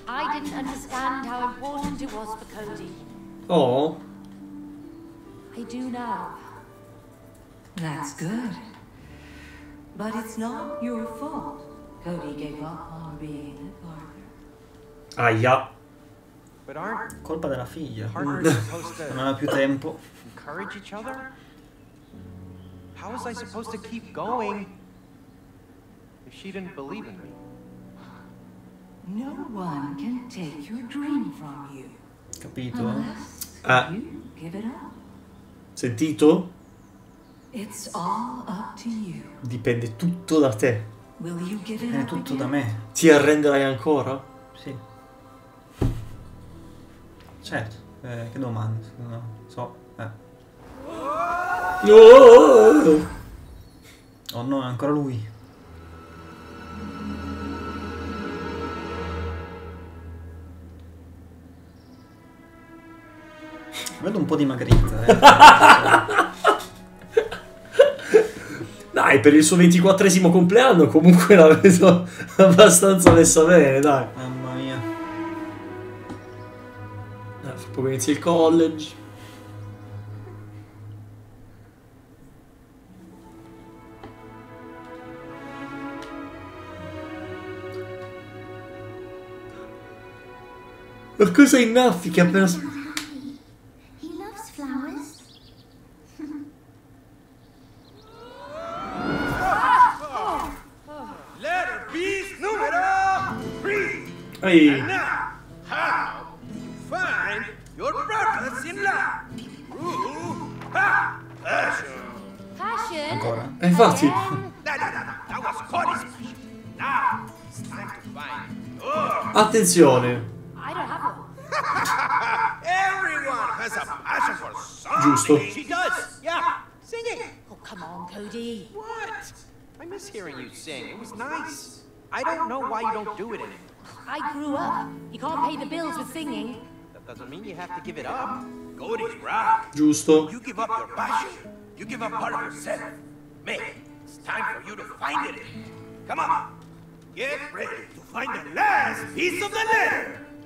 I didn't understand how important it was for Cody. Oh. I do now. That's good. But it's not your fault. Cody gave up on being a partner. Aia. But aren't Colpa della figlia. partners supposed [LAUGHS] Non to aveva più tempo. encourage each other? How was I supposed to keep going if she didn't believe in me? No one can take your dream from you Capito? Ah. you give it up. Sentito? It's all up to you. Dipende tutto da te. Will you give it È up tutto da me. Ti arrenderai ancora? Sì. Certo. Eh, che domanda? No, so. Oh! Oh no, è ancora lui. Vedo un po' dimagrita, eh. [LAUGHS] Dai, per il suo 24esimo compleanno comunque la vedo abbastanza messa bene, dai. Mamma mia. Eh, poco inizia il college. Life? Through ha, passion. Passion? Ancora. eh, to find yours. Attenzione. I have one. [LAUGHS] Everyone has a passion for something. Giusto. She does! Yeah! Sing it! Oh, come on, Cody. What? I miss hearing you sing. It was nice. I don't know why you don't do it anymore. I grew up. You can't pay the bills with singing. That doesn't mean you have to give it up. Cody's right. Giusto. You give up your passion. You give up part of yourself. May, it's time for you to find it. Come on. Get ready to find the last piece of the letter.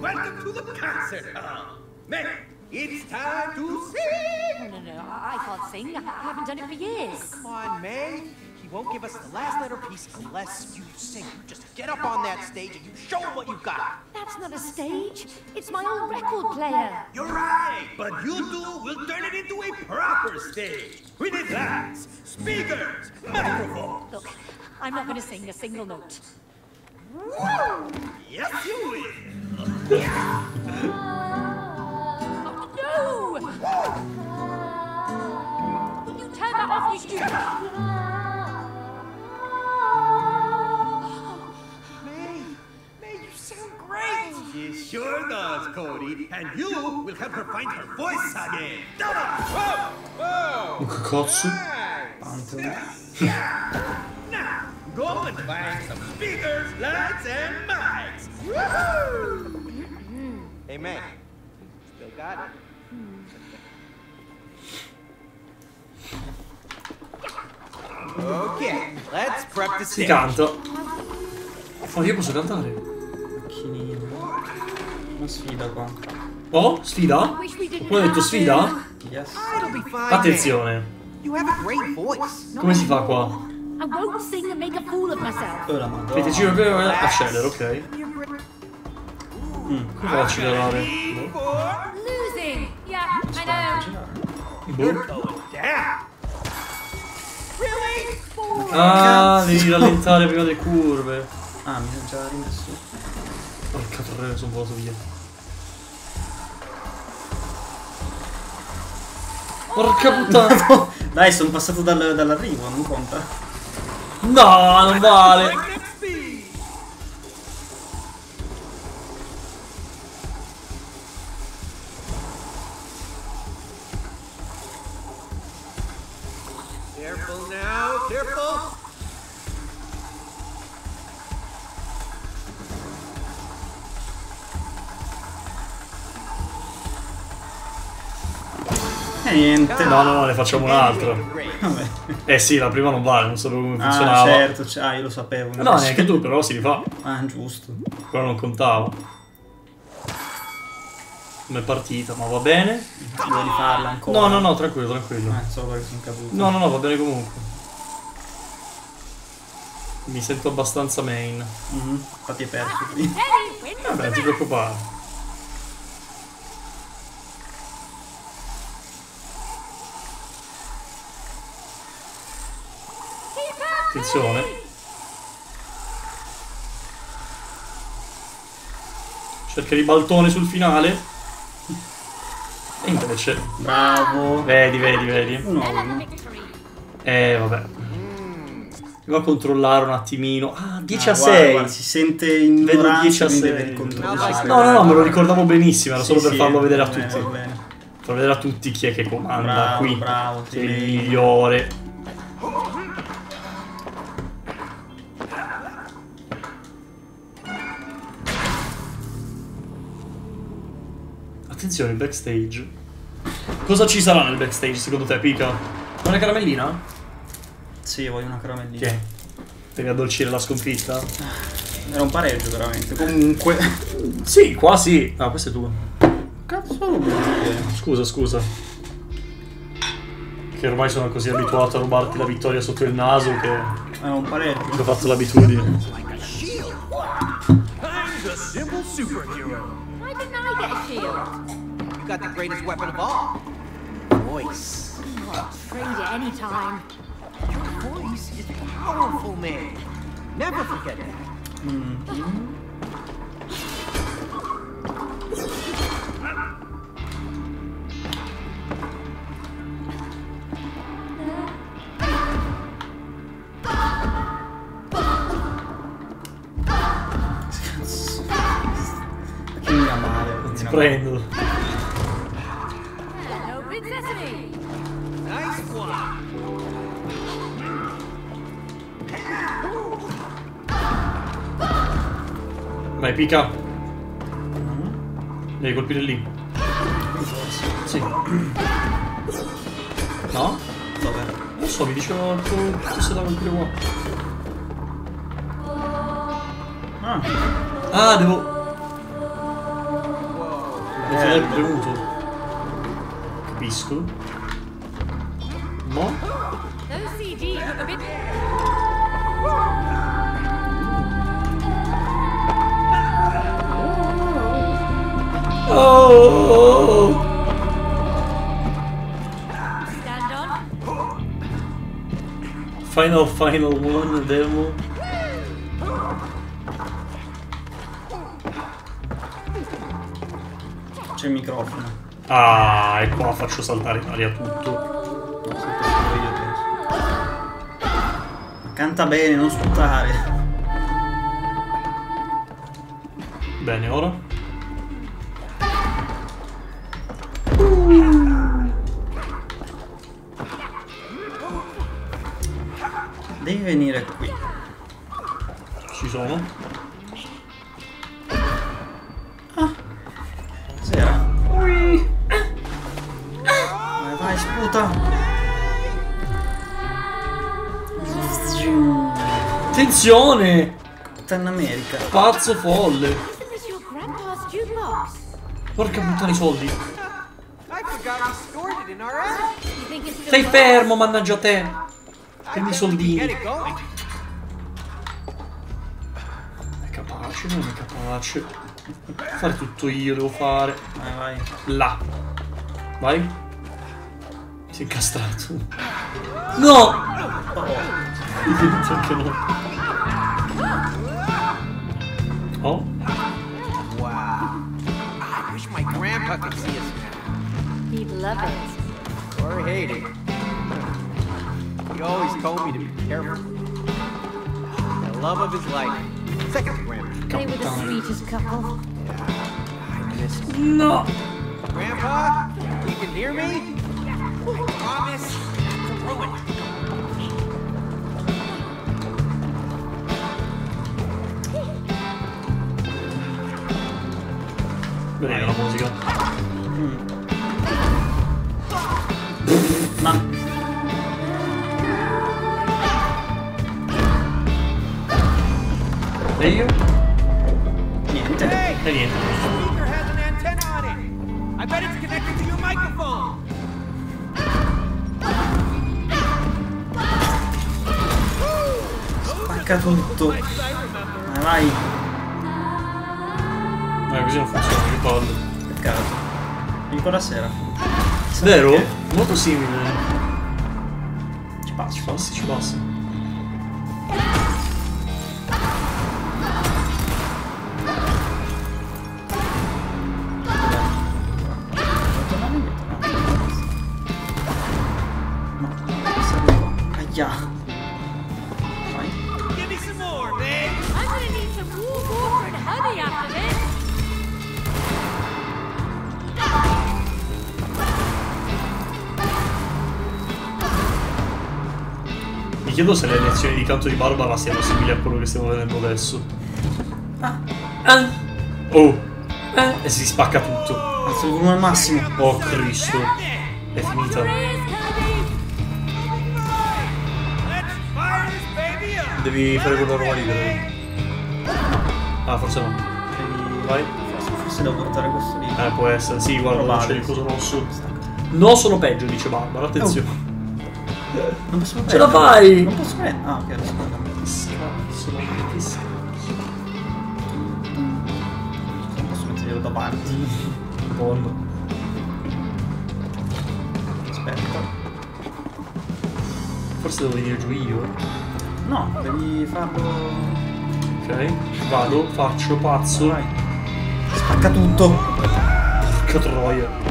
Welcome to the concert hall. Man, it's time to sing. No, no, no. I can't sing. I haven't done it for years. Come on, May. He won't give us the last letter piece unless you sing. Just get up on that stage and you show him what you've got. That's not a stage. It's my old record player. You're right, but you two will turn it into a proper stage. We need lights, speakers, microphones. Look, I'm not going to sing a single note. Yes, you will. Oh, no! Will you turn that off, you stupid? May, May, you sound great. She sure does, Cody. And you will help her find her voice again. Come on. Whoa, whoa. Che cazzo? Now, go and find some speakers, lights, and mics. Woohoo! Hey, May. Still got it? Okay, let's prep the Si stage. canta. Ma io posso cantare? Macchinino. Una sfida qua. Oh, sfida? Ho detto sfida? Yes. Attenzione. May. You have a great voice. Come si fa qua? I won't sing and make a fool of myself. Madonna. Avete giro per accelero, ok. Mm. Come accelerare? Losing. Yeah, I know. Boh. Ah, devi rallentare prima delle curve. Ah, mi ha già rimesso. Porca troia, sono volato via. Porca puttana. [LAUGHS] Dai, sono passato dal- dall'arrivo, non conta. No, non vale. Careful now, careful. E niente. No, no, no, ne facciamo un'altra. Eh sì, la prima non vale, non sapevo come Ah, funzionava. certo, cioè, ah, io lo sapevo. No, neanche tu, però si rifà. Ah, giusto. Quello non contava. Come partita, ma va bene? Devo rifarla ancora. No, no, no, tranquillo, tranquillo. Eh, solo perché sono caduto. No, no, no, va bene comunque. Mi sento abbastanza main. Mhm, Infatti hai perso Vabbè, non ti preoccupare. Attenzione. Cerca di baltone sul finale. E invece. Bravo. Vedi, vedi, vedi. A victory. Eh, vabbè. Devo controllare un attimino. Ah, 10 a Ah, guarda, 6. guarda, si sente ignoranza, 10 a quindi 6. deve ricontrollare. No, no, no, me lo ricordavo benissimo. Era Sì, solo per sì, farlo vedere a tutti. bene. Per vedere a tutti chi è che comanda Bravo, qui. bravo, Sei il migliore. Attenzione, il backstage. Cosa ci sarà nel backstage secondo te, Pika? Una caramellina? Sì, voglio una caramellina. Che? Devi addolcire la sconfitta? Era un pareggio veramente. Comunque. Sì, qua sì. Ah, questa è tua. Cazzo? Scusa, scusa. Che ormai sono così abituato a rubarti la vittoria sotto il naso che Era un pareggio. ho fatto l'abitudine. Like a shield. I'm the simple superhero. Why didn't I get a shield? You got the greatest weapon of all. Voice. Oh, trade it any time. Your voice is powerful, man. Never forget that. Che mm-hmm. [LAUGHS] [LAUGHS] prendo. Vai, Pika. Devi colpire lì. Sì. No? Dove? Non so, mi diceva che fosse da quel pure qua. Ah, Ah, devo... Devo tenere premuto. Capisco. No? Those CDs look a bit. Oh! Stand on. Final Final One demo. Il microfono. Ah, e qua faccio saltare in aria tutto. Canta bene, non sputare. Bene, ora. Devi venire qui. Ci sono. Attenzione! Captain America. Pazzo folle! Porca puttana i soldi. Stai fermo, mannaggia te! Prendi i soldini. È capace, non è capace. Fare tutto io, devo fare. Vai, vai. Là. Vai. Si è incastrato. No! Io penso che. Oh? Wow. I wish my grandpa could see us now. He'd love it. Or hate it. He always told me to be careful. The love of his life. Second to grandpa. They were the sweetest couple. I miss him. No! Grandpa, you can hear me? I promise to ruin it. Bene la musica. Ma E io? niente. Hey, E niente. speaker has Spacca tutto. Vai, vai. Eh, così non funziona, palle. Peccato. Dico la sera. Vero? perché? Molto simile. Ci passo. Ci passi, ci passi. Chiedo se le lezioni di canto di Barbara siano simili a quello che stiamo vedendo adesso. Ah. Oh. Eh. E si spacca tutto. Alzo il volume al massimo. Oh Cristo. È finita. Devi fare quello roba lì. Ah, forse no. Devi- Vai. Forse devo portare questo lì. Eh, può essere. Sì, guarda, c'è il coso rosso. No, sono peggio, dice Barbara. Attenzione. Non posso Ce la prendere. fai! Non posso prendere. Ah, ok, adesso schifo. Non posso metterglielo davanti. Buono. Aspetta. Forse devo venire giù io. No, devi farlo. Ok. Vado, faccio, pazzo. Vai. Spacca tutto. Porca troia.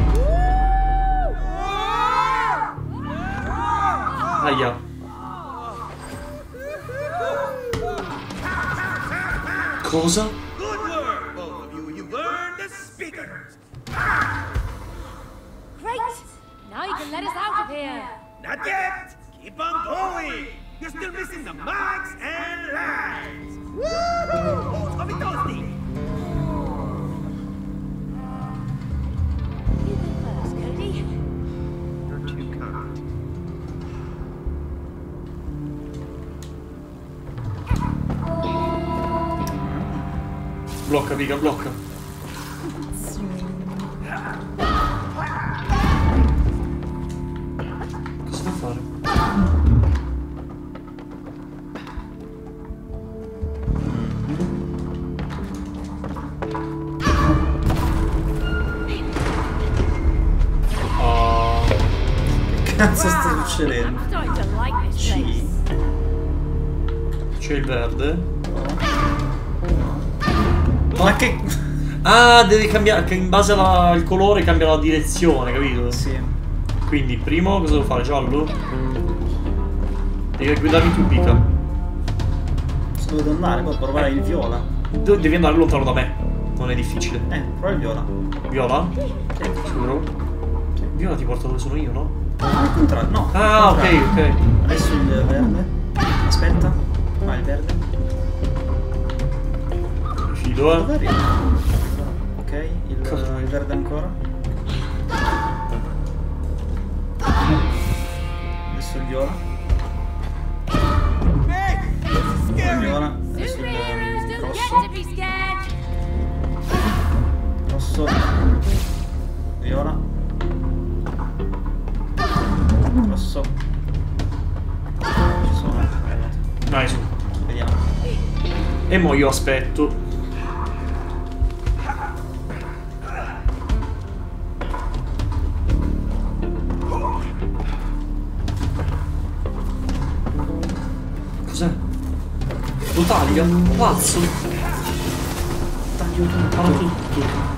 Aia. Cosa? Blocca, pica, blocca. Devi cambiare. Che in base alla- al colore cambia la direzione, capito? Sì. Quindi, primo, cosa devo fare? Giallo? Devi guidarmi tu, pica. Se dove andare, poi provare il viola. De- Devi andare lontano da me. Non è difficile. Eh, prova il viola. Viola? Sì. Sicuro? Viola ti porta dove sono io, no? Al contrario, no. Ah, ok, ok. Adesso il verde. Aspetta. Vai il verde. Fido, eh. Cosa? il verde ancora. Adesso il viola. Il viola. Adesso il rosso. Rosso. Viola. Rosso. Ci sono. arrivati. Nice. Vediamo. E mo io aspetto. Lo taglia? Pazzo! Taglio tutto. Taglio tutto.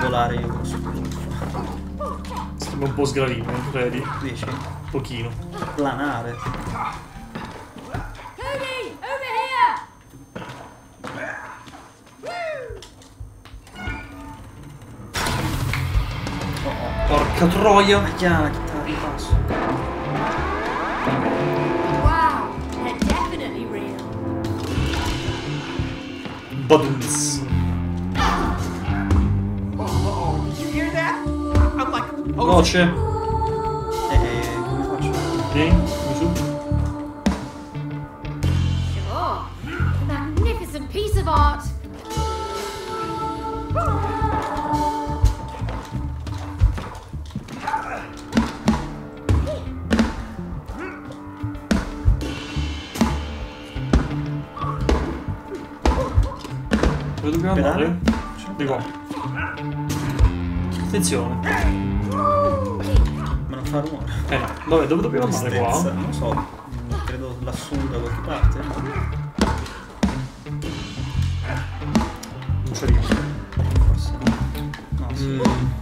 Volare io. su- Sembra un po' sgravino, non credi? Dici? Un pochino. Planare. Cody, over here. Porca troia! Ahia, Badums. Oh, did you hear that? I'm like, oh, Voce. E Vabbè, dove dobbiamo andare qua? Non lo so. Credo lassù da qualche parte. Non arrivo. Forse no. Sì. Mm.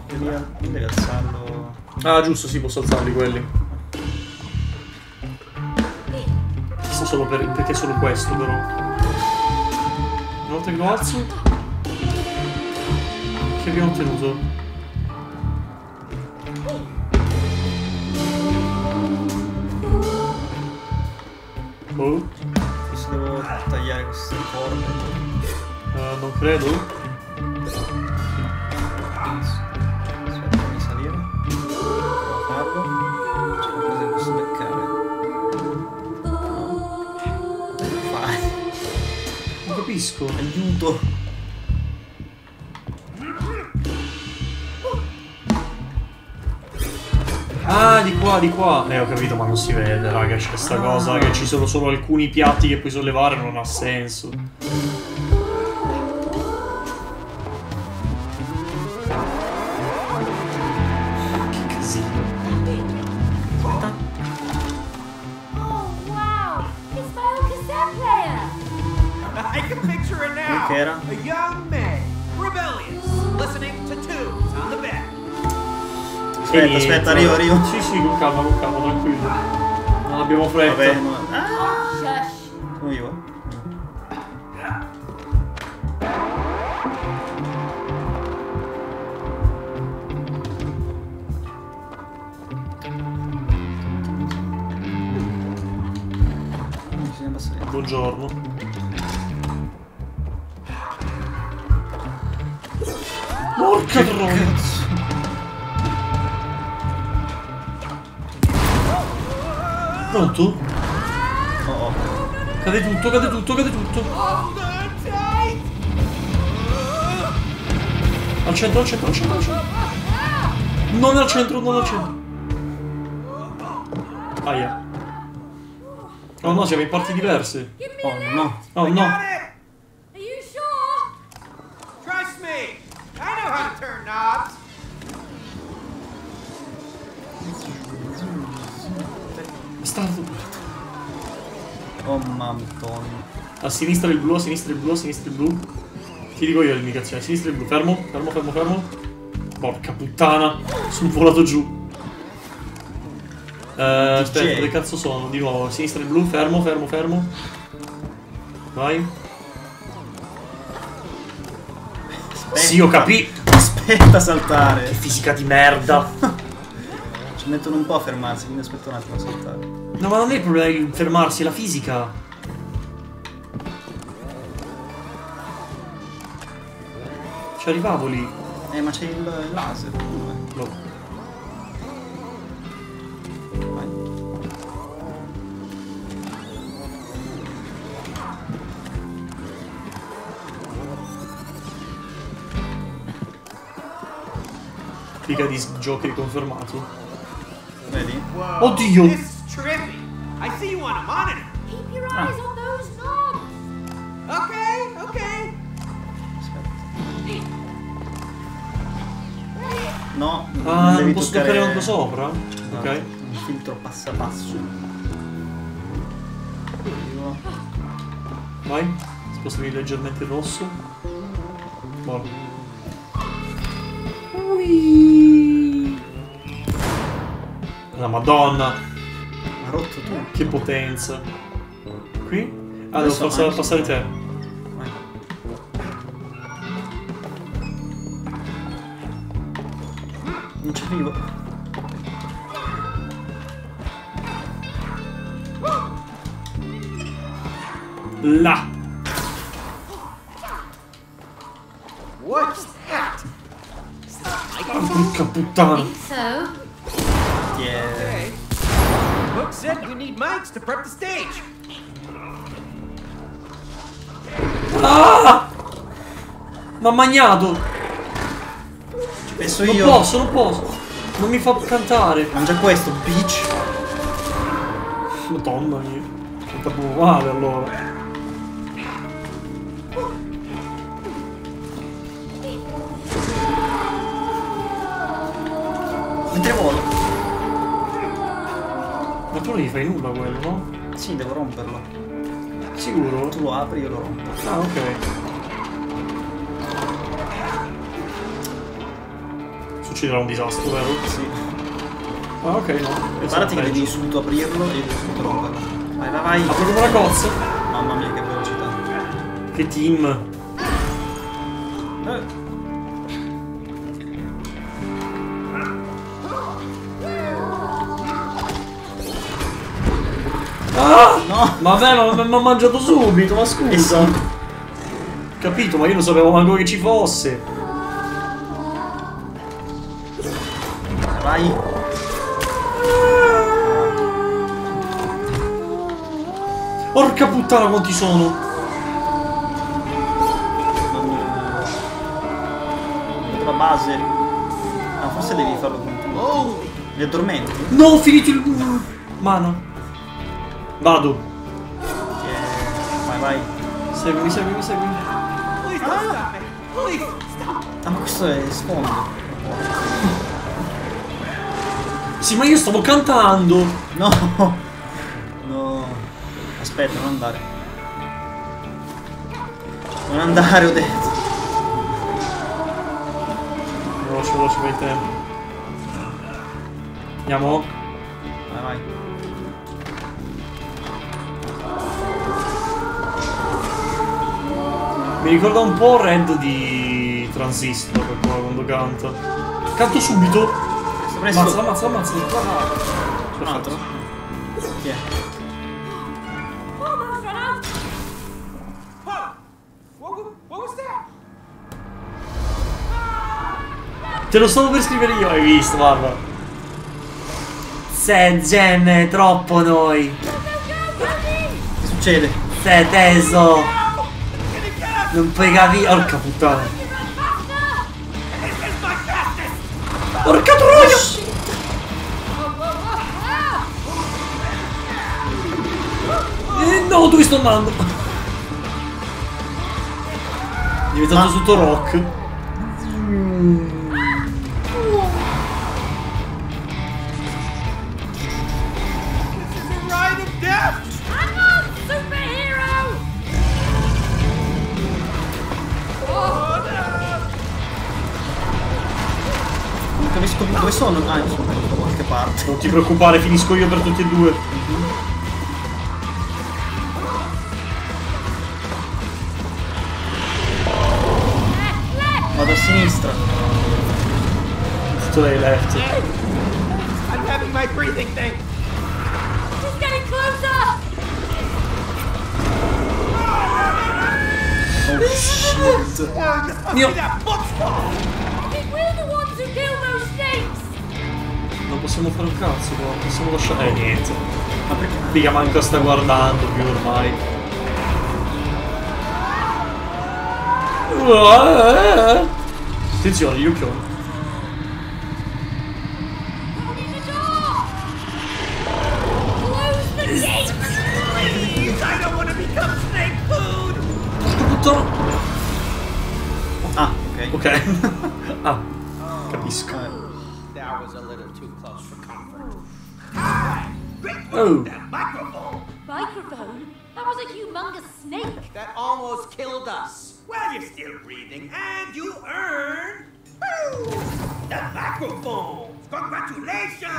Devi, devi alzarlo. Ah, giusto, sì, posso alzarli quelli. Chissà solo per, perché solo questo, però. Una volta che lo alzo. Che abbiamo ottenuto? Credo. Aspetta, salire. Provo a farlo. C'è che posso beccare. Fai? Non capisco. Aiuto! Ah, di qua, di qua. Eh, ho capito, ma non si vede, raga. C'è sta Ah. cosa che ci sono solo alcuni piatti che puoi sollevare, non ha senso. Aspetta, aspetta, arrivo, arrivo. Sì, sì, con calma, con calma, tranquillo. Non abbiamo fretta. Vabbè, no. Tutto, cade tutto, cade tutto. Al centro, al centro, al centro, al centro. Non al centro, non al centro. Aia. Oh no, siamo in parti diverse. Oh no. Oh no. Sinistra il blu, sinistra il blu, sinistra il blu. Ti dico io l'indicazione. Sinistra il blu. Fermo, fermo, fermo, fermo. Porca puttana. Sono volato giù. Eh, aspetta, dove cazzo sono? Di nuovo, sinistra il blu, fermo, fermo, fermo. Vai. Sì, ho capito. Aspetta a saltare. Fisica di merda. Ci mettono un po' a fermarsi, quindi aspetta un attimo a saltare. No, ma non è il problema di fermarsi, è la fisica. Ci arrivavo lì. Eh, ma c'è il il laser. No. Vai. Figa di Joker confermato. Vedi? Oddio. This is trippy. I see you on a monitor. Ah, non posso toccare anche sopra? No, Ok. Un filtro passa passo. Vai. Spostami leggermente il rosso. Buono. La madonna. Ha rotto tu. Che potenza. Qui? Ah, devo passare, passare te. Non ci arrivo. Là. That? Porca puttana. Yeah. Book said we need mics to prep the stage. Ah! M'ha magnato. Penso Non io. posso, non posso. Non mi fa cantare. Mangia questo, bitch. Madonna mia. Canta proprio male allora. Mentre volo. Ma tu non gli fai nulla quello, no? Sì, devo romperlo. Sicuro? Tu lo apri, io lo rompo. Ah, ok. Succederà un disastro, vero? Sì. Ah, ok, no. Preparati che devi subito aprirlo e devi subito romperlo. Vai, vai, vai. Apro come una cozza. Mamma mia, che velocità. Che team. Eh. Ah! No! Vabbè, ma mi ha mangiato subito, ma scusa. Eh sì. Capito, ma io non sapevo manco che ci fosse. Porca puttana quanti sono. Non... La base. Ah, forse devi farlo con tutti. Li addormenti? No, ho finito il... Mana. Vado. Yeah. Vai, vai. Seguimi, seguimi, seguimi. Stop. Ah, ma questo è sfondo. Sì, ma io stavo cantando. No. Aspetta, non andare. Non andare, ho detto. Veloce, veloce, vai tempo. Andiamo. Vai, vai. Mi ricorda un po' Red di Transistor qua quando canta. Canto subito. Ammazza, ammazza, ammazza. Un altro? Te lo stavo per scrivere io, hai visto, guarda. Se gemme troppo noi. Che succede? sei teso! Non puoi capire. Porca puttana. Porca troia! Eh, no, dove sto andando? È diventato tutto rock. Preoccupare, finisco io per tutti e due. Vado a sinistra. To the left. I'm having my breathing thing. She's getting closer! Mio. That book's possiamo fare un cazzo qua, possiamo lasciare. Eh niente. Ma perché? Figa manco sta guardando più ormai. Attenzione, gli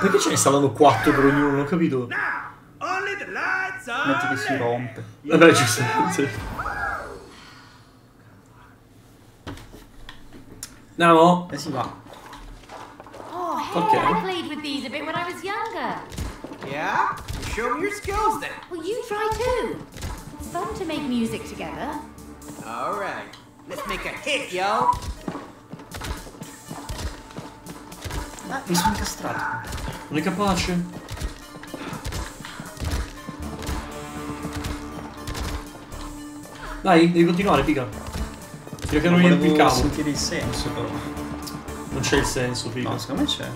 Perché ce ne stavano quattro per ognuno? Non ho capito. Now, only the lights are Metti che si left. rompe. Vabbè, giustamente. Andiamo. E si va. Oh, Okay. I played with these a bit when I was younger. Yeah? Show me your skills then. Well, you try too. It's fun to make music together. All right. Let's make a hit, yo. Ah, mi sono incastrato. Non è capace. Dai, devi continuare, figa. Fino che non riempi il cavo. sentire il senso però. Non c'è il senso, figa. No, secondo me c'è.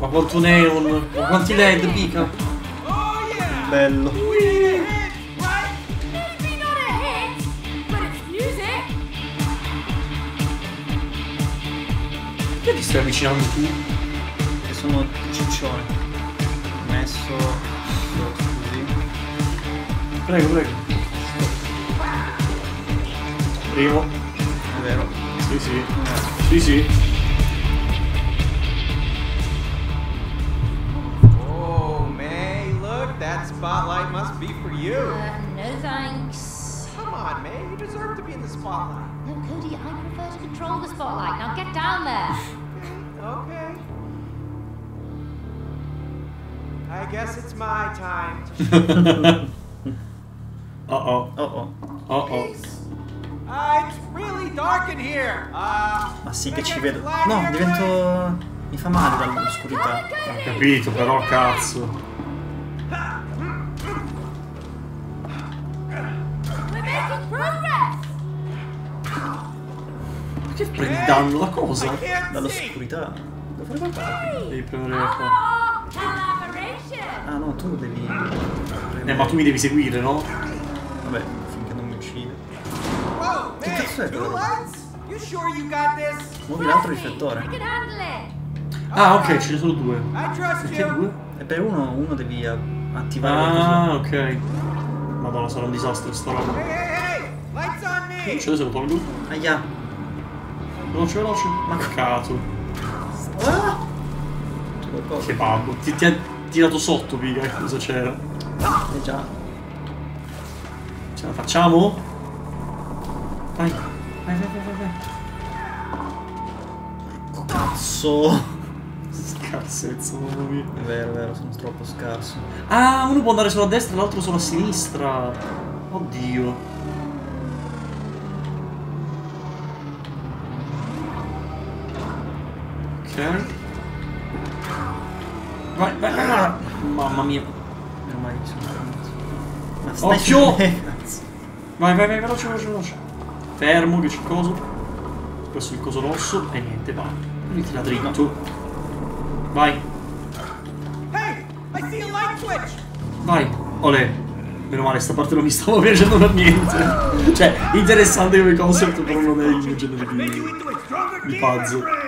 Ma quanto neon, ma quanti led, figa. Bello. Perché ti stai avvicinando tu? Che sono ciccione. Messo. Così. Prego, prego. Primo. È vero. Sì, sì. Sì, sì. Oh, May, look, that spotlight must be for you. Uh, no thanks. Come on, May, you deserve to be in the spotlight. No, Cody, I prefer to control the spotlight. Now get down there. [LAUGHS] Okay. I guess it's my time to Oh oh. Oh oh. Oh oh. Uh, it's really dark in here. Uh, Ma sì che ci vedo. No, divento. Mi fa male dall'oscurità. Ho capito, però cazzo. We're making progress. Perché prendi danno la cosa? Dall'oscurità. Dovrei guardare. Devi premere qua. Ah no, tu devi. Eh, ma tu mi devi seguire, no? Vabbè, finché non mi uccide. Che cazzo è quello? Muovi l'altro riflettore. Ah, ok, ce ne sono due. Perché due? E per uno, uno devi attivare Ah, ok. Madonna, sarà un disastro sta roba. Hey, hey, hey! Lights on me! Ce lo tolgo? Aia. Veloce, veloce. Ma cazzo. Ah! Che babbo. Ti, ti ha tirato sotto, piga. che Cosa c'era? Eh già. Ce la facciamo? Vai. Vai, vai, vai, vai, vai. Cazzo. Scarsezza, mamma mia. È vero, è vero, sono troppo scarso. Ah, uno può andare sulla destra e l'altro sulla sinistra. Oddio. Ok. vai, vai, vai, vai. Mamma mia. Meno male che sono fermato. Ma stai Occhio! Cazzo. Vai, vai, vai, veloce, veloce, veloce. Fermo, che c'è il coso. Questo è il coso rosso. E niente, va. Lui tira dritto. Vai, Hey, I see a light switch. vai. Olè. Meno male, sta parte non mi stavo piacendo per niente. cioè, interessante come concept, però non è il mio genere di... Di puzzle.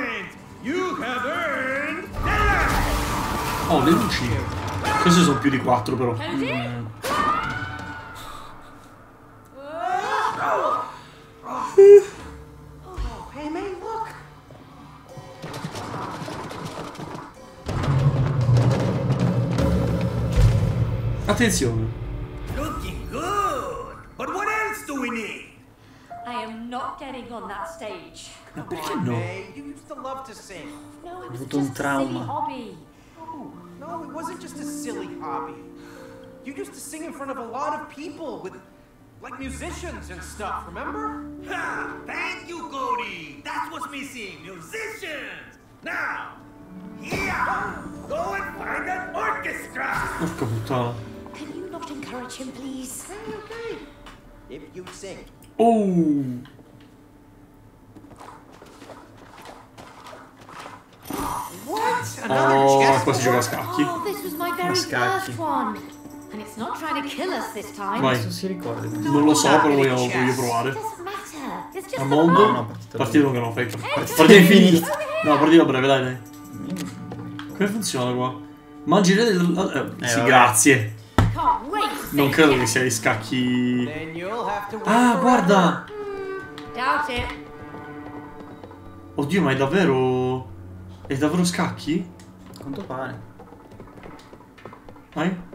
Oh, le luci. Queste sono più di quattro, però. Oh, look. Attenzione. Looking good. But what else do we need? I am not getting on that stage. Ma perché no? Was avuto un trauma. Hobby. Oh, no, it wasn't just a silly hobby. You used to sing in front of a lot of people with, like musicians and stuff, remember? Ha! Thank you, Cody. That's what's missing. Musicians. Now, here, go and find an orchestra. Porca puttana. Can you not encourage him, please? Hey, okay. If you sing. Oh. Oh, qua si gioca a scacchi. Oh, this was my very scacchi. first one. And it's not trying to kill us this time. Vai. Non si ricorda. Non lo so, però voglio, voglio provare. doesn't matter. It's just A a mondo? No, partita Partita lunga no, fai. Partita Partita infinita. infinita. No, partita breve, dai, dai. Come funziona qua? Mangi il re del... eh, sì, grazie. Non credo it. che sia gli scacchi... Ah, guarda! Oddio, ma è davvero... È davvero scacchi? A quanto pare. Vai?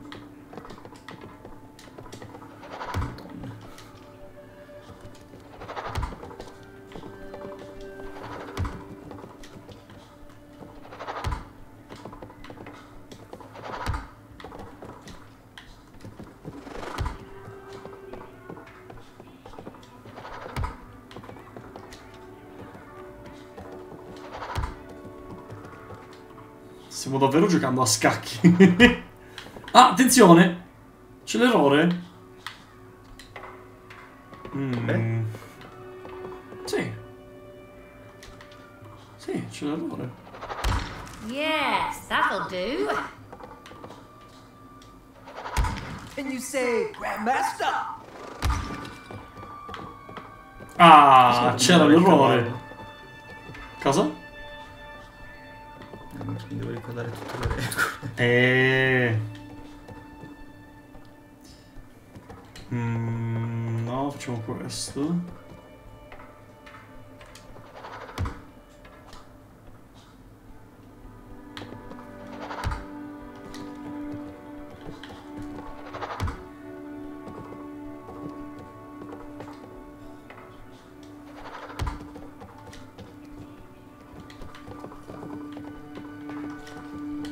Stiamo davvero giocando a scacchi. [LAUGHS] ah, attenzione! C'è l'errore? Mm. Beh. Sì. Sì, c'è l'errore. Yes, that'll do. Can you say Grandmaster? Ah, c'era l'errore. Cosa? Mi devo ricordare tutte le regole. Eh. Mm, no, facciamo questo.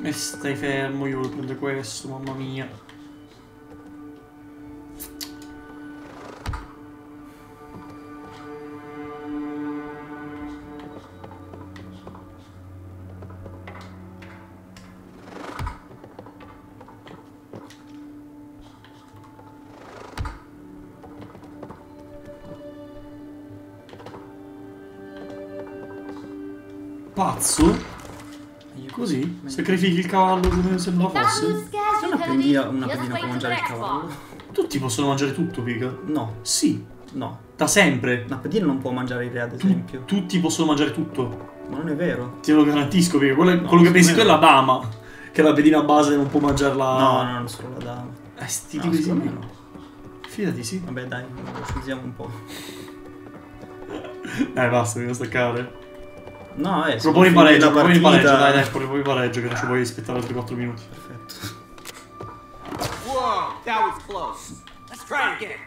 E stai fermo, io voglio prendere questo, mamma mia. Pazzo? Così? Sacrifichi il cavallo come se non fosse? C'è una Cody, pedina, una for the mangiare il cavallo? Tutti possono mangiare tutto, Pica? No, Sì, no. da sempre. Una pedina non può mangiare il re, ad Tu- esempio. tutti possono mangiare tutto. Ma non è vero. Te lo garantisco, perché quello, No, quello che pensi tu è la dama. Che la pedina base non può mangiarla. No, no, non solo la dama. Eh, sti No, me no. Fidati, sì. Vabbè, dai, lo scusiamo un po'. [LAUGHS] Eh, basta, devo staccare. No, eh, Proponi pareggio, proponi in pareggio, dai, dai, partita- proponi in pareggio, che non ci vuoi aspettare altri 4 minuti. Perfetto. Whoa, that was close. Let's try again.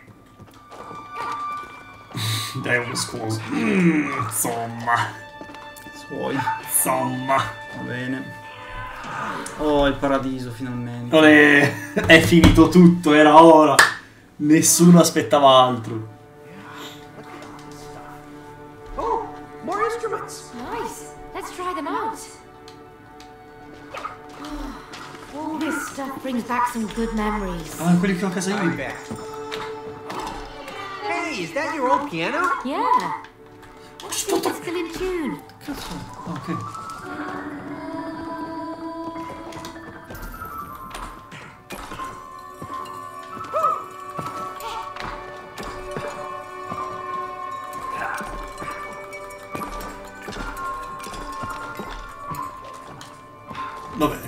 [LAUGHS] Dai, uno scuoso. Mm, insomma, Suoi. insomma. Va bene. Oh, il paradiso, finalmente. Olè, è finito tutto, era ora. Nessuno aspettava altro. Oh, more instruments. Nice. Let's try them out. [SIGHS] All this stuff brings back some good memories. Ah, quelli che ho a casa I io. bet. Hey, is that your old piano? Yeah, Sto it's still in tune. Cazzo. Ah,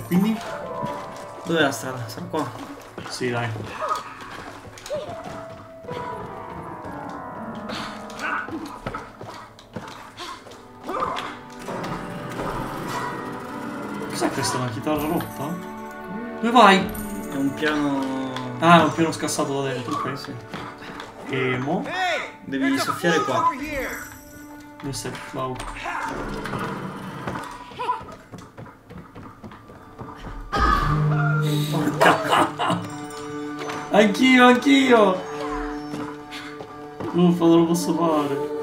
quindi? Dov'è la strada? Sarà qua. Sì, dai. Cos'è questa? Una chitarra rotta? Dove vai? È un piano... Ah, è un piano scassato da dentro, ok, sì. E mo? Devi soffiare qua. Dove stai? Wow. [LAUGHS] Anch'io, anch'io! Uffa, non lo posso fare.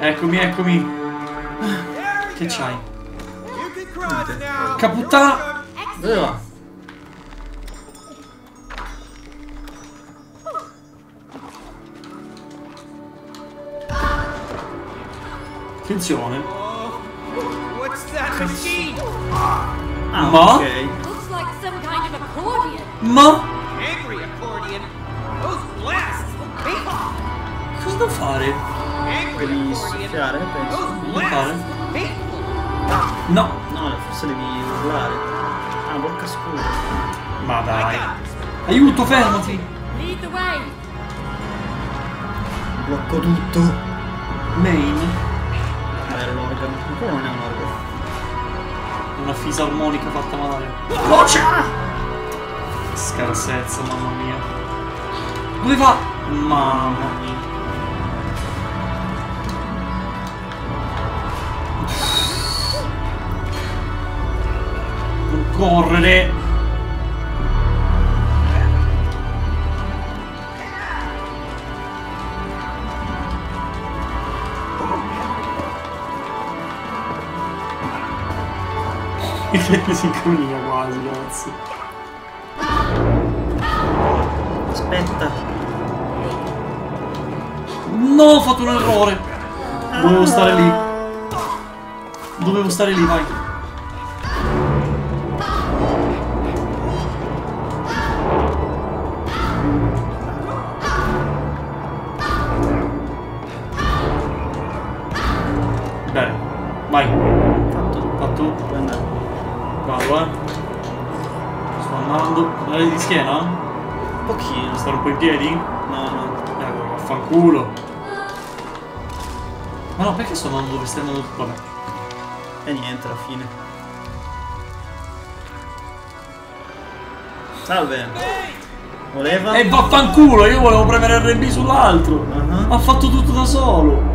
Eccomi, eccomi. Che c'hai? Caputtana! Dove va? Attenzione. Machine? Ah, Ma? ok. Looks like some kind of accordion. Ma? Angry accordion. Those blasts. Hey, Cosa devo fare? angry Devi soffiare, penso. Devo fare? No. No, forse devi urlare. Ah, bocca scura. Ma dai. Aiuto, fermati! Lead the way. Blocco tutto. Main? Era l'organo. Ancora non è un organo. Una fisarmonica fatta male. Voce! Scarsezza, mamma mia. Dove va? Mamma mia. Non correre! [LAUGHS] si incomincia quasi, cazzo. Aspetta. No, ho fatto un errore. Dovevo stare lì. Dovevo stare lì, vai. In piedi? No, no. Ecco, vaffanculo. Ma no, perché sto andando dove andando? Vabbè. E niente, alla fine. Salve. Voleva? E vaffanculo, io volevo premere RB sull'altro. Ah. Ha fatto tutto da solo.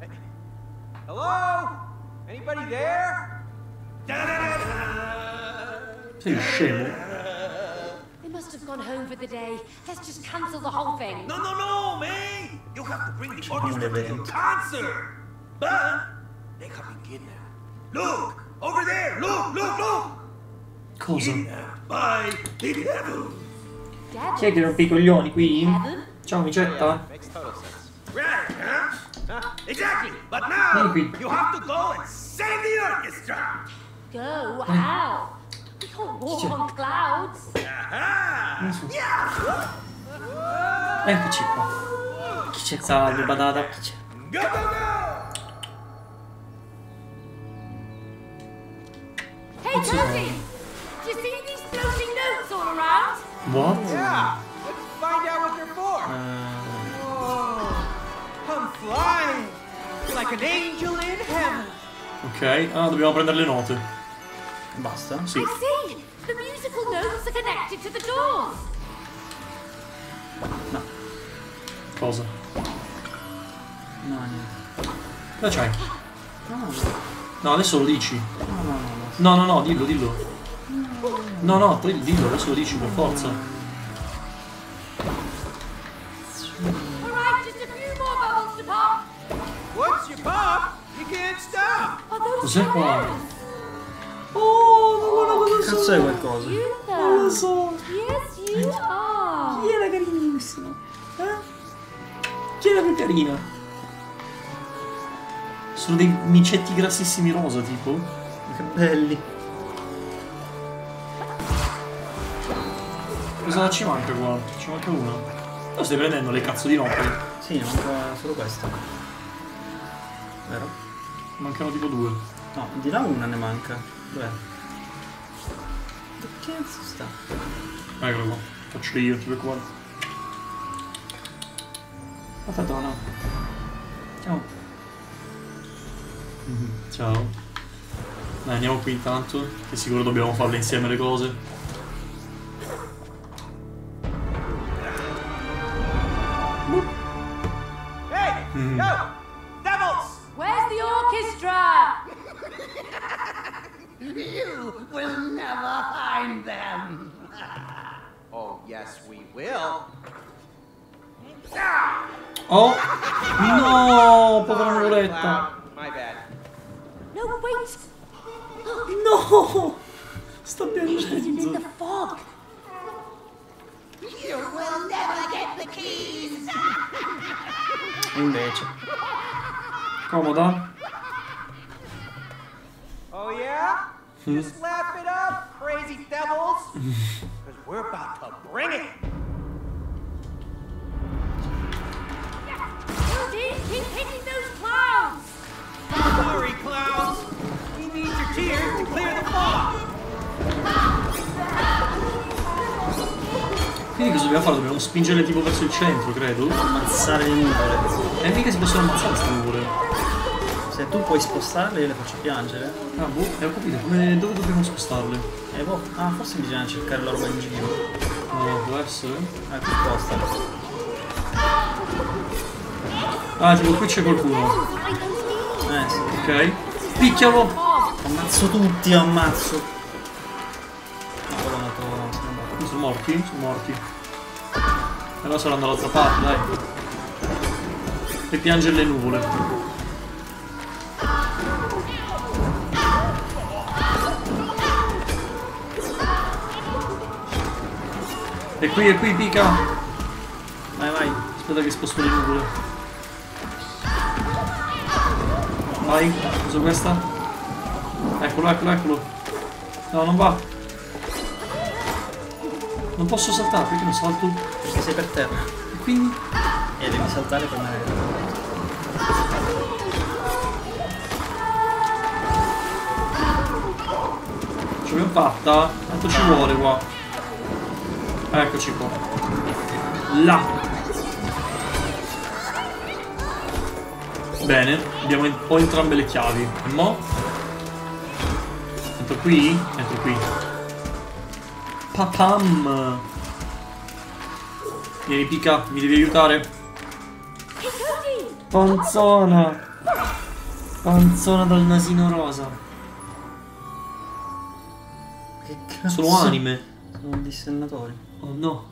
Hey, Hello? Anybody there? sei scemo. They must have gone home for the day. Let's just cancel the whole thing. No, no, no, man! You have to bring the orchestra to your concert! But they have been kidnapped. Look! Over there! Look, look, look! Cosa? Kidnapped by the devil! Devil. Chi è che rompe i coglioni qui? Ciao amicetta. Makes. Right, huh? Huh? [LAUGHS] Exactly! But now, you have to go and save the orchestra! Go how? We can't walk on clouds. Aha! Yeah! Eccoci qua. Chi c'è qua? Salve, badata. Go, go, go! Hey, Josie! Did you see these floating notes all around? What? Yeah, let's find out what they're for. Eh, Ok, ah, dobbiamo prendere le note. basta? Sì. I see! The musical notes are connected to the doors! Cosa? No, niente. Cosa c'hai? No, no, No, adesso lo dici. no, no, no. No, no, no, dillo, dillo. No, no, dillo, adesso lo dici per forza. Those Cos'è qua? Oh, ma guarda cosa Cazzo è qualcosa? Non lo so. Yes, you are! Chi è la carinissima? Eh? Chi è la più carina? Sono dei micetti grassissimi rosa, tipo. Che belli. Cosa ci manca qua? Ci manca uno. Tu stai prendendo le cazzo di note? Sì, manca solo questo. Vero? Mancano tipo due. No, di là una ne manca. Dov'è? Dove cazzo sta? Eccolo qua. Faccio io, ti preoccupare. Aspetta, no. Ciao. Mhm, Ciao. Dai, andiamo qui intanto, che sicuro dobbiamo farle insieme le cose. Hey, yo, devils! Where's the orchestra? [LAUGHS] You will never find them. [LAUGHS] Oh, yes, we will. Oh! No! Povera nuvoletta! Cloud, my bad. No, wait! No! Sta Hidden in the fog! You will never get the keys. Invece. Comoda? Oh, yeah? Hmm. Just laugh it up, crazy devils. [LAUGHS] Because we're about to bring it. Keep hitting those clouds! Sorry, clowns. We need your tears to clear the fog. Quindi cosa dobbiamo fare? Dobbiamo spingere tipo verso il centro, credo. Ammazzare le nuvole. E mica si possono ammazzare queste nuvole. Se tu puoi spostarle io le faccio piangere. Ah, boh, eh, ho capito. Come, dove dobbiamo spostarle? E boh. Ah, forse bisogna cercare la roba in giro. No, può essere. Ecco, spostala. Ah, tipo qui c'è qualcuno. Eh sì. Ok. Picchialo! Ammazzo tutti, ammazzo. No, quello è andato. Sono morti? Sono morti. Allora saranno dall'altra parte, dai. E piangere le nuvole. E qui, e qui, pica! Vai, vai. Aspetta che sposto le nuvole. Vai, uso questa. Eccolo, eccolo, eccolo. No, non va. Non posso saltare, perché non salto? Perché sei per terra. E quindi? E devi saltare per me. Ce l'abbiamo fatta? Quanto ci vuole qua? Eccoci qua. Là. Bene, abbiamo en- ho entrambe le chiavi. E mo? Entro qui? Entro qui. Papam! Vieni, pica, mi devi aiutare. Panzona! Panzona dal nasino rosa. Che cazzo? Sono anime. Sono dissennatori. Oh no.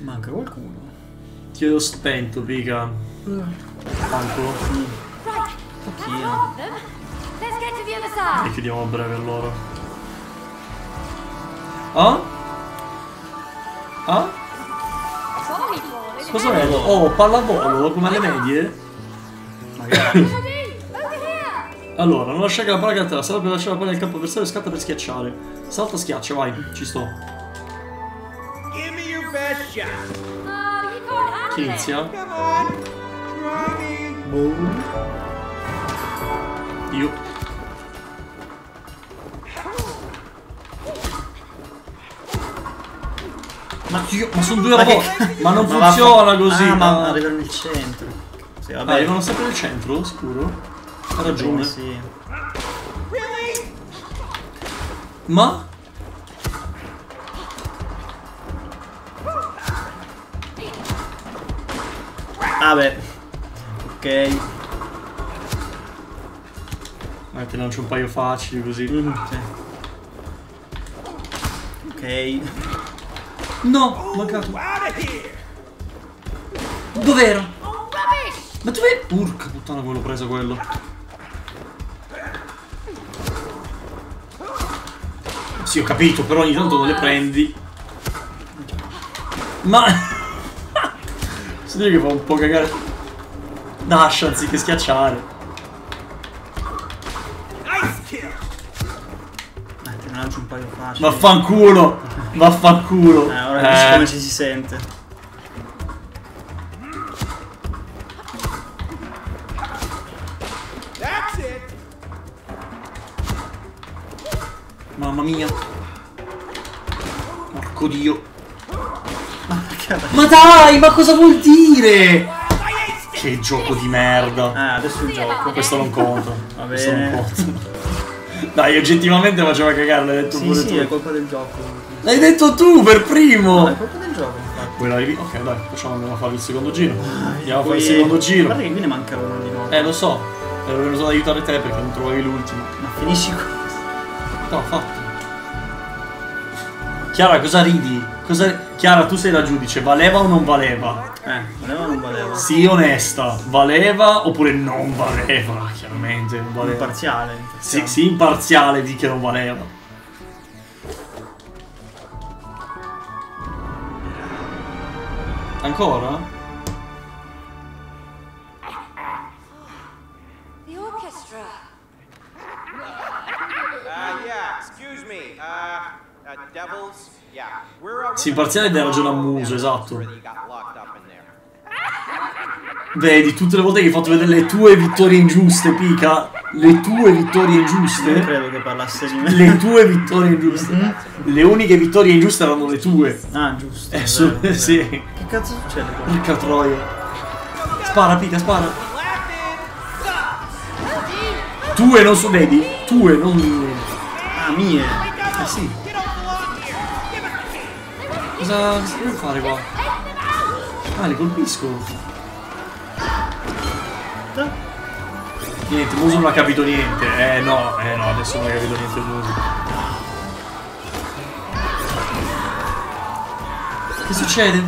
Manca qualcuno. Ti vedo spento, pica. Stanco. Right, Pochino. E chiudiamo a breve allora. Ah? Ah? Volleyball in Cos'è? Oh, pallavolo come alle medie? Magari. [LAUGHS] Allora, non lasciare che la palla cadere a terra, serve per lasciare la palla nel campo avversario e scatta per schiacciare. Salta, schiaccia, vai, ci sto. Chi inizia? Boom. Io. Ma, io, ma sono due robot! ma non funziona così! Ah, ma... ma arrivano nel centro. Sì, vabbè. Ah, arrivano sempre nel centro, sicuro? Ha ragione. Sì. Ma? Vabbè. Ok. Eh, te lancio un paio facili così. Mm, sì. Ok. No, mancato. Dov'ero? Ma dove? Urca puttana come l'ho preso quello. Sì, ho capito, però ogni tanto non le prendi. Ma... [LAUGHS] Si dice che fa un po' cagare. Dash anziché schiacciare. Eh, te ne lancio un paio facili. Vaffanculo! Vaffanculo! Eh, ora capisci Eh. come ci si sente. Mamma mia. Porco dio. Ma dai, ma cosa vuol dire? Che gioco di merda. Ah, adesso il gioco. Questo non conta. Va Questo non bene. [LAUGHS] Dai, oggettivamente faceva cagare, l'hai detto Sì, pure sì, tu. è colpa del gioco. L'hai detto tu per primo! No, è colpa del gioco, infatti. Vuoi la rivi- Ok, dai, facciamo andiamo a fare il secondo giro. Andiamo a fare il secondo giro. Guarda che qui ne manca uno di nuovo. Eh, lo so. Ero venuto ad aiutare te perché non trovavi l'ultimo. Ma finisci qua. No, fatto. Chiara, cosa ridi? Cosa... Chiara, tu sei la giudice, valeva o non valeva? Eh, valeva o non valeva? Sii onesta, valeva oppure non valeva? Chiaramente, non valeva. Imparziale. Sì, sì, imparziale di che non valeva. Ancora? Sì, imparziale dai ragione a muso, esatto. Vedi, tutte le volte che hai fatto vedere le tue vittorie ingiuste, Pica, le tue vittorie Non ingiuste, credo che parlasse di me. le tue vittorie ingiuste, le uniche vittorie ingiuste erano le tue. Ah, giusto. Eh, vero, vero. sì. Che cazzo succede qua? Porca troia. Spara, Pica, spara. Tue, non so, vedi? Tue, non... Ah, mie. Eh sì. Cosa, cosa devo fare qua? Ah, le colpisco. Niente, Muso non ha capito niente. Eh no, eh no, adesso non ha capito niente Muso. Che succede?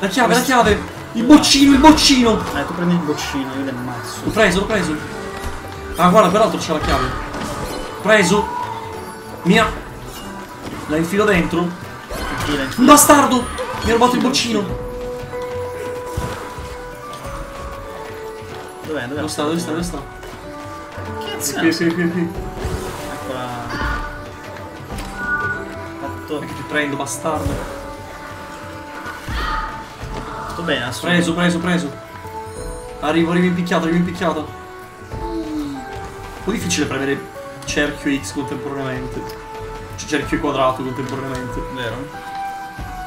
La chiave, la chiave! Il boccino, il boccino! Eh, tu prendi il boccino, io le ammazzo. L'ho preso, l'ho preso. Ah, guarda, peraltro c'è la chiave. Preso. Mia. La infilo dentro. Un bastardo! Mi ha rubato il boccino. Dov'è? Dov'è? Dove sta? Dove sta? Dove sta? Cazzo. Qui, qui, qui, qui. Eccola. Fatto. Che ti prendo, bastardo. Sto bene, assolutamente. Preso, preso, preso. Arrivo, arrivo impicchiato, arrivo impicchiato. Un po' difficile premere cerchio e X contemporaneamente. Cioè cerchio quadrato contemporaneamente. Vero?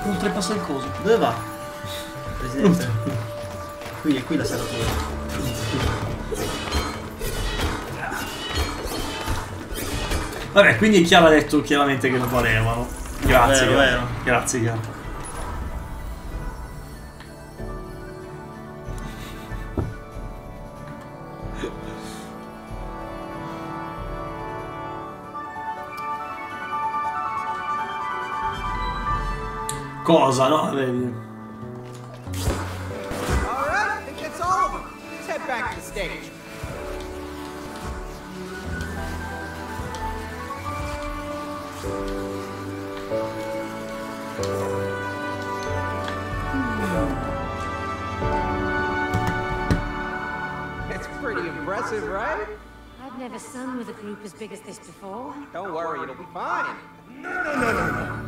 Oltrepassa il coso. Dove va? Presidente. qui è qui la serratura. Vabbè, quindi Chiara ha detto chiaramente che non valevano. Grazie, Vero, vero. Grazie, Chiara. Cosa, no? Vedi. All right, I think that's all of them. Let's head back to the stage. It's pretty impressive, right? I've never sung with a group as big as this before. Don't worry, it'll be fine.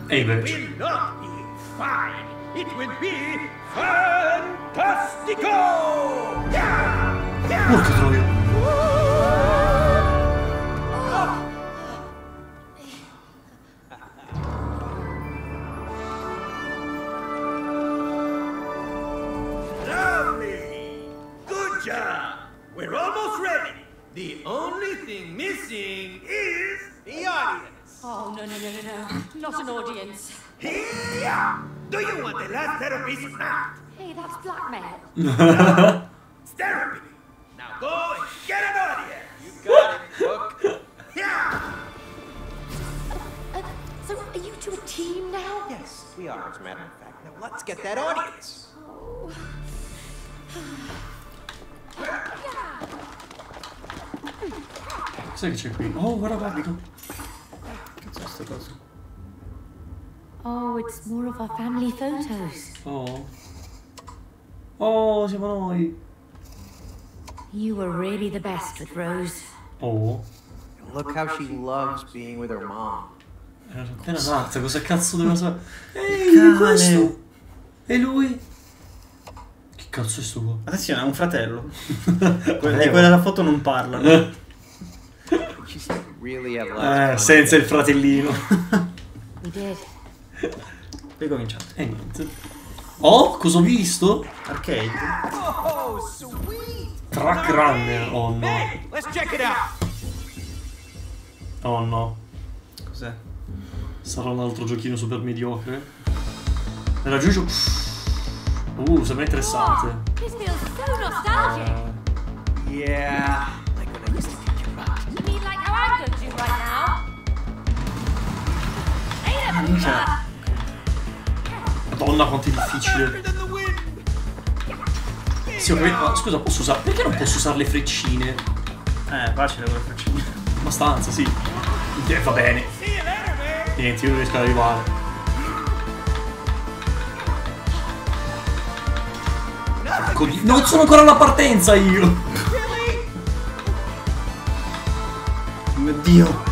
Ehi, beh. will not be fine. It will be fantastico! Lovely! Good job! We're almost ready! The only thing missing is the audience! Oh, no, no, no, no, no. Not an audience. Yeah! Do you want the last therapist or not? Hey, that's blackmail. It's [LAUGHS] therapy. Now go and get an audience. You got it, Hook. Yeah! Uh, so, are you two a team now? Yes, we are, as a matter of fact. Now let's get that audience. Oh. Sai che c'è qui? Oh, guarda Babico. Cazzo è sta cosa? Oh, it's more of our family photos. Oh. Oh, siamo noi. You were really the best with Rose. Oh. Look how she loves being with her mom. Era appena nata, cosa cazzo deve fare? [LAUGHS] Ehi, questo! E lui? Che cazzo è sto qua? Attenzione, ha un fratello. [LAUGHS] Di quella della foto non lots Eh, senza il fratellino. We did. Poi cominciate. E niente. Oh, cosa ho visto? Arcade. Oh, sweet! Track Runner. Oh no. Hey, let's check it out. Oh no. Cos'è? Sarà un altro giochino super mediocre. Era giusto. Uh, sembra interessante. This feels so nostalgic. Yeah. Like when I used to kick your butt. You mean like how I'm going to right now? Ain't it? Minchia. Madonna quanto è difficile. Sì, capito. Ma scusa, posso usare. Perché non posso usare le freccine? Eh, facile quello che faccio. Abbastanza, sì. Eh, va bene. Niente, io non riesco ad arrivare. Non sono ancora alla partenza io! Mio dio.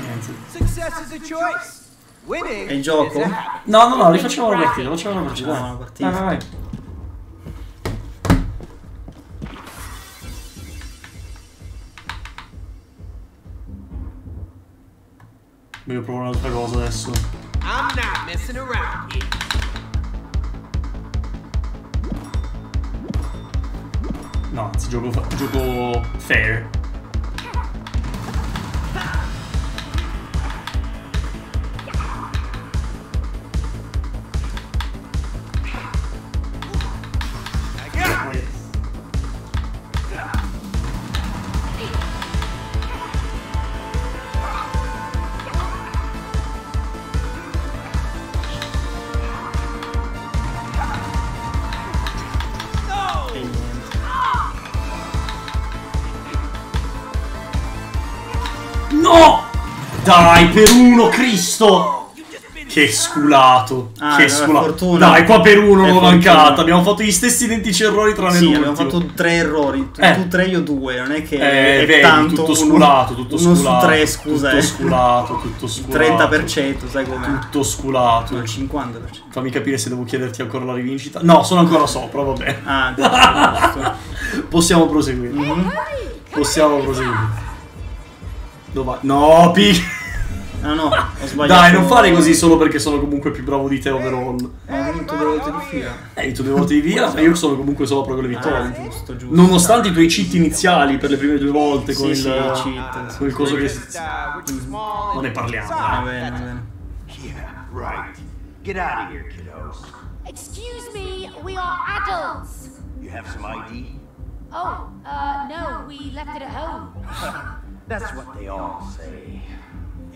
Niente. Success is a choice. È il gioco? habit. No, no, no, rifacciamo la partita, facciamo la partita. Facciamo una partita. Vai, vai, vai. Voglio provare un'altra cosa adesso. I'm not messing around here. No, anzi, gioco, fa- gioco fair. Dai, per uno, Cristo! Che sculato. Ah, che sculato. Dai, qua per uno l'ho mancata. Abbiamo fatto gli stessi identici errori tranne Sì, l'ultimo. abbiamo fatto tre errori. Tu, Eh. tu tre, io due. Non è che Eh, è vedi, tanto. tutto uno- sculato, tutto uno sculato. su tre, scusa. Tutto eh. sculato, tutto sculato. 30%, sai com'è? Tutto sculato. No, il 50%. Fammi capire se devo chiederti ancora la rivincita. No, sono ancora sopra, vabbè. Ah, giusto, giusto. [LAUGHS] Possiamo proseguire. Mhm. Possiamo proseguire. Dove No, Pi. Ah no, ho [LAUGHS] sbagliato. Dai, non fare così solo perché sono comunque più bravo di te overall. Ho vinto due volte di fila. Hai vinto due volte di via, ma io sono comunque sopra con le vittorie. Ah, giusto, giusto. Nonostante i tuoi cheat iniziali per le prime due volte con Sì, il, sì, cheat. con il coso che... Non ne parliamo. Va bene, va bene. Yeah, right. Get out of here, kiddos. Excuse me, we are adults. You have some ID? Oh, uh, no, we left it at home. [LAUGHS] That's what they all say.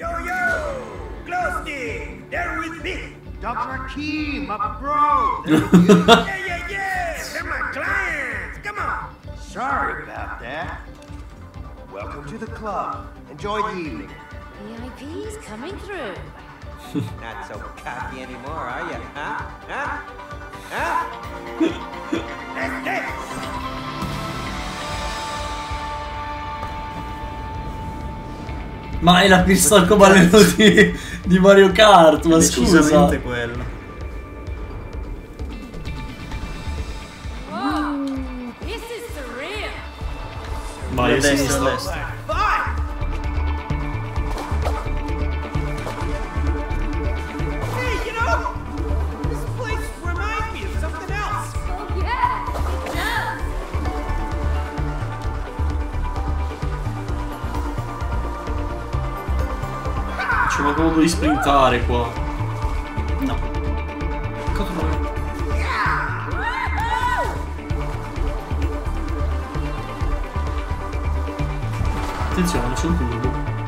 Yo, yo! Glowstick! They're with me! Dr. Akeem, my bro! They're with you. yeah, yeah, yeah! They're my clients! Come on! Sorry about that. Welcome to the club. Enjoy the evening. VIP's coming through. [LAUGHS] Not so cocky anymore, are you? Huh? Huh? Huh? Let's dance! Ma è la pista arcobaleno di, di Mario Kart, ma scusa. Decisamente quello. Whoa, this is surreal. Vai a destra, a destra. Di sprintare qua. No. Cosa vuoi? Attenzione, c'è un turbo.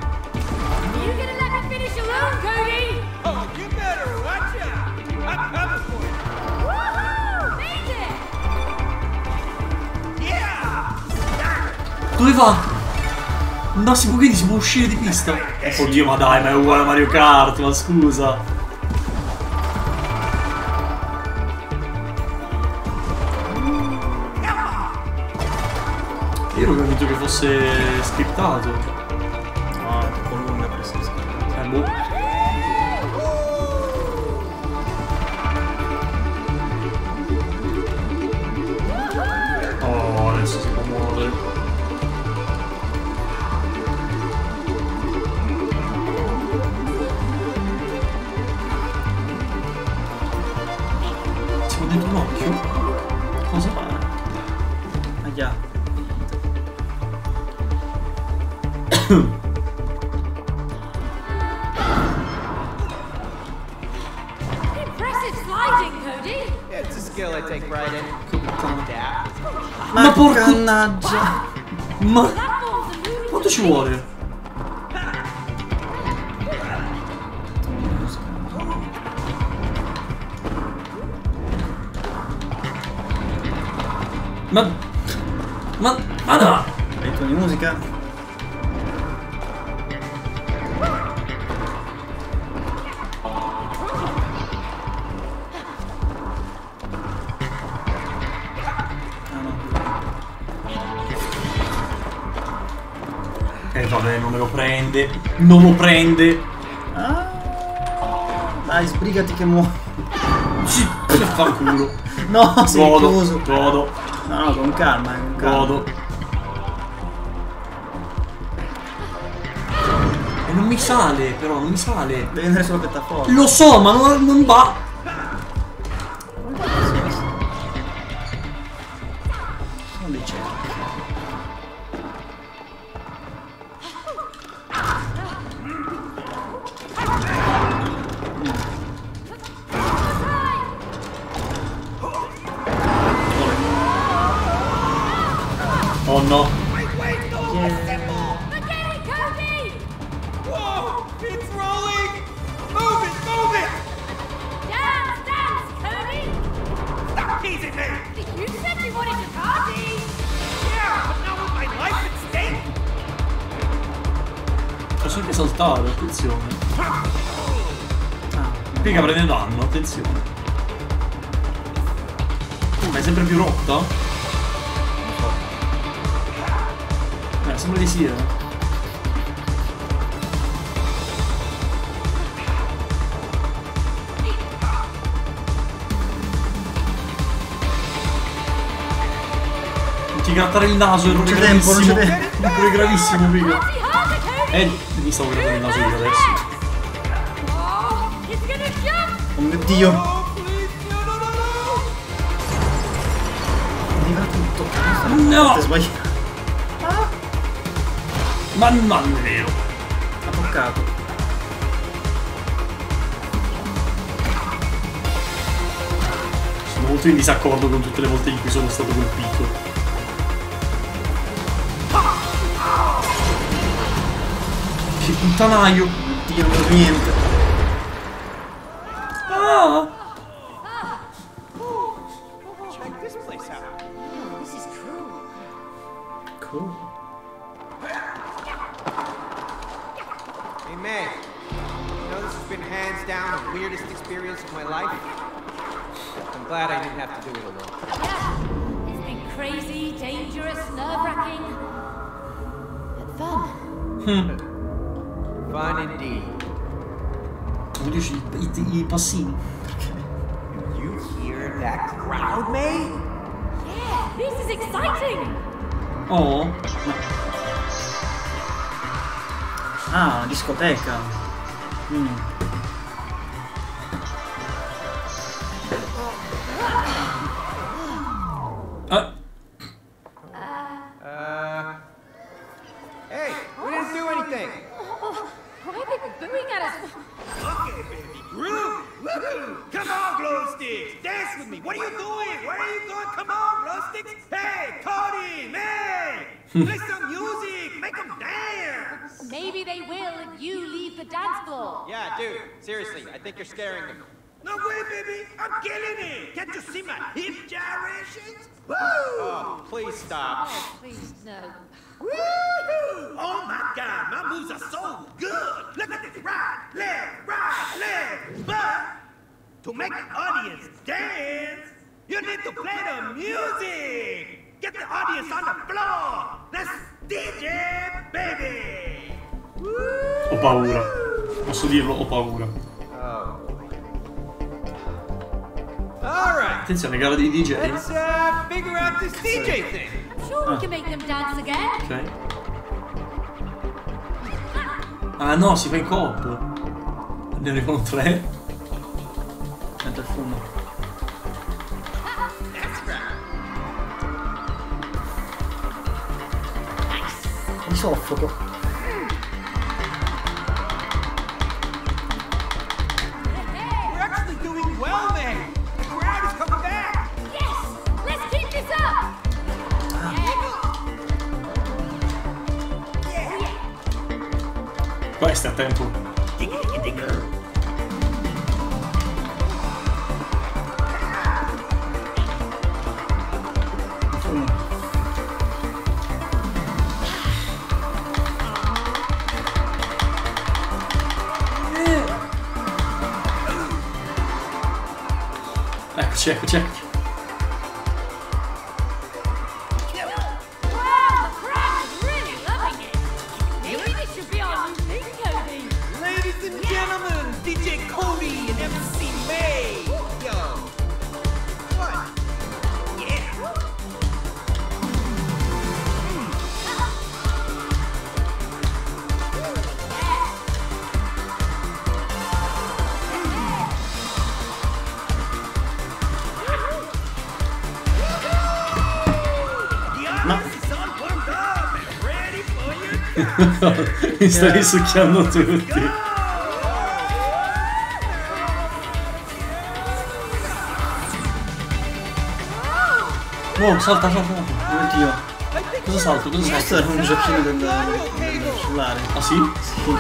Dove va? No, si può, quindi si può uscire di pista. Oddio, ma dai, ma è uguale a Mario Kart, ma scusa. Io ero convinto che fosse scriptato. Cannaggia! Ma quanto ci vuole? Ma... Ma... Ma no! Ritmo di musica? Non lo prende. Ah, dai, sbrigati che muoio. Che fa culo. No, sei Godo, chiuso. godo, No, no, con calma, eh, con calma. godo. E non mi sale, però, non mi sale. Devi andare sulla piattaforma. Lo so, ma non, non va. Sembra di sì, eh. Non ti grattare il naso, errore c'è tempo, non c'è gravissimo. tempo. Errore gravissimo, Cody! Eh, mi stavo grattando il naso io adesso. Oh, mio dio. Arriva tutto. No! È sbagliato. Ma ma non è vero. Ha toccato. Sono molto in disaccordo con tutte le volte in cui sono stato colpito. Che puttanaio! Dio, non niente. no, si fa in coop. Ne arrivano tre. Sento il fumo. Mi soffoco. mi stai risucchiando tutti. Oh, salta, salta, salta. Oddio. Cosa salto? Cosa salto? Questo era un giochino del, del cellulare. Ah sì? Sì.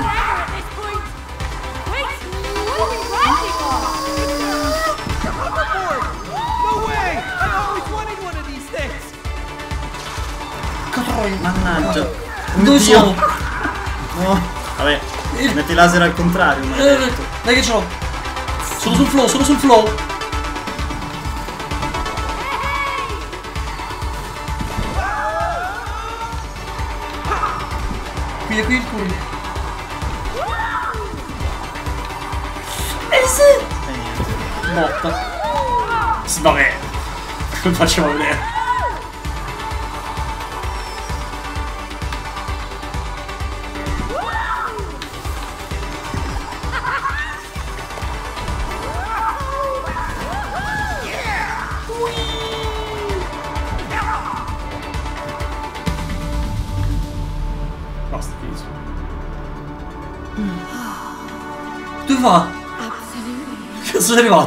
Mannaggia. Oh, Dove sono? No. Vabbè, metti laser al contrario. Eh, dai, dai che ce l'ho. Sono sul flow, sono sul flow.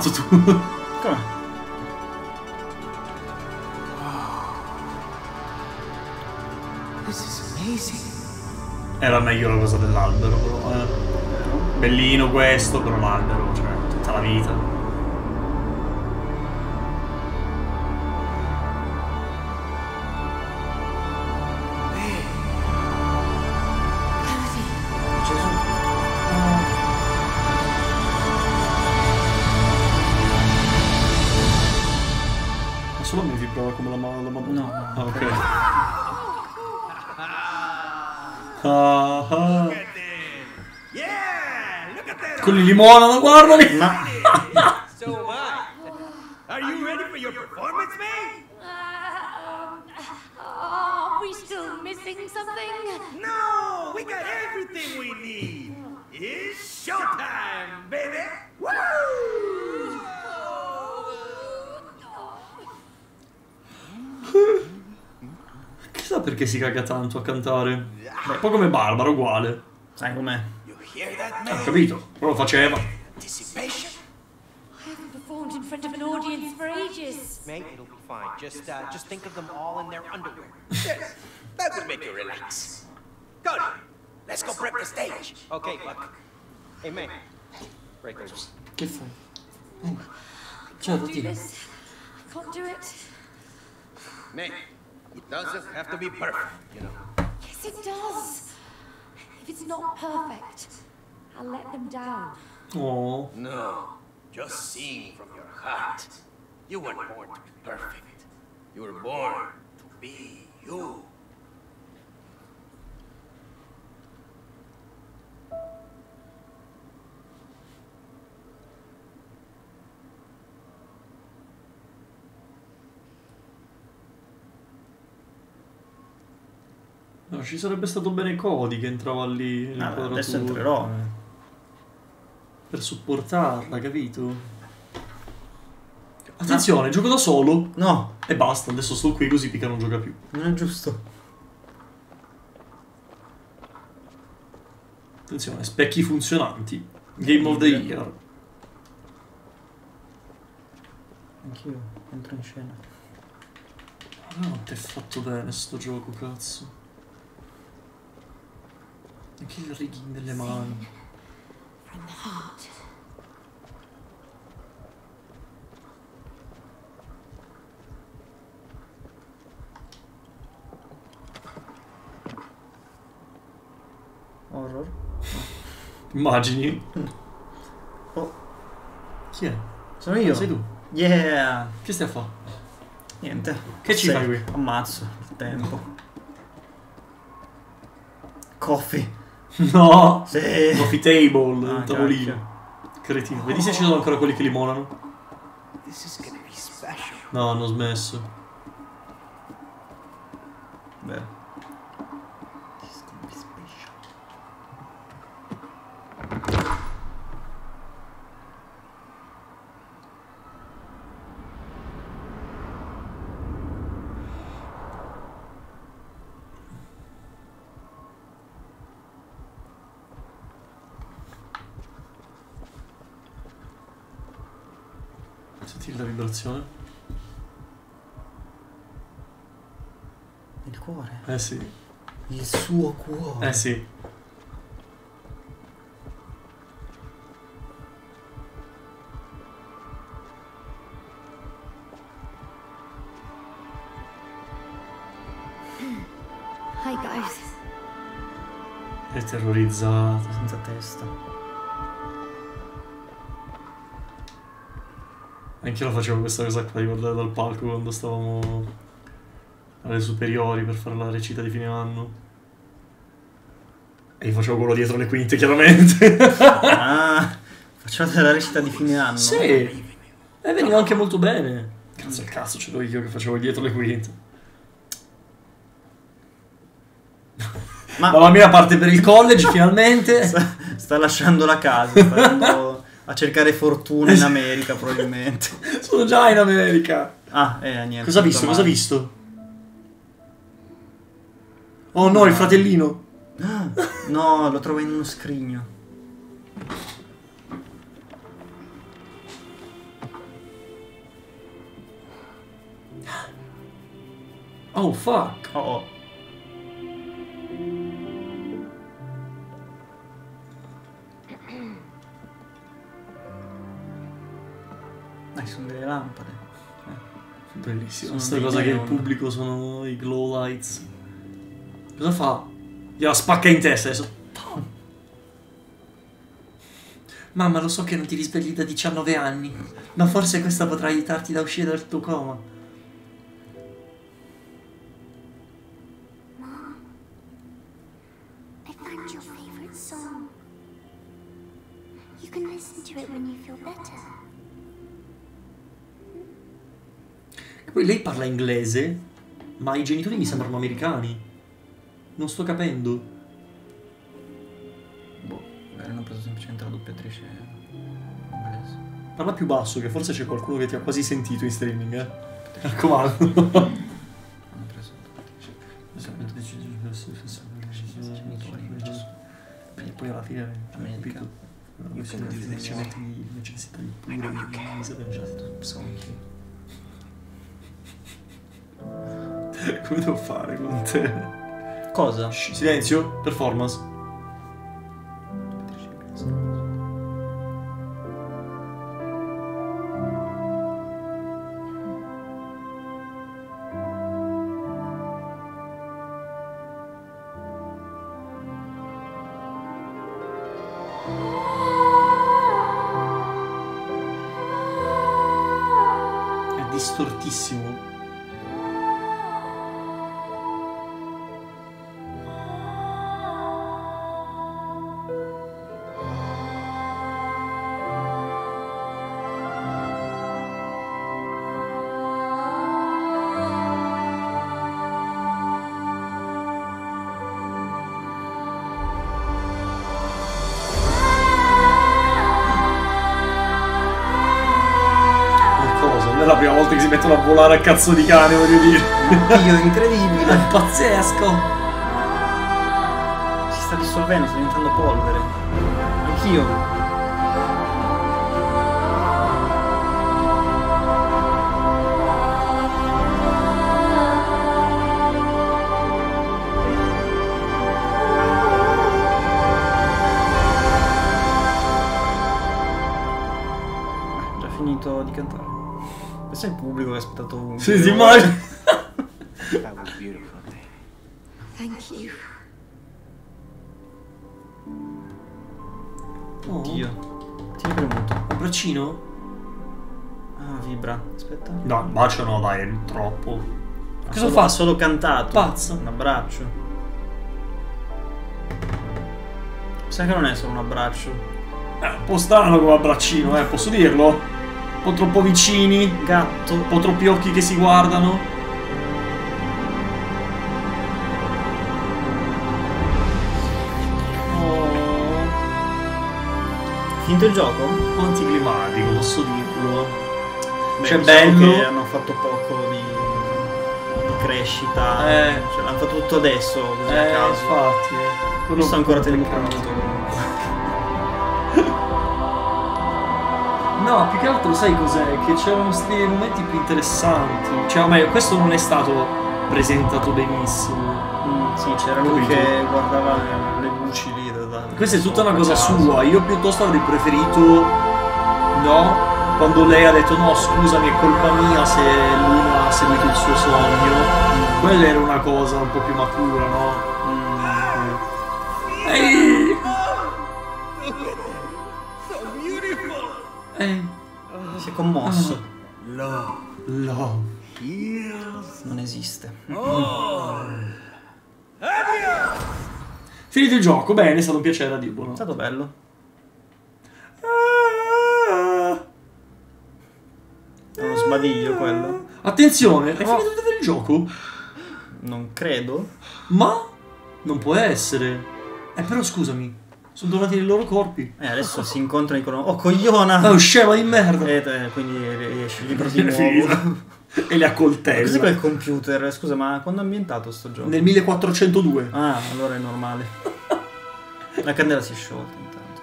fatto tu? [LAUGHS] Come? Era meglio la cosa dell'albero, però. Eh. Bellino questo, però l'albero, cioè, tutta la vita. limonano, guardali! Ma... [LAUGHS] Are you ready for your performance, May? Uh, oh, are we still missing something? No, we got everything we need. It's showtime, baby! Woo! [LAUGHS] Chissà perché si caga tanto a cantare. Beh, un po' come Barbara, uguale. Sai com'è? Ho! capito, però lo faceva. in front of an audience for ages. Mate, it'll be fine. Just, uh, think of them all in their underwear. you relax. Good. Let's go the stage. Okay, mate. Che fai? Ciao. I can't do it. Mate, it doesn't have to be perfect, you know. Yes, it does. If it's not perfect, I'll let them down. Oh. No, just sing from your heart. You weren't born to be perfect. You were born to be you. No, ci sarebbe stato bene Cody che entrava lì Ah, adesso entrerò. Per supportarla, capito? Attenzione, gioco da solo No, e basta. Adesso sto qui così Pika non gioca più. non è giusto. Attenzione, specchi funzionanti. Game of the Year. Anch'io entro in scena. Ah, non ti è fatto bene sto gioco, cazzo. Anche il rigging delle mani. The heart. Horror. Immagini? [LAUGHS] Oh, Chi è? sono io. Sei tu? Yeah. Che stai a fare? Niente. Che ci fai qui? Ammazzo il tempo. Coffee. [LAUGHS] No! Sì. Coffee table, Ah, un tavolino. Cretino. Vedi se ci sono ancora quelli che limonano. This is gonna be special. No, hanno smesso. Beh. Senti la vibrazione? Il cuore. Eh sì. Il suo cuore. Eh sì. Hi, guys. È terrorizzata. Senza testa. Anche io la facevo questa cosa qua di guardare dal palco quando stavamo alle superiori per fare la recita di fine anno. E io facevo quello dietro le quinte, chiaramente. Ah, facciate la recita di fine anno. sì. E veniva anche molto bene. Cazzo il cazzo ce l'ho io che facevo dietro le quinte. Ma Dalla mia parte per il college, finalmente. [LAUGHS] sta, sta lasciando la casa, sta andando a cercare fortuna in America probabilmente. [LAUGHS] Sono già in America. Ah, eh, niente. Cosa ha visto? Cosa ha visto? Oh no, il fratellino. Ah, No, lo trovo in uno scrigno. Oh fuck. Oh, oh. Dai, sono delle lampade. Bellissimo. Sono Questa cosa che il pubblico sono i glow lights. Cosa fa? Gliela spacca in testa adesso. Tom. Mamma, lo so che non ti risvegli da 19 anni, ma forse questa potrà aiutarti da uscire dal tuo coma. I found your favorite song. You can listen to it when you feel better. Poi lei parla inglese, ma i genitori mi sembrano americani. Non sto capendo. Boh, magari hanno preso semplicemente la doppiatrice inglese. Parla più basso, che forse c'è qualcuno che ti ha quasi sentito in streaming, eh. Mi raccomando. [LAUGHS] Hanno preso la doppiatrice. E poi alla fine America. capito? Io credo metti necessità di pure di certo, psonchi. [LAUGHS] Come devo fare con te? Cosa? Shh, silenzio, performance. Volare a cazzo di cane, voglio dire. Dio, incredibile, è [LAUGHS] pazzesco! Si sta dissolvendo, sta diventando polvere. Anch'io. È il pubblico che ha aspettato un Sì, si immagina. That was beautiful. Thank you. Oddio. Tieni premuto. Un braccino? Ah, vibra. Aspetta. No, un bacio no, dai, è troppo. Ha Cosa solo- fa? Ha solo cantato. Pazzo. Un abbraccio. Sai che non è solo un abbraccio. È un po' strano come abbraccino, eh, posso dirlo? Po' troppo vicini, Gatto. un po' troppi occhi che si guardano. Oh. Finito il gioco? Po' anticlimatico, posso dirlo. Beh, Cioè, diciamo bello. che hanno fatto poco di, di crescita. Eh. Cioè, l'hanno fatto tutto adesso, così a Eh, caso. infatti. Io sto ancora tenendo No, più che altro sai cos'è? Che c'erano dei momenti più interessanti. Cioè, o meglio, questo non è stato presentato benissimo. Mm, sì, c'era lui Capito? che guardava le luci lì. Da, da- Questa è tutta una cosa caso. sua. Io piuttosto avrei preferito. No? Quando lei ha detto no, scusami, è colpa mia se lui non ha seguito il suo sogno. Quella era una cosa un po' più matura, no? Mm. Ehi! Si è commosso. Love. Non esiste. Finito il gioco, bene, è stato un piacere a dirlo. È stato bello. È uno sbadiglio quello. Attenzione, è finito di vedere il gioco? Non credo. Ma non può essere. Eh, però scusami, sono tornati nei loro corpi. Eh, adesso si incontrano e dicono Oh cogliona! Ah, scema di merda! E te- quindi riesci il libro di [LAUGHS] nuovo. [LAUGHS] e le accoltella. Cos'è quel computer? Scusa, ma quando è ambientato sto gioco? Nel 1402. Ah, allora è normale. La candela si è sciolta intanto.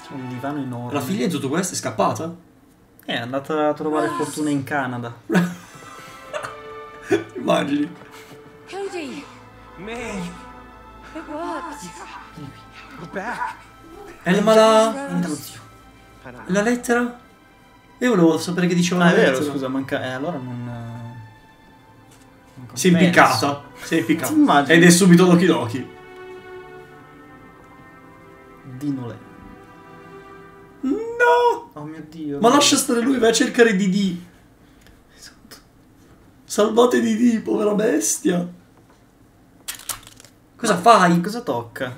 C'è un divano enorme. La figlia in tutto questo è scappata? Eh, è andata a trovare fortuna in Canada. [LAUGHS] Immagini. Cody, May, it worked. we're back. Eh, ma la... La lettera? Io volevo sapere che diceva Ah, la è vero, lettera. scusa, manca... Eh, allora non... non Si è impiccata. Si è impiccata. Ed è subito Doki Doki. Dino Lei. No! Oh mio Dio. Ma no. lascia stare lui, vai a cercare Didi. Esatto. Salvate Didi, povera bestia. Cosa fai? Cosa tocca?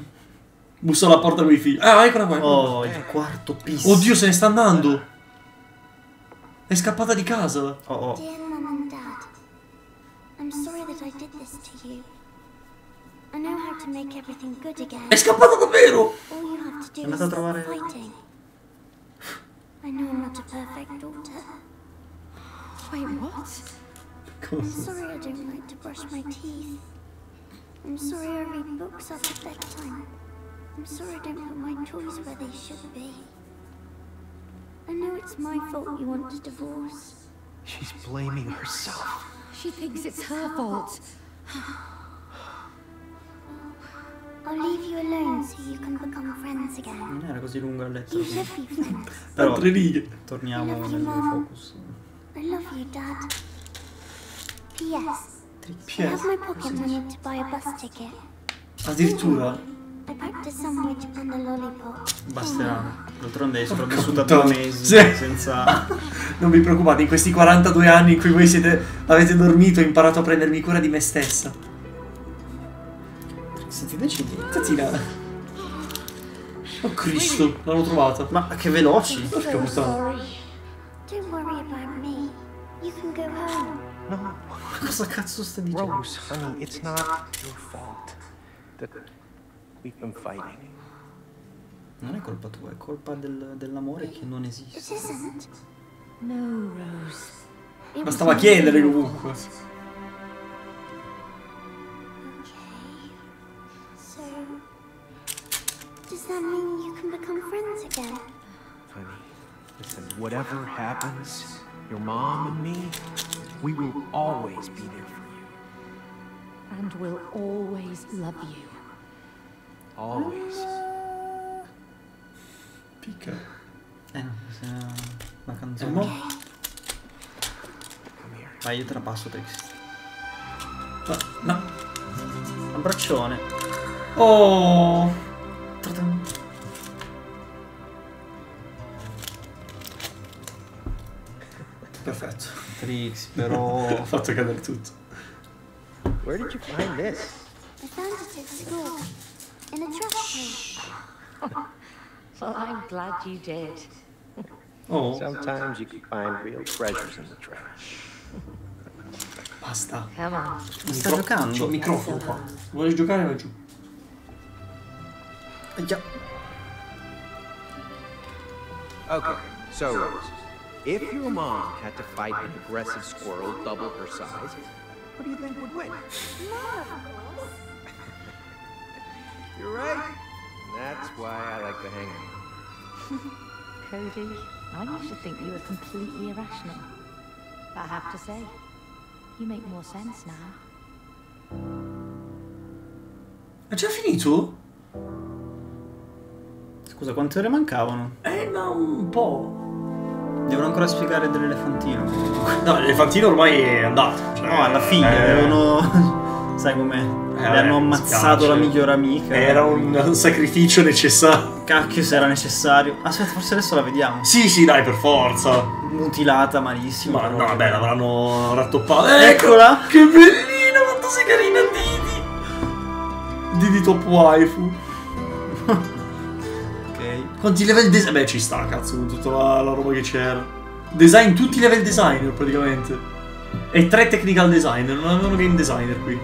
Bussa alla porta con i figli. Ah, eccola qua. Oh, il quarto piso. Oddio, se ne sta andando. È scappata di casa. Oh, oh. Dear Mum and Dad, I'm sorry that I did this to you. I know how to make everything good again. È scappata davvero. All you have to do È is andata a trovare- fighting. I know I'm not a perfect daughter. Wait, what? I'm sorry I don't like to brush my teeth. I'm sorry I read books after bedtime. I'm sorry I don't put my toys where they should be. I know it's my fault you want a divorce. She's blaming herself. She thinks it's her fault. I'll leave you alone so you can become friends again. Non era così lunga la lettera. You should be friends. Però Altre righe. torniamo I love you, nel Mom. focus. I love you, Dad. P.S. I PS. have my pocket money to buy a bus ticket. Addirittura. I a a lollipop. Basterà. D'altronde hai sopravvissuta Puttana. due mesi Sì. senza... [LAUGHS] Non vi preoccupate, in questi 42 anni in cui voi siete, avete dormito, ho imparato a prendermi cura di me stessa. Se ti decidi. Tazzina. Oh Cristo, l'hanno trovata. Ma che veloci. Porca puttana. Don't worry about Rose, honey, it's not your fault that we've been fighting. Non è colpa tua, è colpa del- dell'amore che non It esiste. isn't. No, Rose. It was Bastava my chiedere comunque. Okay. So, does that mean you can become friends again? Honey, listen, whatever happens, your mom and me, we will always be there for you. And will always love you. Always. Picca. Eh no, la E canzone. mo? Come here. Vai, io te la passo, Trix. No, no. Abbraccione. Oh. Perfetto. Trix, però... Ho fatto [LAUGHS] cadere tutto. Where did you find this? I found it at school. In a trash can. [LAUGHS] Well, I'm glad you did. Oh, Sometimes you can find real treasures in the trash. basta. Come on. Sta giocando? C'ho il microfono qua. Vuoi giocare vai giù. Eh, già. Okay, so Rose, if your mom had to fight an aggressive squirrel double her size, what do you think would win? [LAUGHS] You're right. That's why I like to hang out. Cody, I used to think you were completely irrational. But I have to say, you make more sense now. È già finito? Scusa, quante ore mancavano? Eh, ma un po'. Devono ancora spiegare dell'elefantino. No, l'elefantino ormai è andato. Cioè, No, alla fine eh, avevano... [LAUGHS] Sai com'è? Le vabbè, hanno ammazzato la migliore amica. Era un, sacrificio necessario. Cacchio se era necessario. Aspetta, forse adesso la vediamo. Sì, sì, dai, per forza. Mutilata malissimo. Ma no, vabbè, l'avranno rattoppata. Eccola! Che bellina, quanto sei carina Didi. Didi top waifu. [LAUGHS] Quanti level design? Beh, ci sta, cazzo, con tutta la, la roba che c'era. Design, tutti i level designer praticamente. E tre technical designer, non avevano game designer qui.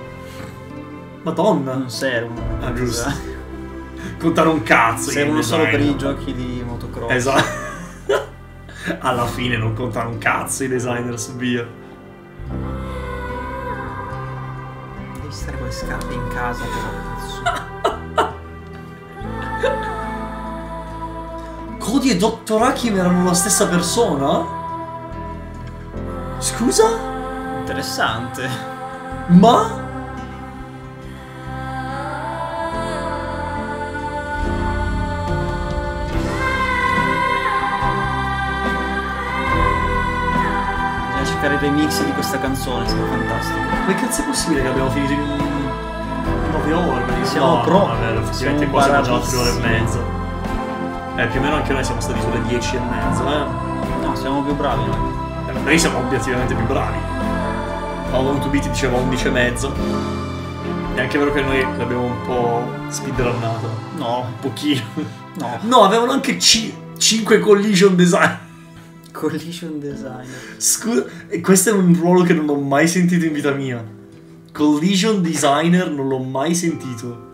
Madonna. Non servono. Ah, giusto. [LAUGHS] Contare un cazzo. Servono solo per designer. i giochi di motocross. Esatto. [LAUGHS] Alla fine non contano un cazzo i designers, via. Devi stare con le scarpe in casa però. [LAUGHS] Cody e Dr. Hakim erano la stessa persona? Scusa? Interessante. Ma? Bisogna cercare il remix di questa canzone, sembra fantastico. Come cazzo è possibile che abbiamo finito in 9 ore? Siamo no, pro. Vabbè, effettivamente Siamo qua siamo già a 3 ore e mezza. Eh, più o meno anche noi siamo stati sulle 10 e mezza, eh. No, siamo più bravi noi. Eh, Noi siamo obiettivamente più bravi. How to Beat diceva 11 e mezza. È anche vero che noi l'abbiamo un po' speedrunnata. No, Un pochino. no. No, avevano anche 5 collision design. Collision design. Scusa, e questo è un ruolo che non ho mai sentito in vita mia. Collision designer non l'ho mai sentito.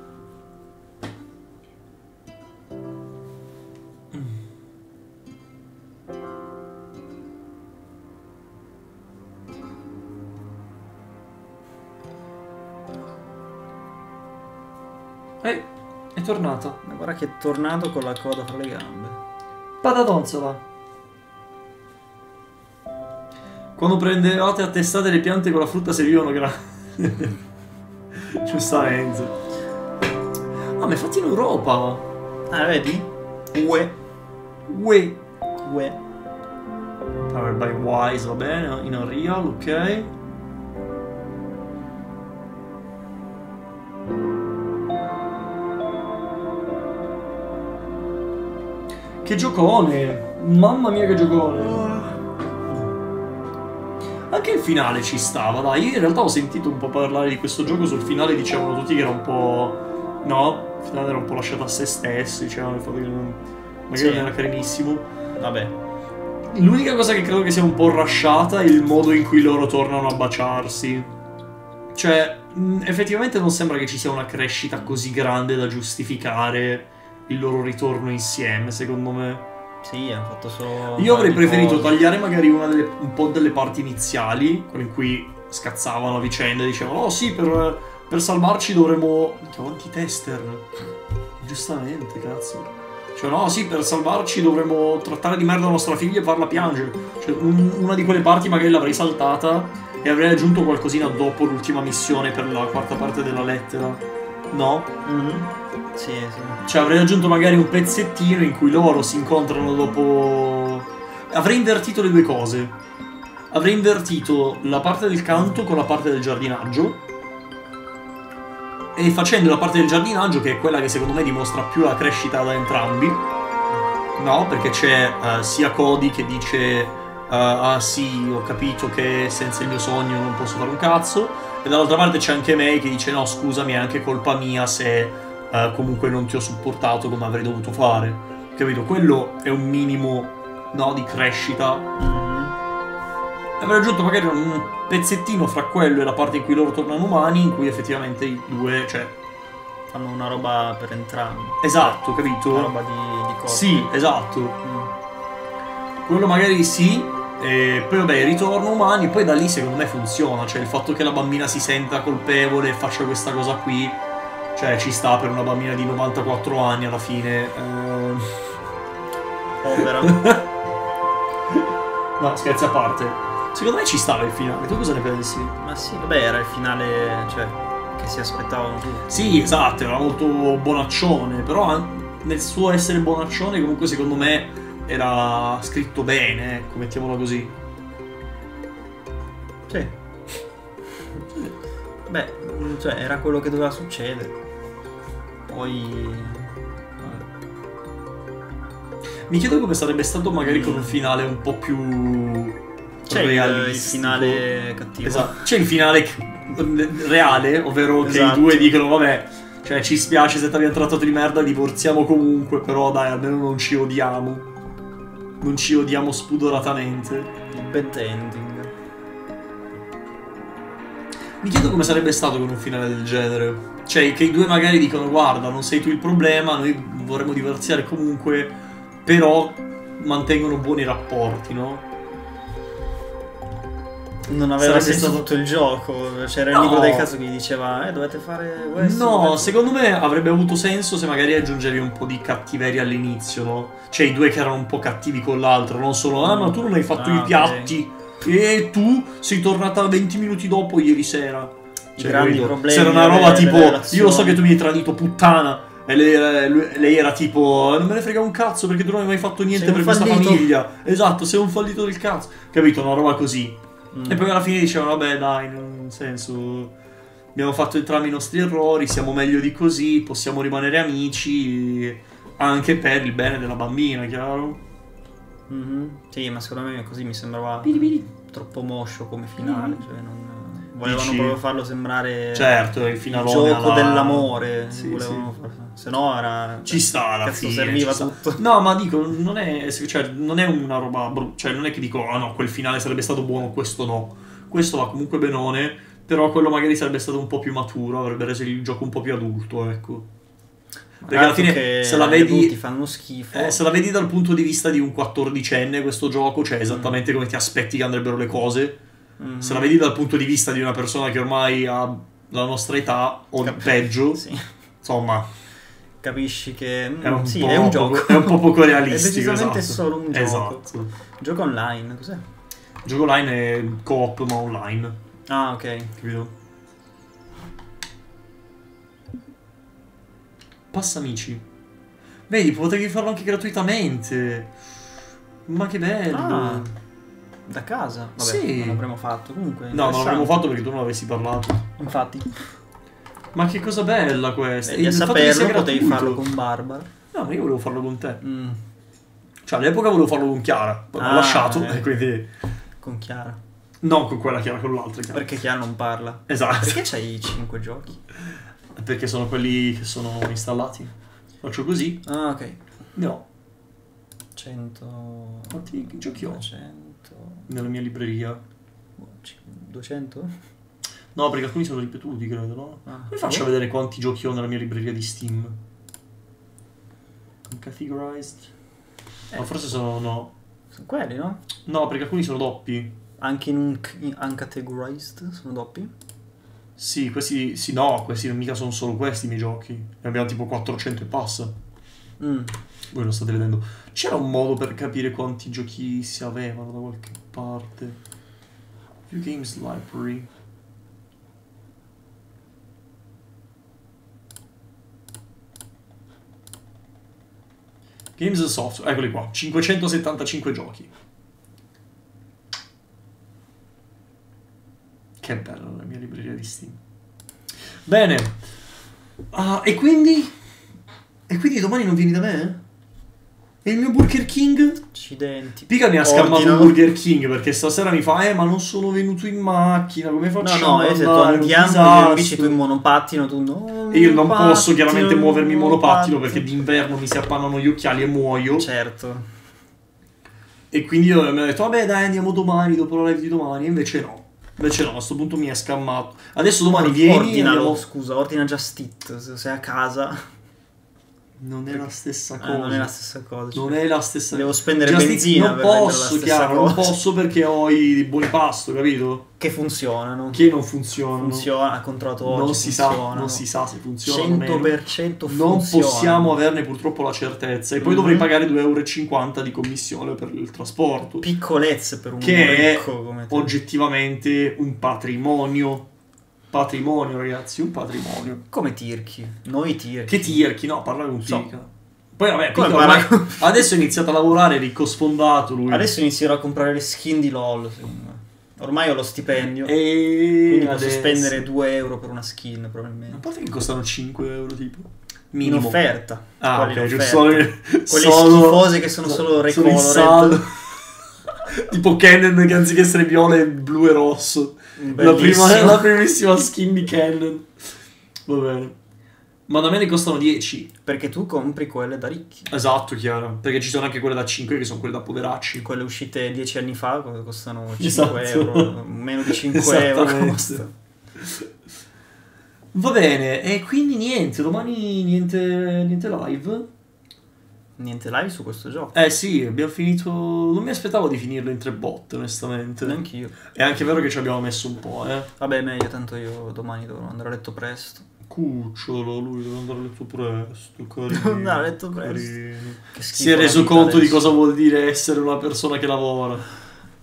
Ritornata. Ma guarda che è tornato con la coda fra le gambe. Patatonzola. Quando prendevate a testate le piante con la frutta servivano grandi. [LAUGHS] Giustamente. Ah, ma è fatto in Europa. Ah, vedi? Ue. Ue. Ue. Powered by Wise, va bene. In Unreal, ok. Che giocone! Mamma mia che giocone! Anche il finale ci stava, dai. Io in realtà ho sentito un po' parlare di questo gioco. Sul finale dicevano tutti che era un po'. No, il finale era un po' lasciato a se stessi. Dicevano il fatto che non- magari Sì. non era carinissimo. Vabbè. L'unica cosa che credo che sia un po' rasciata è il modo in cui loro tornano a baciarsi. Cioè, effettivamente non sembra che ci sia una crescita così grande da giustificare il loro ritorno insieme, secondo me. Sì, hanno fatto solo. Io avrei preferito cose. tagliare magari una delle- un po' delle parti iniziali, quelle in cui scazzavano a vicenda e dicevano, oh sì, per, per salvarci dovremmo... Minchia, anti-tester. Giustamente, cazzo. Cioè, no, sì, per salvarci dovremmo trattare di merda nostra figlia e farla piangere. Cioè, un- una di quelle parti magari l'avrei saltata e avrei aggiunto qualcosina dopo l'ultima missione per la quarta parte della lettera. No? Mhm. Sì, sì. Cioè avrei aggiunto magari un pezzettino in cui loro si incontrano dopo... Avrei invertito le due cose. Avrei invertito la parte del canto con la parte del giardinaggio. E facendo la parte del giardinaggio, che è quella che secondo me dimostra più la crescita da entrambi. No, perché c'è eh, sia Cody che dice... eh, ah sì, ho capito che senza il mio sogno non posso fare un cazzo. E dall'altra parte c'è anche May che dice no, scusami, è anche colpa mia se eh, comunque non ti ho supportato come avrei dovuto fare. Capito? Quello è un minimo no, di crescita. Avrei aggiunto magari un pezzettino fra quello e la parte in cui loro tornano umani, in cui effettivamente i due, cioè... Fanno una roba per entrambi. Esatto, capito? Una roba di, di cose. Sì, esatto. Mm. Quello magari sì, e poi vabbè, ritorno umani, poi da lì secondo me funziona, cioè il fatto che la bambina si senta colpevole e faccia questa cosa qui, cioè ci sta per una bambina di 94 anni alla fine. ehm. Povera. [LAUGHS] no, scherzi a parte. Secondo me ci stava il finale, tu cosa ne pensi? Ma sì, vabbè, era il finale, cioè, che si aspettavano tutti. Sì, esatto, era molto bonaccione, però an- nel suo essere bonaccione comunque secondo me era scritto bene, ecco, mettiamolo così. Sì. Beh, cioè, era quello che doveva succedere. Poi... Mi chiedo come sarebbe stato magari con un finale un po' più C'è il, il finale cattivo. Esatto. C'è il finale reale, ovvero che Esatto. i due dicono vabbè, cioè ci spiace se ti abbiamo trattato di merda, divorziamo comunque, però dai, almeno non ci odiamo. Non ci odiamo spudoratamente. Il bad ending. Mi chiedo come sarebbe stato con un finale del genere. Cioè, che i due magari dicono guarda, non sei tu il problema, noi vorremmo divorziare comunque, però mantengono buoni rapporti, no? Non aveva stato- tutto il gioco. C'era il No. libro del caso che gli diceva, eh, dovete fare questo. No, dovete- secondo me avrebbe avuto senso se magari aggiungevi un po' di cattiveria all'inizio, no? Cioè i due che erano un po' cattivi con l'altro, non solo, ah ma tu non hai fatto Ah, i piatti e tu sei tornata 20 minuti dopo ieri sera. I grandi capito? problemi Se era una roba tipo, delle io lo relazioni. so che tu mi hai tradito puttana. E lei, era- lui- lei era tipo, non me ne frega un cazzo perché tu non hai mai fatto niente Sei per questa fallito." famiglia. Esatto, sei un fallito del cazzo. Capito? Una roba così. Mm. E poi alla fine dicevano, vabbè dai, nel senso, abbiamo fatto entrambi i nostri errori, siamo meglio di così, possiamo rimanere amici, anche per il bene della bambina, chiaro? Mhm. Sì, ma secondo me così mi sembrava troppo moscio come finale. Cioè non... Volevano Dici- proprio farlo sembrare Certo, il il gioco alla- dell'amore. Sì, volevano far- Se no era. Ci sta alla cazzo, fine. serviva tutto. No, ma dico, non è, cioè, non è una roba. bru- Cioè, non è che dico, ah no, quel finale sarebbe stato buono, questo no. Questo va comunque benone, però quello magari sarebbe stato un po' più maturo, avrebbe reso il gioco un po' più adulto, ecco. Perché alla fine, se la vedi. brutti fanno schifo. Eh, se la vedi dal punto di vista di un 14enne questo gioco, cioè esattamente come ti aspetti che andrebbero le cose. Mhm. Se la vedi dal punto di vista di una persona che ormai ha la nostra età o Cap- peggio, [LAUGHS] Sì. insomma, capisci che mm, È un, sì, po è un poco- gioco. [LAUGHS] È un po' poco [LAUGHS] realistico. È decisamente esatto. solo un gioco. Esatto. Gioco online, cos'è? Gioco online è co-op ma online. Ah, ok. Capito? Passa amici. Vedi, potevi farlo anche gratuitamente. Ma che bello. Ah, da casa? Vabbè, Sì. non l'avremmo fatto. Comunque, no, non l'avremmo fatto perché tu non avessi parlato. Infatti, Ma che cosa bella questa. vedi, a saperlo potevi farlo con Barbara. No, ma io volevo farlo con te. Mm, Cioè, all'epoca volevo farlo con Chiara. Poi Ah, lasciato, eh. e quindi... con Chiara. Non con quella Chiara, con l'altra Chiara. Perché Chiara non parla. Esatto. Perché c'hai 5 giochi? Perché sono quelli che sono installati. Faccio così. Ah, ok. No. 100... Quanti giochi ho 200... nella mia libreria? 200? No, perché alcuni sono ripetuti, credo, no? Ah, Come faccio a vedere quanti giochi ho nella mia libreria di Steam? Categorized? Eh. No, forse sono... no. Sono quelli, no? No, perché alcuni sono doppi. Anche in un in uncategorized sono doppi? Sì, questi... Sì, no, questi non mica sono solo questi i miei giochi. Ne abbiamo tipo 400 e passa. Mm. Voi lo state vedendo. C'era un modo per capire quanti giochi si avevano da qualche parte. View Games Library. Games and Software, eccoli qua, 575 giochi. Che bella la mia libreria di Steam. Bene. Ah, e quindi? E quindi domani non vieni da me? E il mio Burger King? Accidenti. Pica mi ha scammato un Burger King perché stasera mi fa, eh, ma non sono venuto in macchina, come No, facciamo? no, ad e se tu andiamo io disastro." invece tu in monopattino, tu no. E io non posso chiaramente muovermi in monopattino perché d'inverno mi si appannano gli occhiali e muoio. Certo. E quindi io mi ho detto, vabbè dai andiamo domani, dopo la live di domani. E invece no. Invece no, a questo punto mi è scammato. Adesso domani vieni Ordinalo, andiamo- scusa, ordina Just Eat, se sei a casa. Non è la stessa Eh, cosa. non è la stessa cosa. Non è la stessa Devo spendere Just benzina non posso, chiaro, non cosa. posso perché ho i buoni pasto, capito? Che funzionano. Che non funzionano. Funziona, ha controllato oggi, non si sa, non si sa se funzionano. o meno. 100% Non funzionano. possiamo averne purtroppo la certezza. E poi Mhm. dovrei pagare 2,50 euro di commissione per il trasporto. Piccolezze per un che è come te. oggettivamente un patrimonio. Patrimonio, ragazzi, un patrimonio. Come tirchi. Noi tirchi. Che tirchi, no, parla con So. Pica. Poi vabbè, Pica ormai- adesso è iniziato a lavorare, ricco sfondato lui. Adesso inizierò a comprare le skin di LOL, secondo me. Ormai ho lo stipendio. E Quindi posso adesso- spendere 2 euro per una skin, A probabilmente. parte che costano 5 euro tipo. In Minimo. offerta. Ah, Quelli ok, in giusto. offerta. Quelle Quelle schifose che sono solo in recolored. [LAUGHS] tipo Canon che anziché essere viola è blu e rosso. La, prima, la primissima skin di Canon. Va bene. Ma da me ne costano 10. Perché tu compri quelle da ricchi. Esatto, chiaro. Perché ci sono anche quelle da 5 che sono quelle da poveracci. Quelle uscite 10 anni fa co- costano 5 Esatto. euro. Meno di 5 euro costa. Va bene, e quindi niente, domani niente, niente live. Niente live su questo gioco. Eh sì, abbiamo finito. Non mi aspettavo di finirlo in tre botte, onestamente. Neanch'io. È anche vero che ci abbiamo messo un po', eh. Vabbè, meglio, tanto io domani dovrò andare a letto presto. Cucciolo, lui deve andare a letto presto, [LAUGHS] carino. Devo andare a letto presto. schifo Si è reso conto di adesso. cosa vuol dire essere una persona che lavora.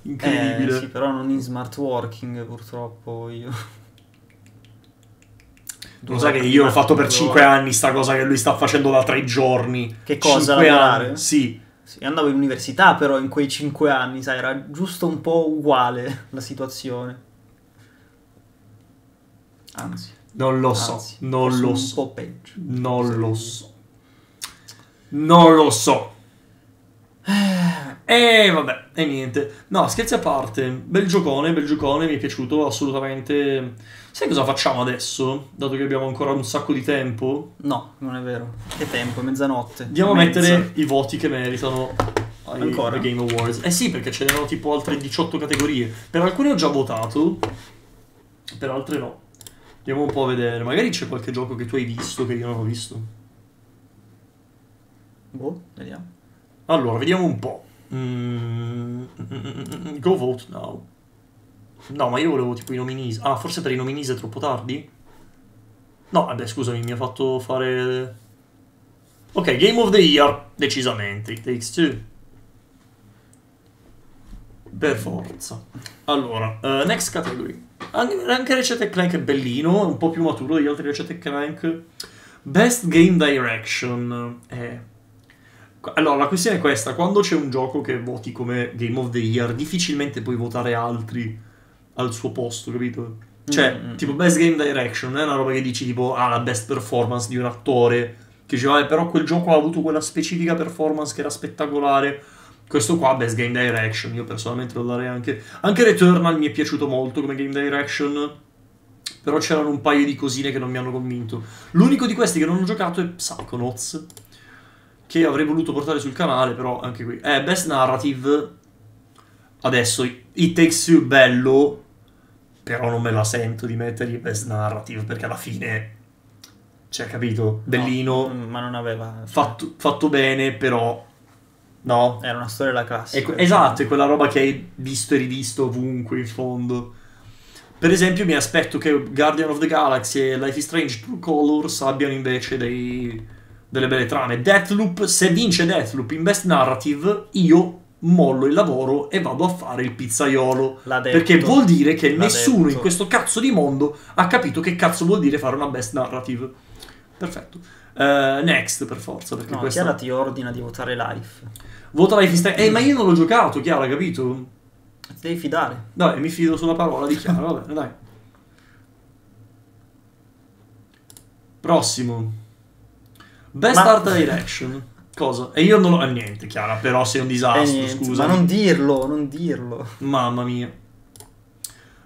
Incredibile. Eh, sì, però non in smart working purtroppo io. Lo sai che io l'ho fatto per 5 anni sta cosa che lui sta facendo da 3 giorni. Che cosa, Cinque lavorare? anni, Sì. Sì, andavo in università però in quei 5 anni, sai, era giusto un po' uguale la situazione. Anzi, Non lo so, anzi, non lo un so. po' peggio. Non lo so. Non lo so. E vabbè, e niente. No, scherzi a parte. Bel giocone, bel giocone, mi è piaciuto assolutamente. Sai cosa facciamo adesso? Dato che abbiamo ancora un sacco di tempo, No, non è vero. Che tempo, è mezzanotte. andiamo a mettere i voti che meritano ai, Ancora? Game Awards. Eh sì, perché ce n'erano tipo altre 18 categorie. Per alcune ho già votato, per altre no. Andiamo un po' a vedere. Magari c'è qualche gioco che tu hai visto che io non ho visto. Boh, vediamo. Allora, vediamo un po'. Mm, go vote now. No, ma io volevo tipo i nominis. Ah, forse per i nominis è troppo tardi? No, vabbè, scusami, mi ha fatto fare... Ok, Game of the Year, decisamente. It Takes Two. Per forza. Allora, eh, next category. Anche, anche Ratchet Clank è bellino, è un po' più maturo degli altri Ratchet Clank. Best Game Direction. Eh. Allora, la questione è questa. Quando c'è un gioco che voti come Game of the Year, difficilmente puoi votare altri al suo posto, capito? Cioè, Mm, mm. tipo Best Game Direction non è una roba che dici tipo, ah, la best performance di un attore. Che dice, vabbè, però quel gioco ha avuto quella specifica performance che era spettacolare. Questo qua, Best Game Direction, io personalmente lo darei anche... Anche Returnal mi è piaciuto molto come Game Direction, però c'erano un paio di cosine che non mi hanno convinto. L'unico di questi che non ho giocato è Psychonauts, che avrei voluto portare sul canale, però anche qui. Eh, Best Narrative, adesso, It Takes Two bello, però non me la sento di mettergli Best Narrative, perché alla fine... Cioè, capito? Bellino, No, ma non aveva... fatto, fatto bene, però... No, Era una storia della classe. è esatto, è quella roba che hai visto e rivisto ovunque in fondo. Per esempio, mi aspetto che Guardian of the Galaxy e Life is Strange True Colors abbiano invece dei- delle belle trame. Deathloop, se vince Deathloop in Best Narrative, io mollo il lavoro e vado a fare il pizzaiolo. Perché vuol dire che nessuno detto. in questo cazzo di mondo ha capito che cazzo vuol dire fare una Best Narrative. Perfetto. Eh, next, per forza, perché No, questa... Chiara ti ordina di votare life. Vota Life is Strange. Eh, ma io non l'ho giocato, Chiara, capito? Ti devi fidare. Dai, mi fido sulla parola di Chiara, [LAUGHS] va bene, dai. Prossimo. Best Ma- Art Direction. Cosa? E io non ho... eh, niente, Chiara, però sei un Eh, disastro, scusa. Ma non dirlo, non dirlo. Mamma mia.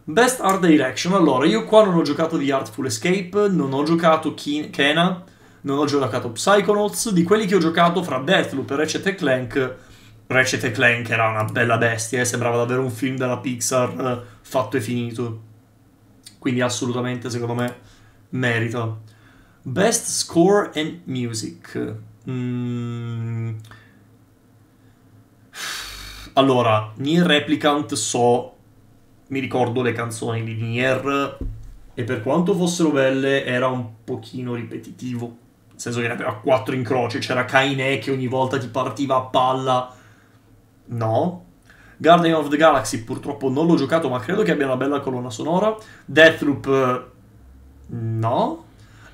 Best Art Direction. Allora, io qua non ho giocato di Artful Escape, non ho giocato Kena, non ho giocato Psychonauts. Di quelli che ho giocato fra Deathloop e Ratchet e Clank, Ratchet e Clank era una bella bestia, eh, sembrava davvero un film della Pixar eh, fatto e finito. Quindi assolutamente, secondo me, merita. Best Score and Music. Mm. Allora, Nier Replicant so, mi ricordo le canzoni di Nier e per quanto fossero belle era un pochino ripetitivo. Nel senso che aveva quattro incroci, c'era Kaine che ogni volta ti partiva a palla. No. Guardian of the Galaxy purtroppo non l'ho giocato, ma credo che abbia una bella colonna sonora. Deathloop no.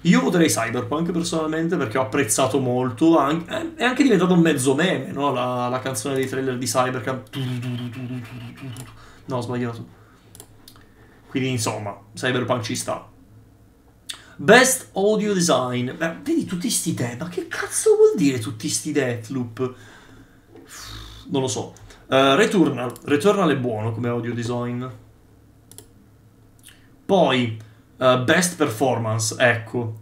Io voterei Cyberpunk personalmente perché ho apprezzato molto. eh, È anche diventato un mezzo meme, no? La, la canzone dei trailer di Cyberpunk. No, ho sbagliato. Quindi insomma, Cyberpunk ci sta. Best Audio Design. Beh, vedi tutti sti death. Ma che cazzo vuol dire tutti sti Deathloop? Non lo so. Eh, Returnal. Returnal è buono come audio design. Poi, eh, Best Performance. Ecco.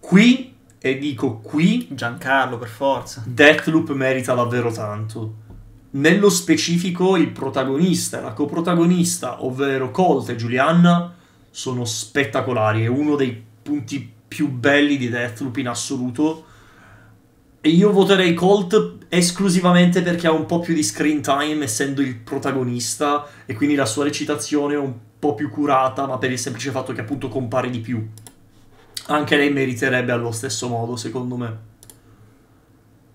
Qui, e dico qui, Giancarlo, per forza. Deathloop merita davvero tanto. Nello specifico, il protagonista e la coprotagonista, ovvero Colt e Giulianna, sono spettacolari. È uno dei punti più belli di Deathloop in assoluto. E io voterei Colt esclusivamente perché ha un po' più di screen time, essendo il protagonista, e quindi la sua recitazione è un po' più curata, ma per il semplice fatto che appunto compare di più. Anche lei meriterebbe allo stesso modo, secondo me.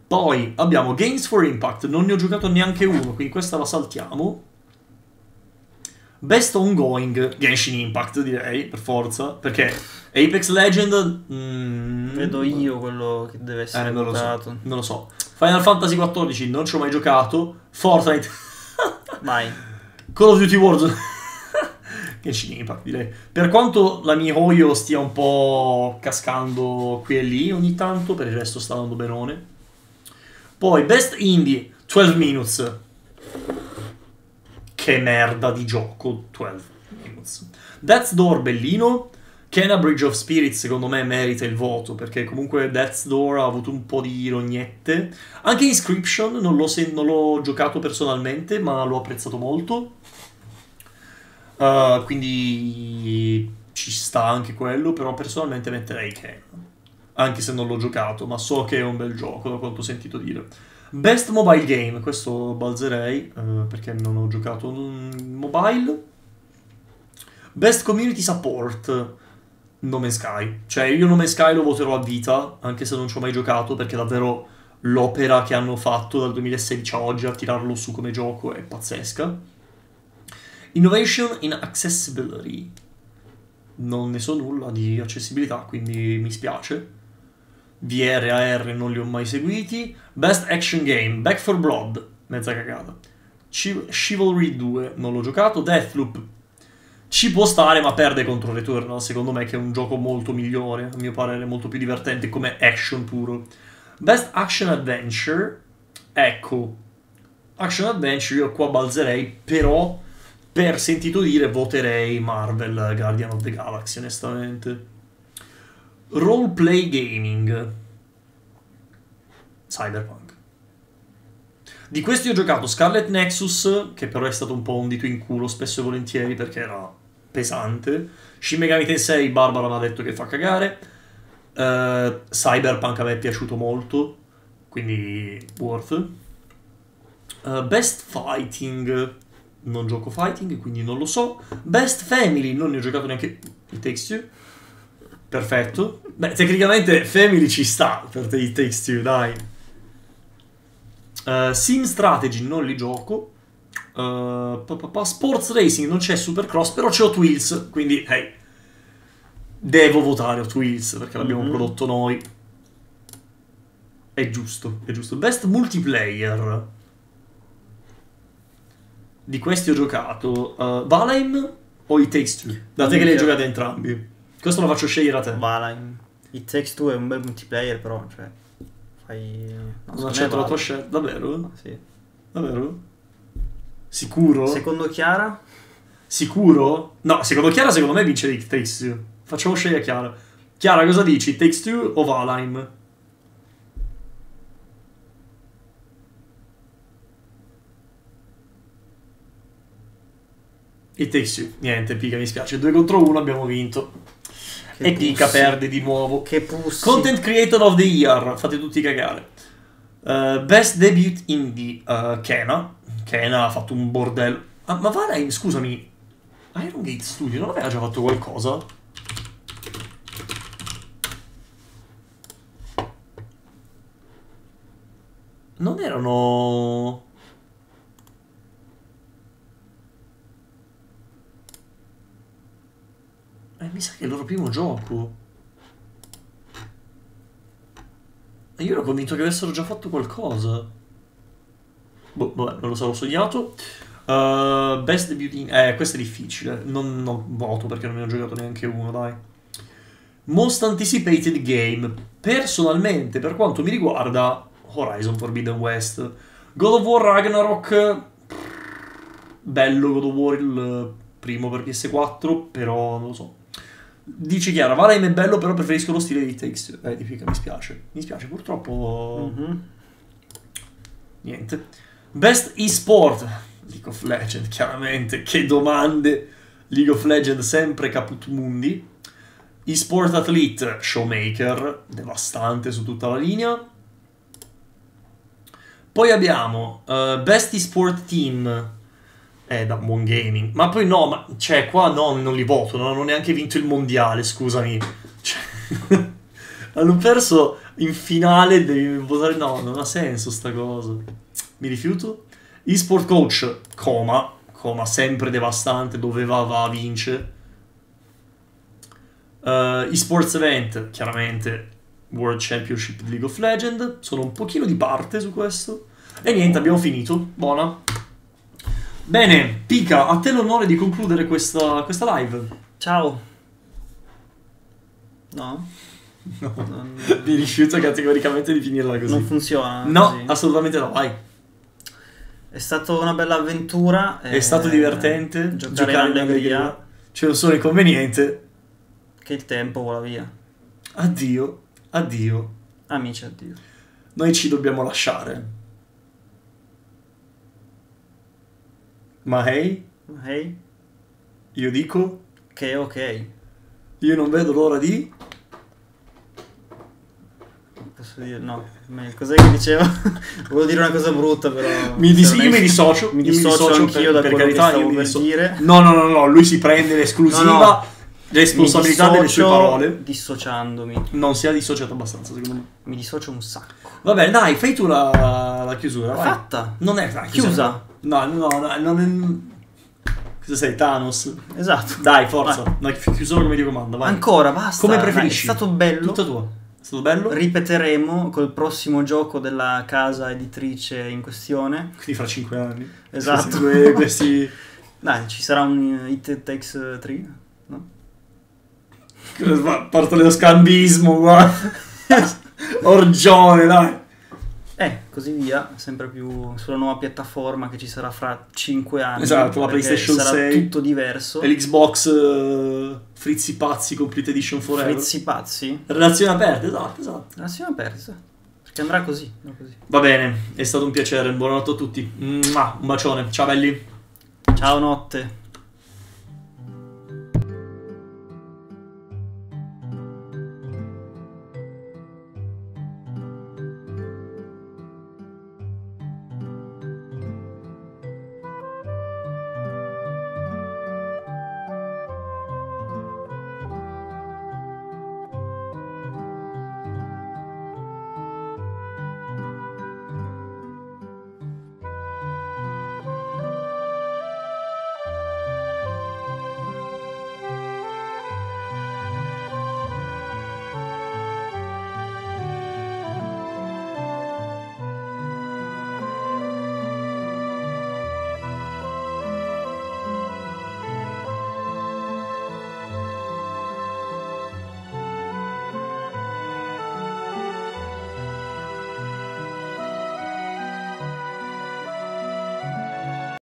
Poi abbiamo Games for Impact, non ne ho giocato neanche uno, quindi questa la saltiamo. Best Ongoing, Genshin Impact direi, per forza, perché Apex Legend... mm, Vedo io quello che deve eh, essere non lo so, votato. non lo so. Final Fantasy XIV non ci ho mai giocato. Fortnite, Vai. Call of Duty Warzone. Genshin Impact direi. Per quanto la mia Hoyo stia un po' cascando qui e lì ogni tanto, per il resto sta andando benone. Poi Best Indie, 12 Minutes. Che merda di gioco, 12 Minutes. Death's Door, bellino. Kena Bridge of Spirits, secondo me, merita il voto, perché comunque Death's Door ha avuto un po' di rognette. Anche Inscription, non l'ho, non l'ho giocato personalmente, ma l'ho apprezzato molto. Uh, quindi ci sta anche quello, però personalmente metterei Kena. Anche se non l'ho giocato, ma so che è un bel gioco, da quanto ho sentito dire. Best Mobile Game, questo balzerei, eh, perché non ho giocato mobile. Best Community Support. No Man's Sky. Cioè, io No Man's Sky lo voterò a vita, anche se non ci ho mai giocato, perché davvero l'opera che hanno fatto dal 2016 a oggi a tirarlo su come gioco è pazzesca. Innovation in Accessibility. Non ne so nulla di accessibilità, quindi mi spiace. VR, AR non li ho mai seguiti. Best Action Game, Back for Blood, mezza cagata. Chi- Chivalry 2, non l'ho giocato. Deathloop, ci può stare, ma perde contro Returnal, secondo me, che è un gioco molto migliore, a mio parere, molto più divertente come action puro. Best Action Adventure, ecco, Action Adventure io qua balzerei, però per sentito dire voterei Marvel Guardian of the Galaxy, onestamente. Roleplay Gaming, Cyberpunk. Di questi ho giocato Scarlet Nexus, che però è stato un po' un dito in culo spesso e volentieri perché era pesante. Shin Megami Tensei, Barbara mi ha detto che fa cagare. Eh, Cyberpunk a me è piaciuto molto, quindi worth. Eh, Best Fighting, non gioco fighting, quindi non lo so. Best Family, non ne ho giocato neanche It Takes Two. Perfetto. Beh, tecnicamente Family ci sta per te It Takes Two, dai. Eh, Sim Strategy non li gioco. Eh, pa- pa- pa- Sports Racing non c'è Supercross, però c'è Hot Wheels, quindi hey, devo votare Hot Wheels perché l'abbiamo Mhm. prodotto noi. È giusto, è giusto. Best Multiplayer. Di questi ho giocato uh, Valheim o It Takes Two. Da te che li hai giocati entrambi. Questo lo faccio scegliere a te. Valheim. It Takes Two è un bel multiplayer, però, cioè, fai... No, Non me la tua scelta. Davvero? Sì. Davvero? Sicuro? Secondo Chiara? Sicuro? No, secondo Chiara, secondo me vince It Takes Two. Facciamo scegliere Chiara. Chiara, cosa dici? It Takes Two o Valheim? It Takes Two. Niente, Pika, mi spiace. Due contro uno abbiamo vinto. Che e Pika perde di nuovo. Che pussi. Content Creator of the Year. Fate tutti cagare. Uh, best Debut Indie. Uh, Kena. Kena ha fatto un bordello. Ah, ma Valheim, scusami. Iron Gate Studio non aveva già fatto qualcosa? Non erano... Eh, mi sa che è il loro primo gioco. Io ero convinto che avessero già fatto qualcosa. Boh, vabbè, me lo sarò sognato. Uh, best debut in... Eh, questo è difficile. Non, non voto perché non ne ho giocato neanche uno, dai. Most anticipated game. Personalmente, per quanto mi riguarda, Horizon Forbidden West. God of War Ragnarok. Bello God of War il primo per PS4, però non lo so. Dici Chiara, Valheim è bello, però preferisco lo stile di Takes. Eh, di Fica, mi spiace. Mi spiace, purtroppo... Mhm. Niente. Best eSport. League of Legends, chiaramente. Che domande. League of Legends sempre caput mundi. eSport Athlete, Showmaker, devastante su tutta la linea. Poi abbiamo eh, Best eSport Team, eh, da Moon Gaming. Ma poi no, ma cioè qua no, non li voto, non hanno neanche vinto il mondiale, scusami. [LAUGHS] Cioè, hanno perso in finale, devi votare... No, non ha senso sta cosa. Mi rifiuto. eSport Coach, coma, coma sempre devastante, dove va vince. Uh, eSports Event, chiaramente World Championship League of Legends. Sono un pochino di parte su questo. E niente, abbiamo finito. Buona. Bene, Pika, a te l'onore di concludere questa, questa live. Ciao. No? No. Non, [LAUGHS] Mi rifiuto categoricamente di finirla così. non funziona. no, così. assolutamente no, vai. È stata una bella avventura. È stato divertente giocare, giocare in allegria. C'è un solo inconveniente. Che il tempo vola via. Addio, addio. Amici, addio. Noi ci dobbiamo lasciare. Ma hey, Ehi, io dico, che ok. io non vedo l'ora di... Posso dire no. ma Cos'è che dicevo? [LAUGHS] Volevo dire una cosa brutta, però. Mi dis- io è- mi dissocio, Mi io mi dissocio dissocio anch'io per- da per quello carità, che stavo per disso- dire. No, no, no, no, lui si prende l'esclusiva. No, no. Responsabilità delle sue parole. Dissociandomi. Non si è dissociato abbastanza, secondo me. Mi dissocio un sacco. Va bene, dai, fai tu la, la chiusura. vai. Fatta. Non è dai, Chiusa. No, no, no, non è... Cosa sei, Thanos? Esatto. Dai, forza. Dai, chiusura come ti comanda, vai. Ancora, basta. Come Dai, preferisci? È stato bello. Tutta tua. È stato bello? Ripeteremo col prossimo gioco della casa editrice in questione. Quindi fra 5 anni. Esatto. Questi. [LAUGHS] Dai, ci sarà un uh, It Takes 3, no? Parto dello scambismo qua. [LAUGHS] Orgione, dai. Eh, così via, sempre più sulla nuova piattaforma che ci sarà fra 5 anni. Esatto, la PlayStation sarà 6. tutto diverso. E l'Xbox eh, Frizzi Pazzi Complete Edition Forever. Frizzi pazzi. Relazione aperta, esatto, esatto. Relazione aperta. Perché andrà così, andrà così. Va bene, è stato un piacere, buonanotte a tutti. Mua, Un bacione, ciao belli. Ciao notte.